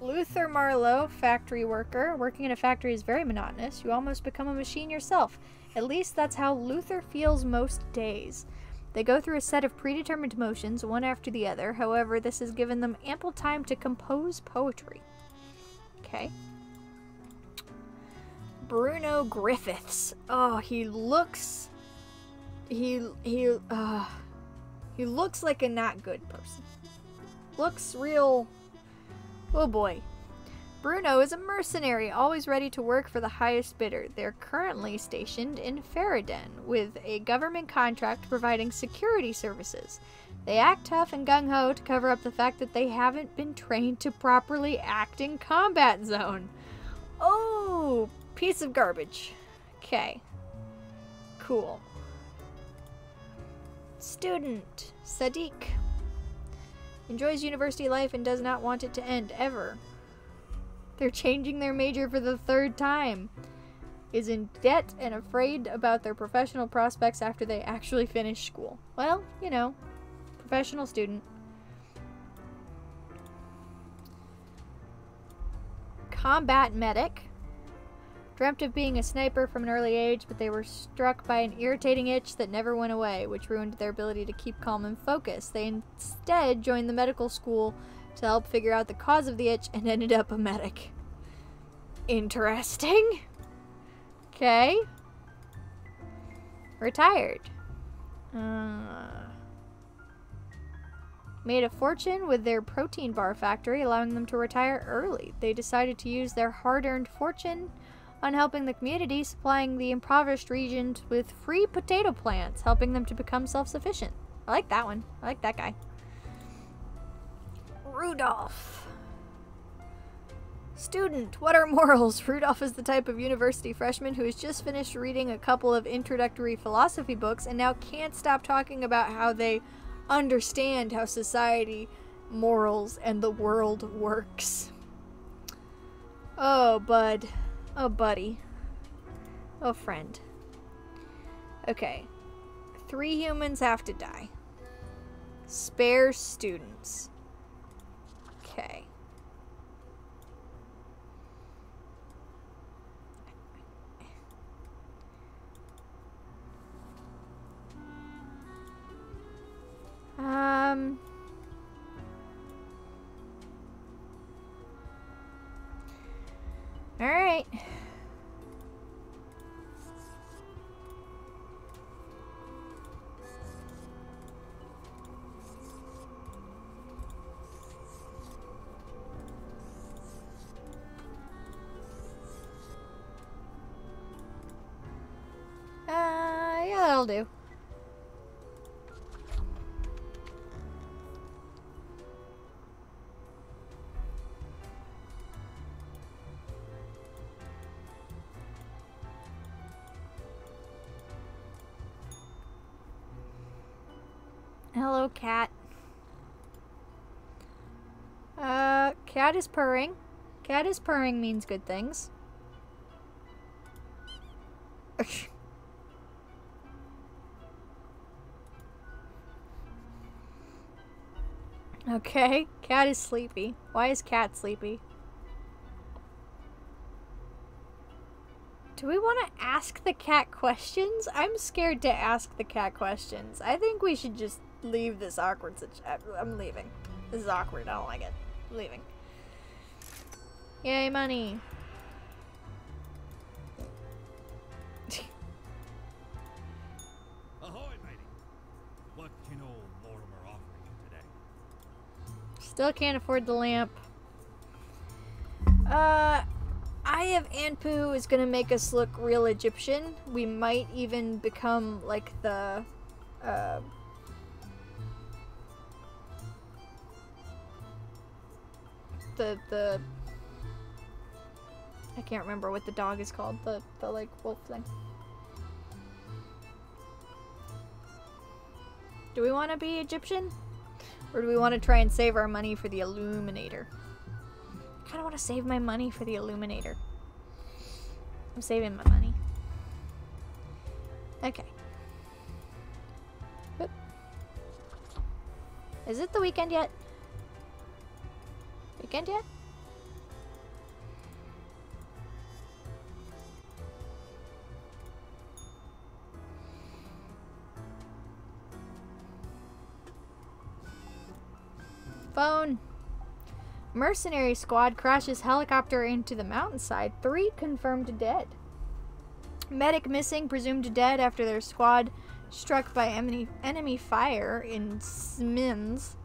[SPEAKER 1] Luther Marlowe, factory worker. Working in a factory is very monotonous. You almost become a machine yourself. At least that's how Luther feels most days. They go through a set of predetermined motions, one after the other. However, this has given them ample time to compose poetry. Okay. Bruno Griffiths. Oh, he looks. He he uh, he looks like a not good person. Looks real. Oh boy. Bruno is a mercenary, always ready to work for the highest bidder. They're currently stationed in Faradin with a government contract providing security services. They act tough and gung ho to cover up the fact that they haven't been trained to properly act in combat zone. Oh, piece of garbage. Okay. Cool. Student Sadiq enjoys university life and does not want it to end ever. They're changing their major for the third time. Is in debt and afraid about their professional prospects after they actually finish school. Well, you know, professional student. Combat medic. Dreamt of being a sniper from an early age, but they were struck by an irritating itch that never went away, which ruined their ability to keep calm and focus. They instead joined the medical school to help figure out the cause of the itch and ended up a medic. Interesting. Okay. Retired. Uh, made a fortune with their protein bar factory, allowing them to retire early. They decided to use their hard earned fortune on helping the community, supplying the impoverished regions with free potato plants, helping them to become self sufficient. I like that one. I like that guy. Rudolph. Student, what are morals? Rudolph is the type of university freshman who has just finished reading a couple of introductory philosophy books and now can't stop talking about how they understand how society, morals, and the world works. Oh, bud. Oh, buddy. Oh, friend. Okay. Three humans have to die. Spare students. Okay. Um. All that'll do. Hello, cat. Uh, cat is purring. Cat is purring means good things. okay, cat is sleepy. Why is cat sleepy? Do we want to ask the cat questions? I'm scared to ask the cat questions. I think we should just leave this awkward situation. Uh, I'm leaving. This is awkward. I don't like it. I'm leaving. Yay, money. Still can't afford the lamp. Uh, Eye of Anpu is gonna make us look real Egyptian. We might even become like the, uh, the the. I can't remember what the dog is called. The the like wolf thing. Do we want to be Egyptian? Or do we want to try and save our money for the Illuminator? I kind of want to save my money for the Illuminator. I'm saving my money. Okay. Oop. Is it the weekend yet? weekend yet? Phone. Mercenary squad crashes helicopter into the mountainside. Three confirmed dead. Medic missing, presumed dead after their squad struck by enemy, enemy fire in Smins.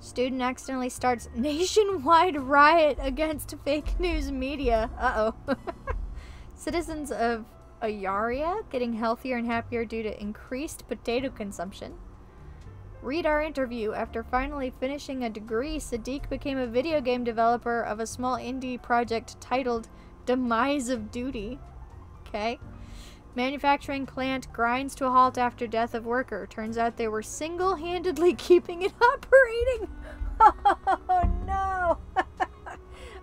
[SPEAKER 1] Student accidentally starts nationwide riot against fake news media. Uh oh. Citizens of Ayaria getting healthier and happier due to increased potato consumption. Read our interview. After finally finishing a degree, Sadiq became a video game developer of a small indie project titled Demise of Duty. Okay. Manufacturing plant grinds to a halt after death of worker. Turns out they were single-handedly keeping it operating. Oh no.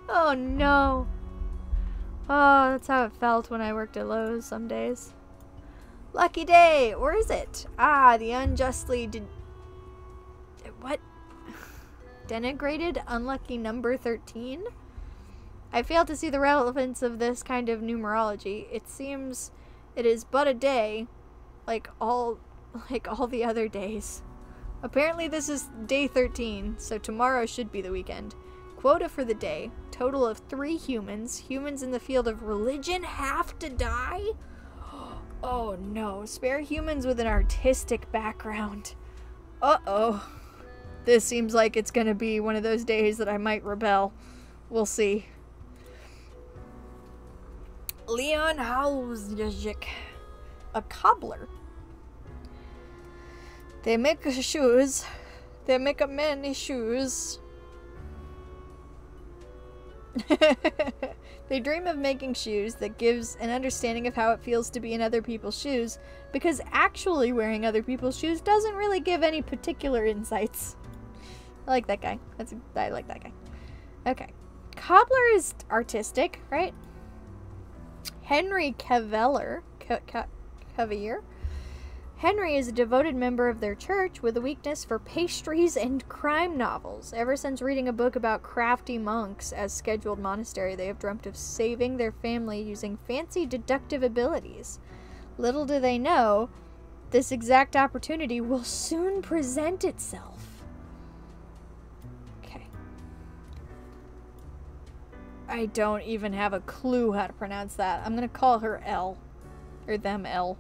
[SPEAKER 1] oh no. Oh, that's how it felt when I worked at Lowe's some days. Lucky day, or is it? Ah, the unjustly? Denigrated unlucky number 13? I fail to see the relevance of this kind of numerology. It seems it is but a day, like all like all the other days. Apparently this is day 13, so tomorrow should be the weekend. Quota for the day. Total of three humans. Humans in the field of religion have to die? Oh no. Spare humans with an artistic background. Uh-oh. This seems like it's gonna be one of those days that I might rebel. We'll see. Leon Hausjik, a cobbler. They make shoes. They make a many shoes. they dream of making shoes that gives an understanding of how it feels to be in other people's shoes because actually wearing other people's shoes doesn't really give any particular insights. I like that guy. That's I like that guy. Okay. Cobbler is artistic, right? Henry Caveller, Cavalier. Henry is a devoted member of their church with a weakness for pastries and crime novels. Ever since reading a book about crafty monks as scheduled monastery, they have dreamt of saving their family using fancy deductive abilities. Little do they know, this exact opportunity will soon present itself. I don't even have a clue how to pronounce that. I'm to call her L. Or them L.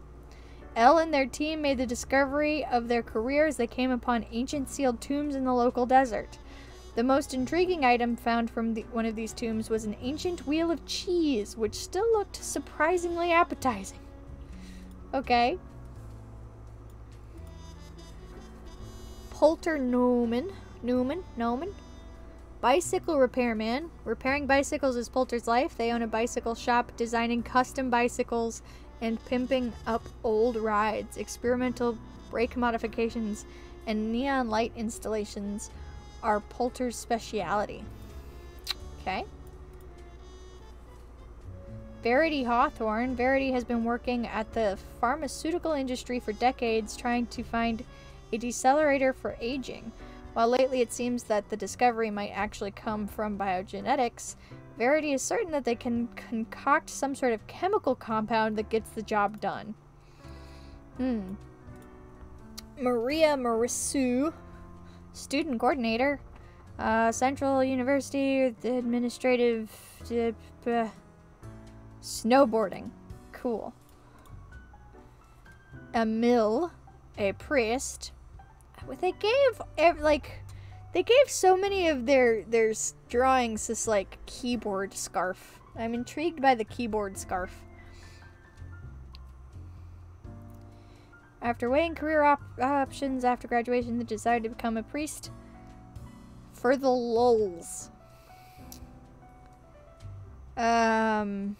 [SPEAKER 1] L and their team made the discovery of their career as they came upon ancient sealed tombs in the local desert. The most intriguing item found from the, one of these tombs was an ancient wheel of cheese, which still looked surprisingly appetizing. Okay. Poulter Newman. Newman? Newman? Bicycle repairman. Repairing bicycles is Poulter's life. They own a bicycle shop designing custom bicycles and pimping up old rides, experimental brake modifications, and neon light installations are Poulter's speciality. Okay. Verity Hawthorne. Verity has been working at the pharmaceutical industry for decades trying to find a decelerator for aging. While lately it seems that the discovery might actually come from biogenetics, Verity is certain that they can concoct some sort of chemical compound that gets the job done. Hmm. Maria Marisu, student coordinator, uh, Central University the Administrative uh, Snowboarding. Cool. Emil, a priest. They gave, like, they gave so many of their their drawings this like keyboard scarf. I'm intrigued by the keyboard scarf. After weighing career op options after graduation, they decided to become a priest for the lulls. Um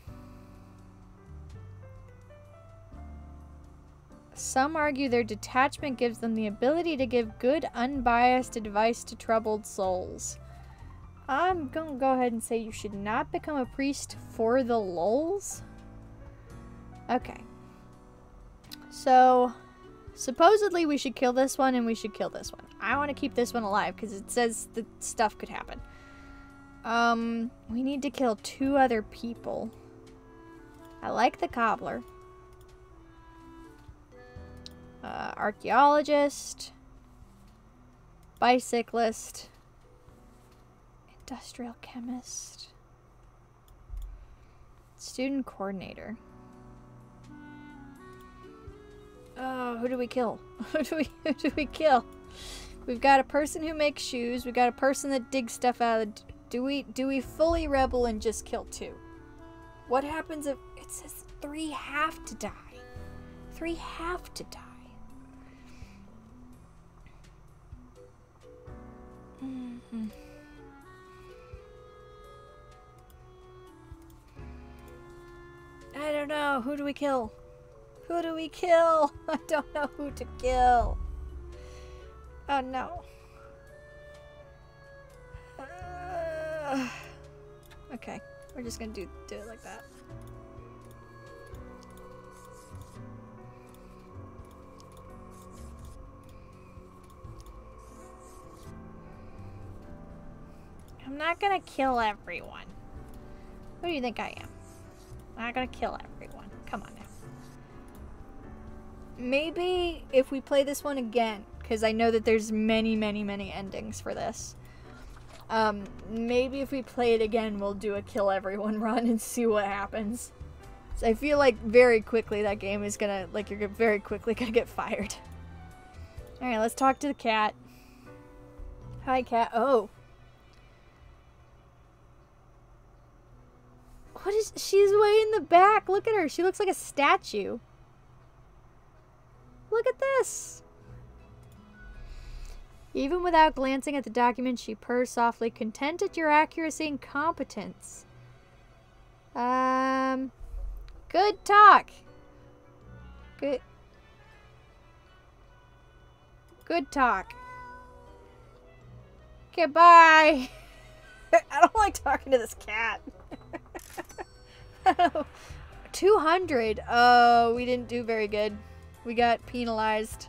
[SPEAKER 1] Some argue their detachment gives them the ability to give good, unbiased advice to troubled souls. I'm gonna go ahead and say you should not become a priest for the lulls. Okay. So, supposedly we should kill this one and we should kill this one. I want to keep this one alive because it says that stuff could happen. Um, we need to kill two other people. I like the cobbler. Uh, archaeologist. Bicyclist. Industrial chemist. Student coordinator. Oh, who do we kill? Who do we who do we kill? We've got a person who makes shoes. We've got a person that digs stuff out of the. Do we do we fully rebel and just kill two? What happens if it says three have to die? Three have to die. Mhm. I don't know. Who do we kill? Who do we kill? I don't know who to kill. Oh no. Uh, okay, we're just gonna do do it like that. I'm not gonna kill everyone. Who do you think I am? I'm not gonna kill everyone. Come on now. Maybe if we play this one again, because I know that there's many, many, many endings for this. Um, maybe if we play it again, we'll do a kill everyone run and see what happens. So I feel like very quickly that game is gonna, like, you're very quickly gonna get fired. Alright, let's talk to the cat. Hi, cat. Oh. What is, she's way in the back. Look at her. She looks like a statue. Look at this. Even without glancing at the document, she purrs softly, content at your accuracy and competence. Um, good talk. Good. Good talk. Goodbye. I don't like talking to this cat. 200. Oh, we didn't do very good. We got penalized.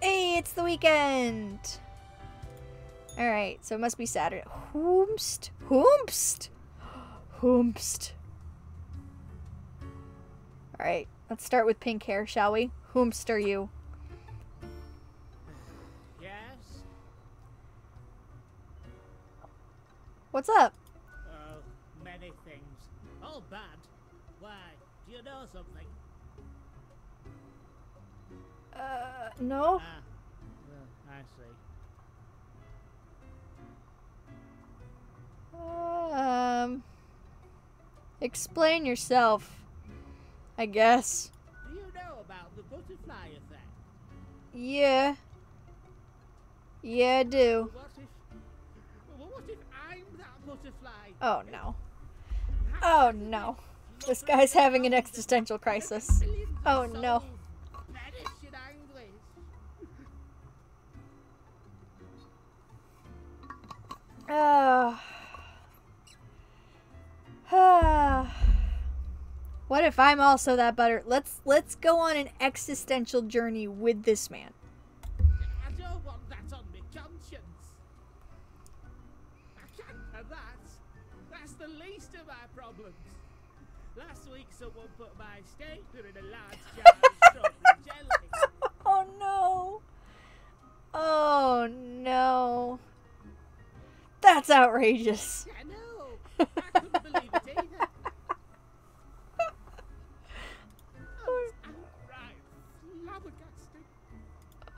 [SPEAKER 1] Hey, it's the weekend! Alright, so it must be Saturday. Whomst? Whomst? Whomst. Alright, let's start with pink hair, shall we? Whomst are you?
[SPEAKER 6] Yes?
[SPEAKER 1] What's up?
[SPEAKER 6] Know something?
[SPEAKER 1] Uh, no?
[SPEAKER 6] Ah, well, I see.
[SPEAKER 1] Um. Explain yourself. I guess.
[SPEAKER 6] Do you know about the butterfly effect?
[SPEAKER 1] Yeah. Yeah, I do.
[SPEAKER 6] What if... What if I'm that butterfly?
[SPEAKER 1] Oh no. Oh no. This guy's having an existential crisis. Oh, no.
[SPEAKER 6] souls Perish in anguish.
[SPEAKER 1] Oh. Ah. what if I'm also that butter? Let's let's go on an existential journey with this man.
[SPEAKER 6] Someone put my skater in a large jar of strawberry jelly.
[SPEAKER 1] Oh no. Oh no. That's outrageous.
[SPEAKER 6] I know. I couldn't believe it either. Oh. Outright flabbergasted.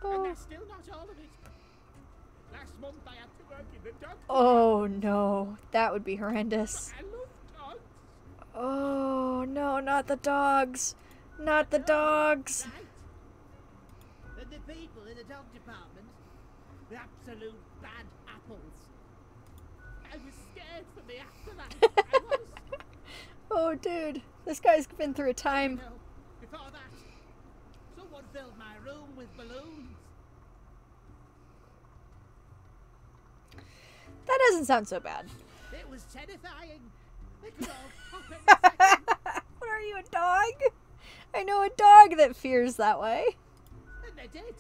[SPEAKER 6] Oh. And
[SPEAKER 1] Oh.
[SPEAKER 6] that's still not all of it. Last month, I had to work in the dog.
[SPEAKER 1] Oh no. That would be horrendous.
[SPEAKER 6] I love dogs.
[SPEAKER 1] Oh no, not the dogs. Not the dogs.
[SPEAKER 6] And the people in the dog department, the absolute bad apples. I was scared for me after that.
[SPEAKER 1] Oh dude. This guy's been through a time.
[SPEAKER 6] before that, someone filled my room with balloons.
[SPEAKER 1] That doesn't sound so bad.
[SPEAKER 6] It was terrifying. They could all pop in a second,
[SPEAKER 1] what are you, a dog? I know a dog that fears that way.
[SPEAKER 6] and they did.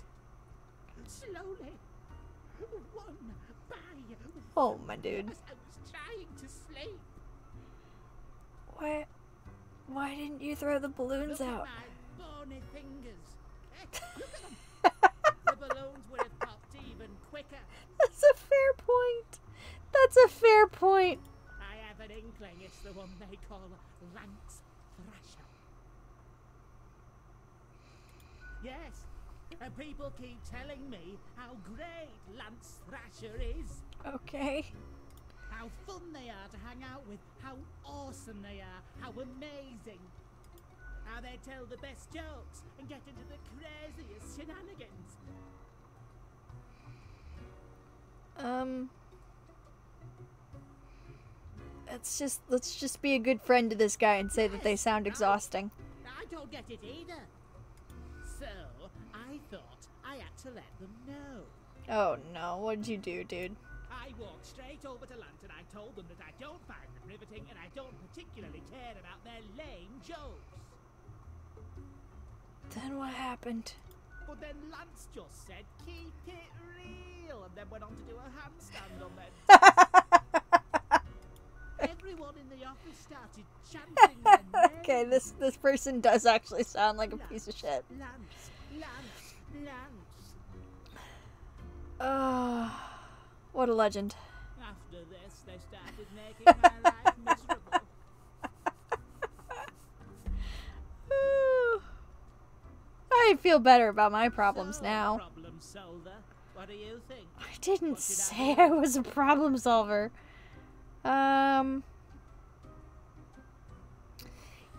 [SPEAKER 6] Slowly, one by
[SPEAKER 1] Oh, my dude.
[SPEAKER 6] As I was trying to sleep.
[SPEAKER 1] Why? Why didn't you throw the balloons
[SPEAKER 6] Look
[SPEAKER 1] out?
[SPEAKER 6] my bony fingers. Look at them. the balloons would have popped even quicker.
[SPEAKER 1] That's a fair point. That's a fair point.
[SPEAKER 6] I have an inkling it's the one they call Lance Thrasher. Yes, and people keep telling me how great Lance Thrasher is.
[SPEAKER 1] Okay.
[SPEAKER 6] How fun they are to hang out with, how awesome they are, how amazing. How they tell the best jokes and get into the craziest shenanigans.
[SPEAKER 1] Um. Let's just let's just be a good friend to this guy and say that they sound exhausting.
[SPEAKER 6] I don't get it either. So, I thought I had to let them know.
[SPEAKER 1] Oh no, what did you do, dude?
[SPEAKER 6] I walked straight over to Lance and I told them that I don't find them riveting and I don't particularly care about their lame jokes.
[SPEAKER 1] Then what happened?
[SPEAKER 6] But then Lance just said, keep it real, and then went on to do a handstand on their
[SPEAKER 1] okay, this this person does actually sound like a piece of shit.
[SPEAKER 6] Lance, Lance, Lance.
[SPEAKER 1] Oh, what a legend.
[SPEAKER 6] After this, they started making my life miserable.
[SPEAKER 1] I feel better about my problems
[SPEAKER 6] So,
[SPEAKER 1] now.
[SPEAKER 6] Problem solver, what do you think?
[SPEAKER 1] I didn't
[SPEAKER 6] I
[SPEAKER 1] say
[SPEAKER 6] do?
[SPEAKER 1] I was a problem solver. Um.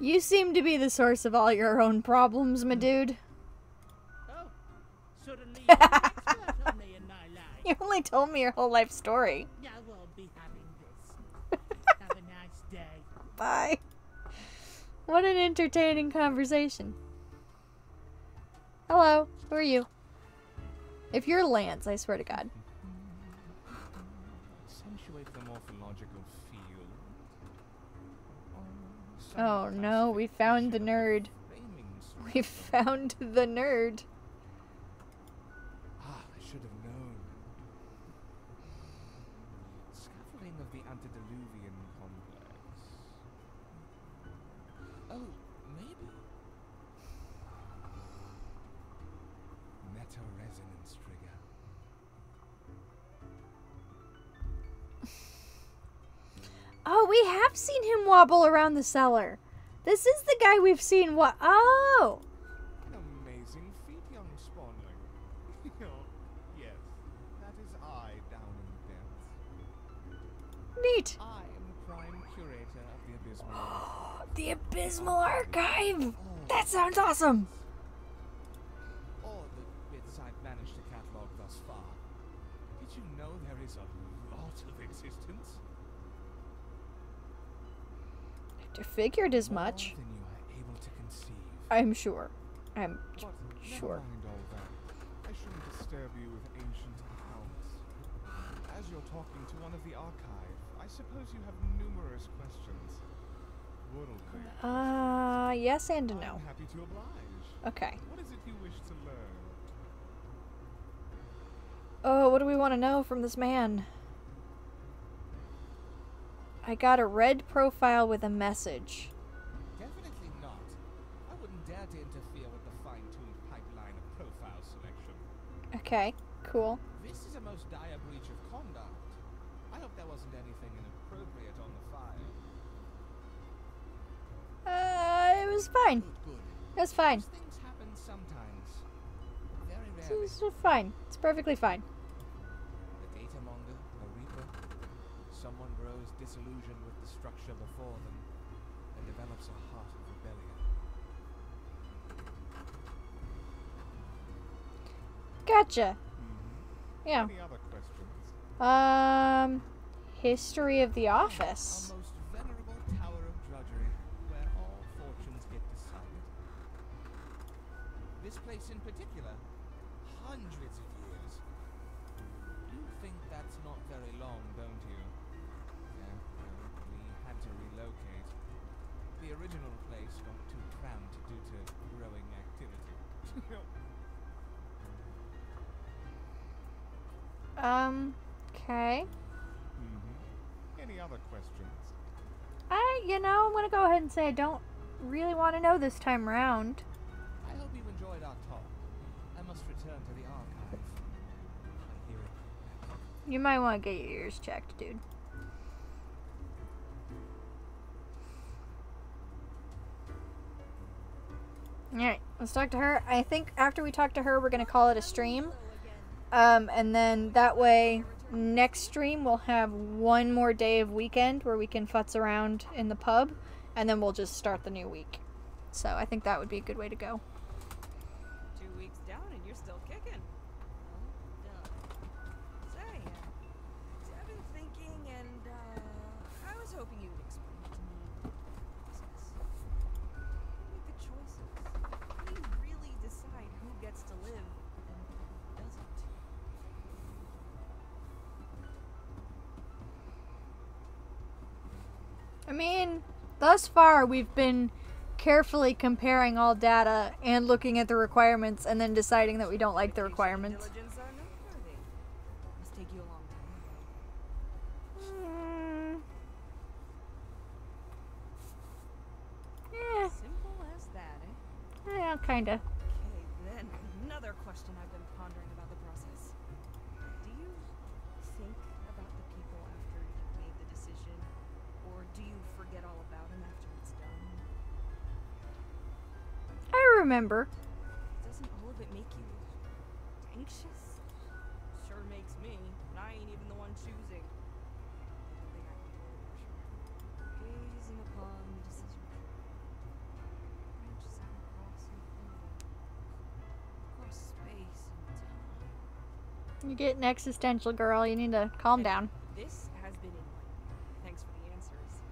[SPEAKER 1] You seem to be the source of all your own problems, my dude.
[SPEAKER 6] Oh, you're an expert on me in my life.
[SPEAKER 1] You only told me your whole life story.
[SPEAKER 6] I won't be having this. Have a nice day.
[SPEAKER 1] Bye. What an entertaining conversation. Hello, who are you? If you're Lance, I swear to God.
[SPEAKER 2] Accentuate the morphological field.
[SPEAKER 1] Oh no, we found the nerd. We found the nerd.
[SPEAKER 2] Ah, I should have known. Scaffolding of the antediluvian
[SPEAKER 1] have seen him wobble around the cellar. This is the guy we've seen what Oh!
[SPEAKER 2] An amazing feat, young spawnling. yes, that is I down in the depths.
[SPEAKER 1] Neat.
[SPEAKER 2] I am the prime curator of the Abysmal Archive.
[SPEAKER 1] The Abysmal Archive! That sounds awesome!
[SPEAKER 2] Or the bits I've managed to catalog thus far. Did you know there is a lot of existence?
[SPEAKER 1] I figured as much. I'm sure. I'm sure.
[SPEAKER 2] I shouldn't disturb you with ancient accounts. As you're talking to one of the archive, I suppose you have numerous questions. Worldly.
[SPEAKER 1] Uh, yes and no. Okay.
[SPEAKER 2] What is it you wish to learn?
[SPEAKER 1] Oh, what do we want to know from this man? I got a red profile with a message.
[SPEAKER 2] Definitely not. I wouldn't dare to interfere with the fine-tuned pipeline of profile selection.
[SPEAKER 1] Okay, cool.
[SPEAKER 2] This is a most dire breach of conduct. I hope there wasn't anything inappropriate on the file.
[SPEAKER 1] Uh, it was fine.
[SPEAKER 2] Good, good.
[SPEAKER 1] It was fine.
[SPEAKER 2] Things happen sometimes. Very
[SPEAKER 1] It
[SPEAKER 2] rarely.
[SPEAKER 1] was fine. It's perfectly fine.
[SPEAKER 2] A data monger, a reaper, someone grows disillusioned with the structure before them and develops a heart of rebellion.
[SPEAKER 1] Gotcha. Yeah.
[SPEAKER 2] Other questions?
[SPEAKER 1] Um, history of the office. Um, okay.
[SPEAKER 2] any other questions?
[SPEAKER 1] I, you know, I'm gonna go ahead and say I don't really want to know this time around.
[SPEAKER 2] I hope you enjoyed our talk. I must return to the archive. I hear it.
[SPEAKER 1] You might want to get your ears checked, dude. Alright, let's talk to her. I think after we talk to her, we're going to call it a stream. Um, and then that way, next stream, we'll have one more day of weekend where we can futz around in the pub. And then we'll just start the new week. So I think that would be a good way to go. Mean, thus far we've been carefully comparing all data and looking at the requirements and then deciding that we don't like the requirements.
[SPEAKER 5] Diligence are noteworthy. Must take you a long
[SPEAKER 1] Mm. Yeah,
[SPEAKER 5] Simple as that, eh?
[SPEAKER 1] yeah, kinda. Remember.
[SPEAKER 5] Doesn't all of it make you anxious? Sure makes me, and I ain't even the one choosing. I don't think I can do it for sure. Gazing upon the decision tree, branches out across and over, across space and time.
[SPEAKER 1] You're getting existential, girl. You need to calm down.
[SPEAKER 5] This has been enlightening. Thanks for the answers.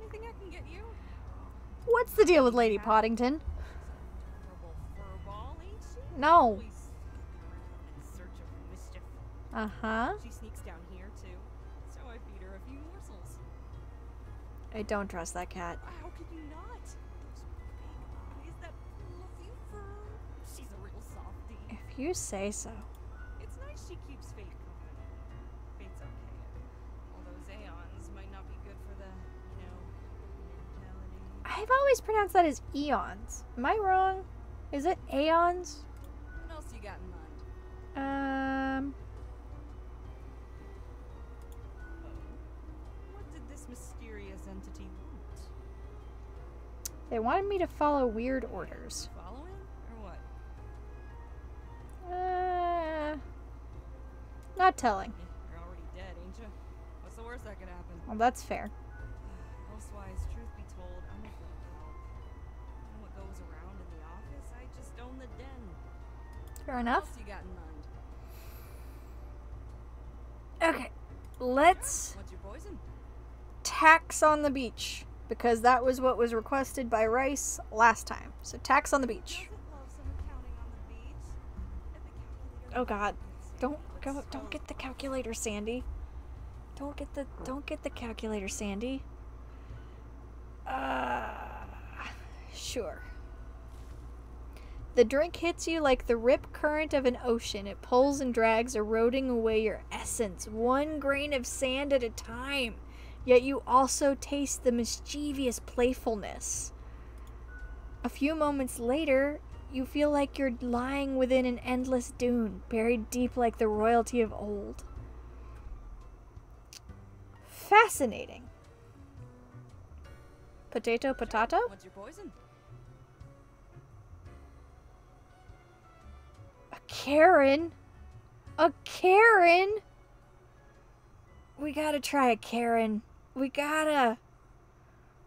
[SPEAKER 5] Anything I can get you?
[SPEAKER 1] What's the deal with Lady
[SPEAKER 5] Pawdington?
[SPEAKER 1] No.
[SPEAKER 5] Always sneaking around in search of mischief.
[SPEAKER 1] Uh huh.
[SPEAKER 5] She sneaks down here too, so I feed her a few morsels.
[SPEAKER 1] I don't trust that cat.
[SPEAKER 5] How could you not? Those big eyes, that fluffy fur. She's a real softie.
[SPEAKER 1] If you say so.
[SPEAKER 5] It's nice she keeps Fate company. Fate's okay. All those aeons might not be good for the, you know, mentality.
[SPEAKER 1] I've always pronounced that as eons. Am I wrong? Is it aeons? They wanted me to follow weird orders.
[SPEAKER 5] Following? Or what?
[SPEAKER 1] Uh, not telling.
[SPEAKER 5] You're already dead, ain't you? What's the worst that could happen?
[SPEAKER 1] Well, that's fair.
[SPEAKER 5] Elsewise, truth be told, I'm afraid of help. Know what goes around in the office. I just own the den.
[SPEAKER 1] Fair enough.
[SPEAKER 5] you got in mind?
[SPEAKER 1] Okay, let's
[SPEAKER 5] What's your poison?
[SPEAKER 1] tax on the beach because that was what was requested by Rice last time. So tax on the beach.
[SPEAKER 5] Doesn't love someone counting on the beach. At the calculator
[SPEAKER 1] Oh God, don't go! Don't get the calculator, Sandy. Don't get the don't get the calculator, Sandy. Uh, sure. The drink hits you like the rip current of an ocean. It pulls and drags, eroding away your essence, one grain of sand at a time. Yet you also taste the mischievous playfulness. A few moments later, you feel like you're lying within an endless dune, buried deep like the royalty of old. Fascinating. Potato, potato?
[SPEAKER 5] What's your poison?
[SPEAKER 1] A Karen? A Karen? We gotta try a Karen. We gotta.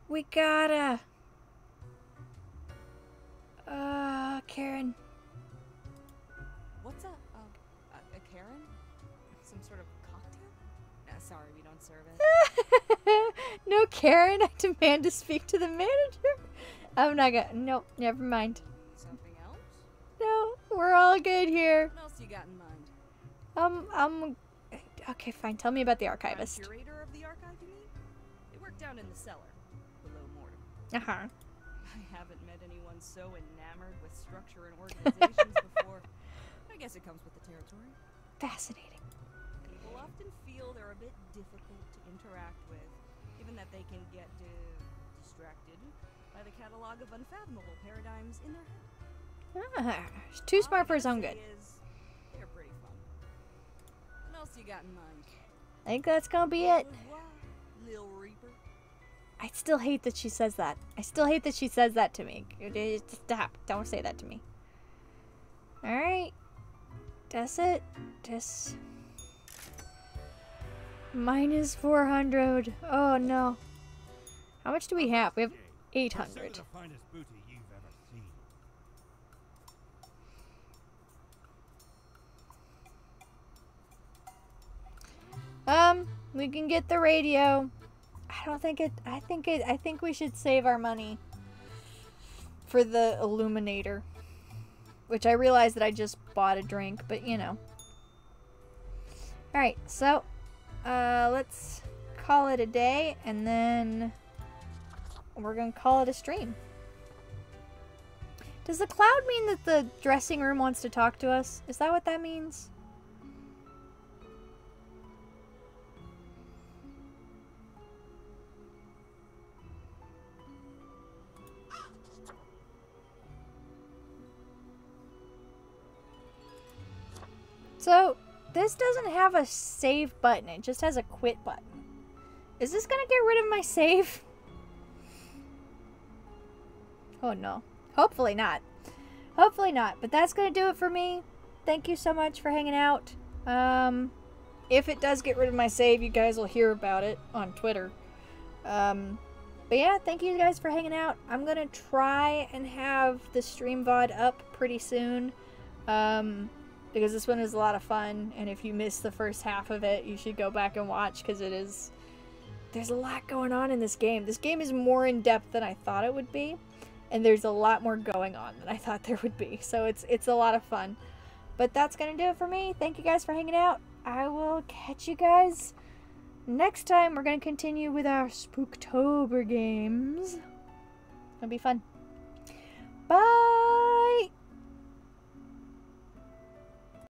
[SPEAKER 1] We gotta. Uh, Karen.
[SPEAKER 5] What's a, a, a, a Karen? Some sort of cocktail? Uh, sorry, we don't serve it.
[SPEAKER 1] no, Karen. I demand to speak to the manager. I'm not gonna. Nope, never mind.
[SPEAKER 5] Something else?
[SPEAKER 1] No, we're all good here.
[SPEAKER 5] What else you got in mind?
[SPEAKER 1] Um, um. Okay, fine. Tell me about the archivist.
[SPEAKER 5] Curator down in the cellar, below Mortem.
[SPEAKER 1] Uh huh.
[SPEAKER 5] I haven't met anyone so enamored with structure and organizations before. I guess it comes with the territory.
[SPEAKER 1] Fascinating.
[SPEAKER 5] People often feel they're a bit difficult to interact with, given that they can get uh, distracted by the catalog of unfathomable paradigms in their head.
[SPEAKER 1] Ah, she's too smart for his own good.
[SPEAKER 5] is, they're pretty fun. What else you got in mind?
[SPEAKER 1] I think that's gonna be it.
[SPEAKER 5] Lil.
[SPEAKER 1] I still hate that she says that. I still hate that she says that to me. Stop. Don't say that to me. Alright. That's it. Just. Minus 400. Oh no. How much do we have? We have 800.
[SPEAKER 3] the finest booty you've ever seen.
[SPEAKER 1] Um, we can get the radio. I don't think it. I think it. I think we should save our money for the illuminator, which I realized that I just bought a drink, but you know. All right, so uh, let's call it a day, and then we're gonna call it a stream. Does the cloud mean that the dressing room wants to talk to us? Is that what that means? So, this doesn't have a save button, it just has a quit button. Is this gonna get rid of my save? Oh no. Hopefully not. Hopefully not, but that's gonna do it for me. Thank you so much for hanging out. Um, if it does get rid of my save, you guys will hear about it on Twitter. Um, but yeah, thank you guys for hanging out. I'm gonna try and have the stream VOD up pretty soon. Um, because this one is a lot of fun and if you missed the first half of it you should go back and watch because it is there's a lot going on in this game. This game is more in depth than i thought it would be and there's a lot more going on than i thought there would be. So it's it's a lot of fun. But that's gonna do it for me. Thank you guys for hanging out. I will catch you guys next time. We're gonna continue with our spooktober games. It'll be fun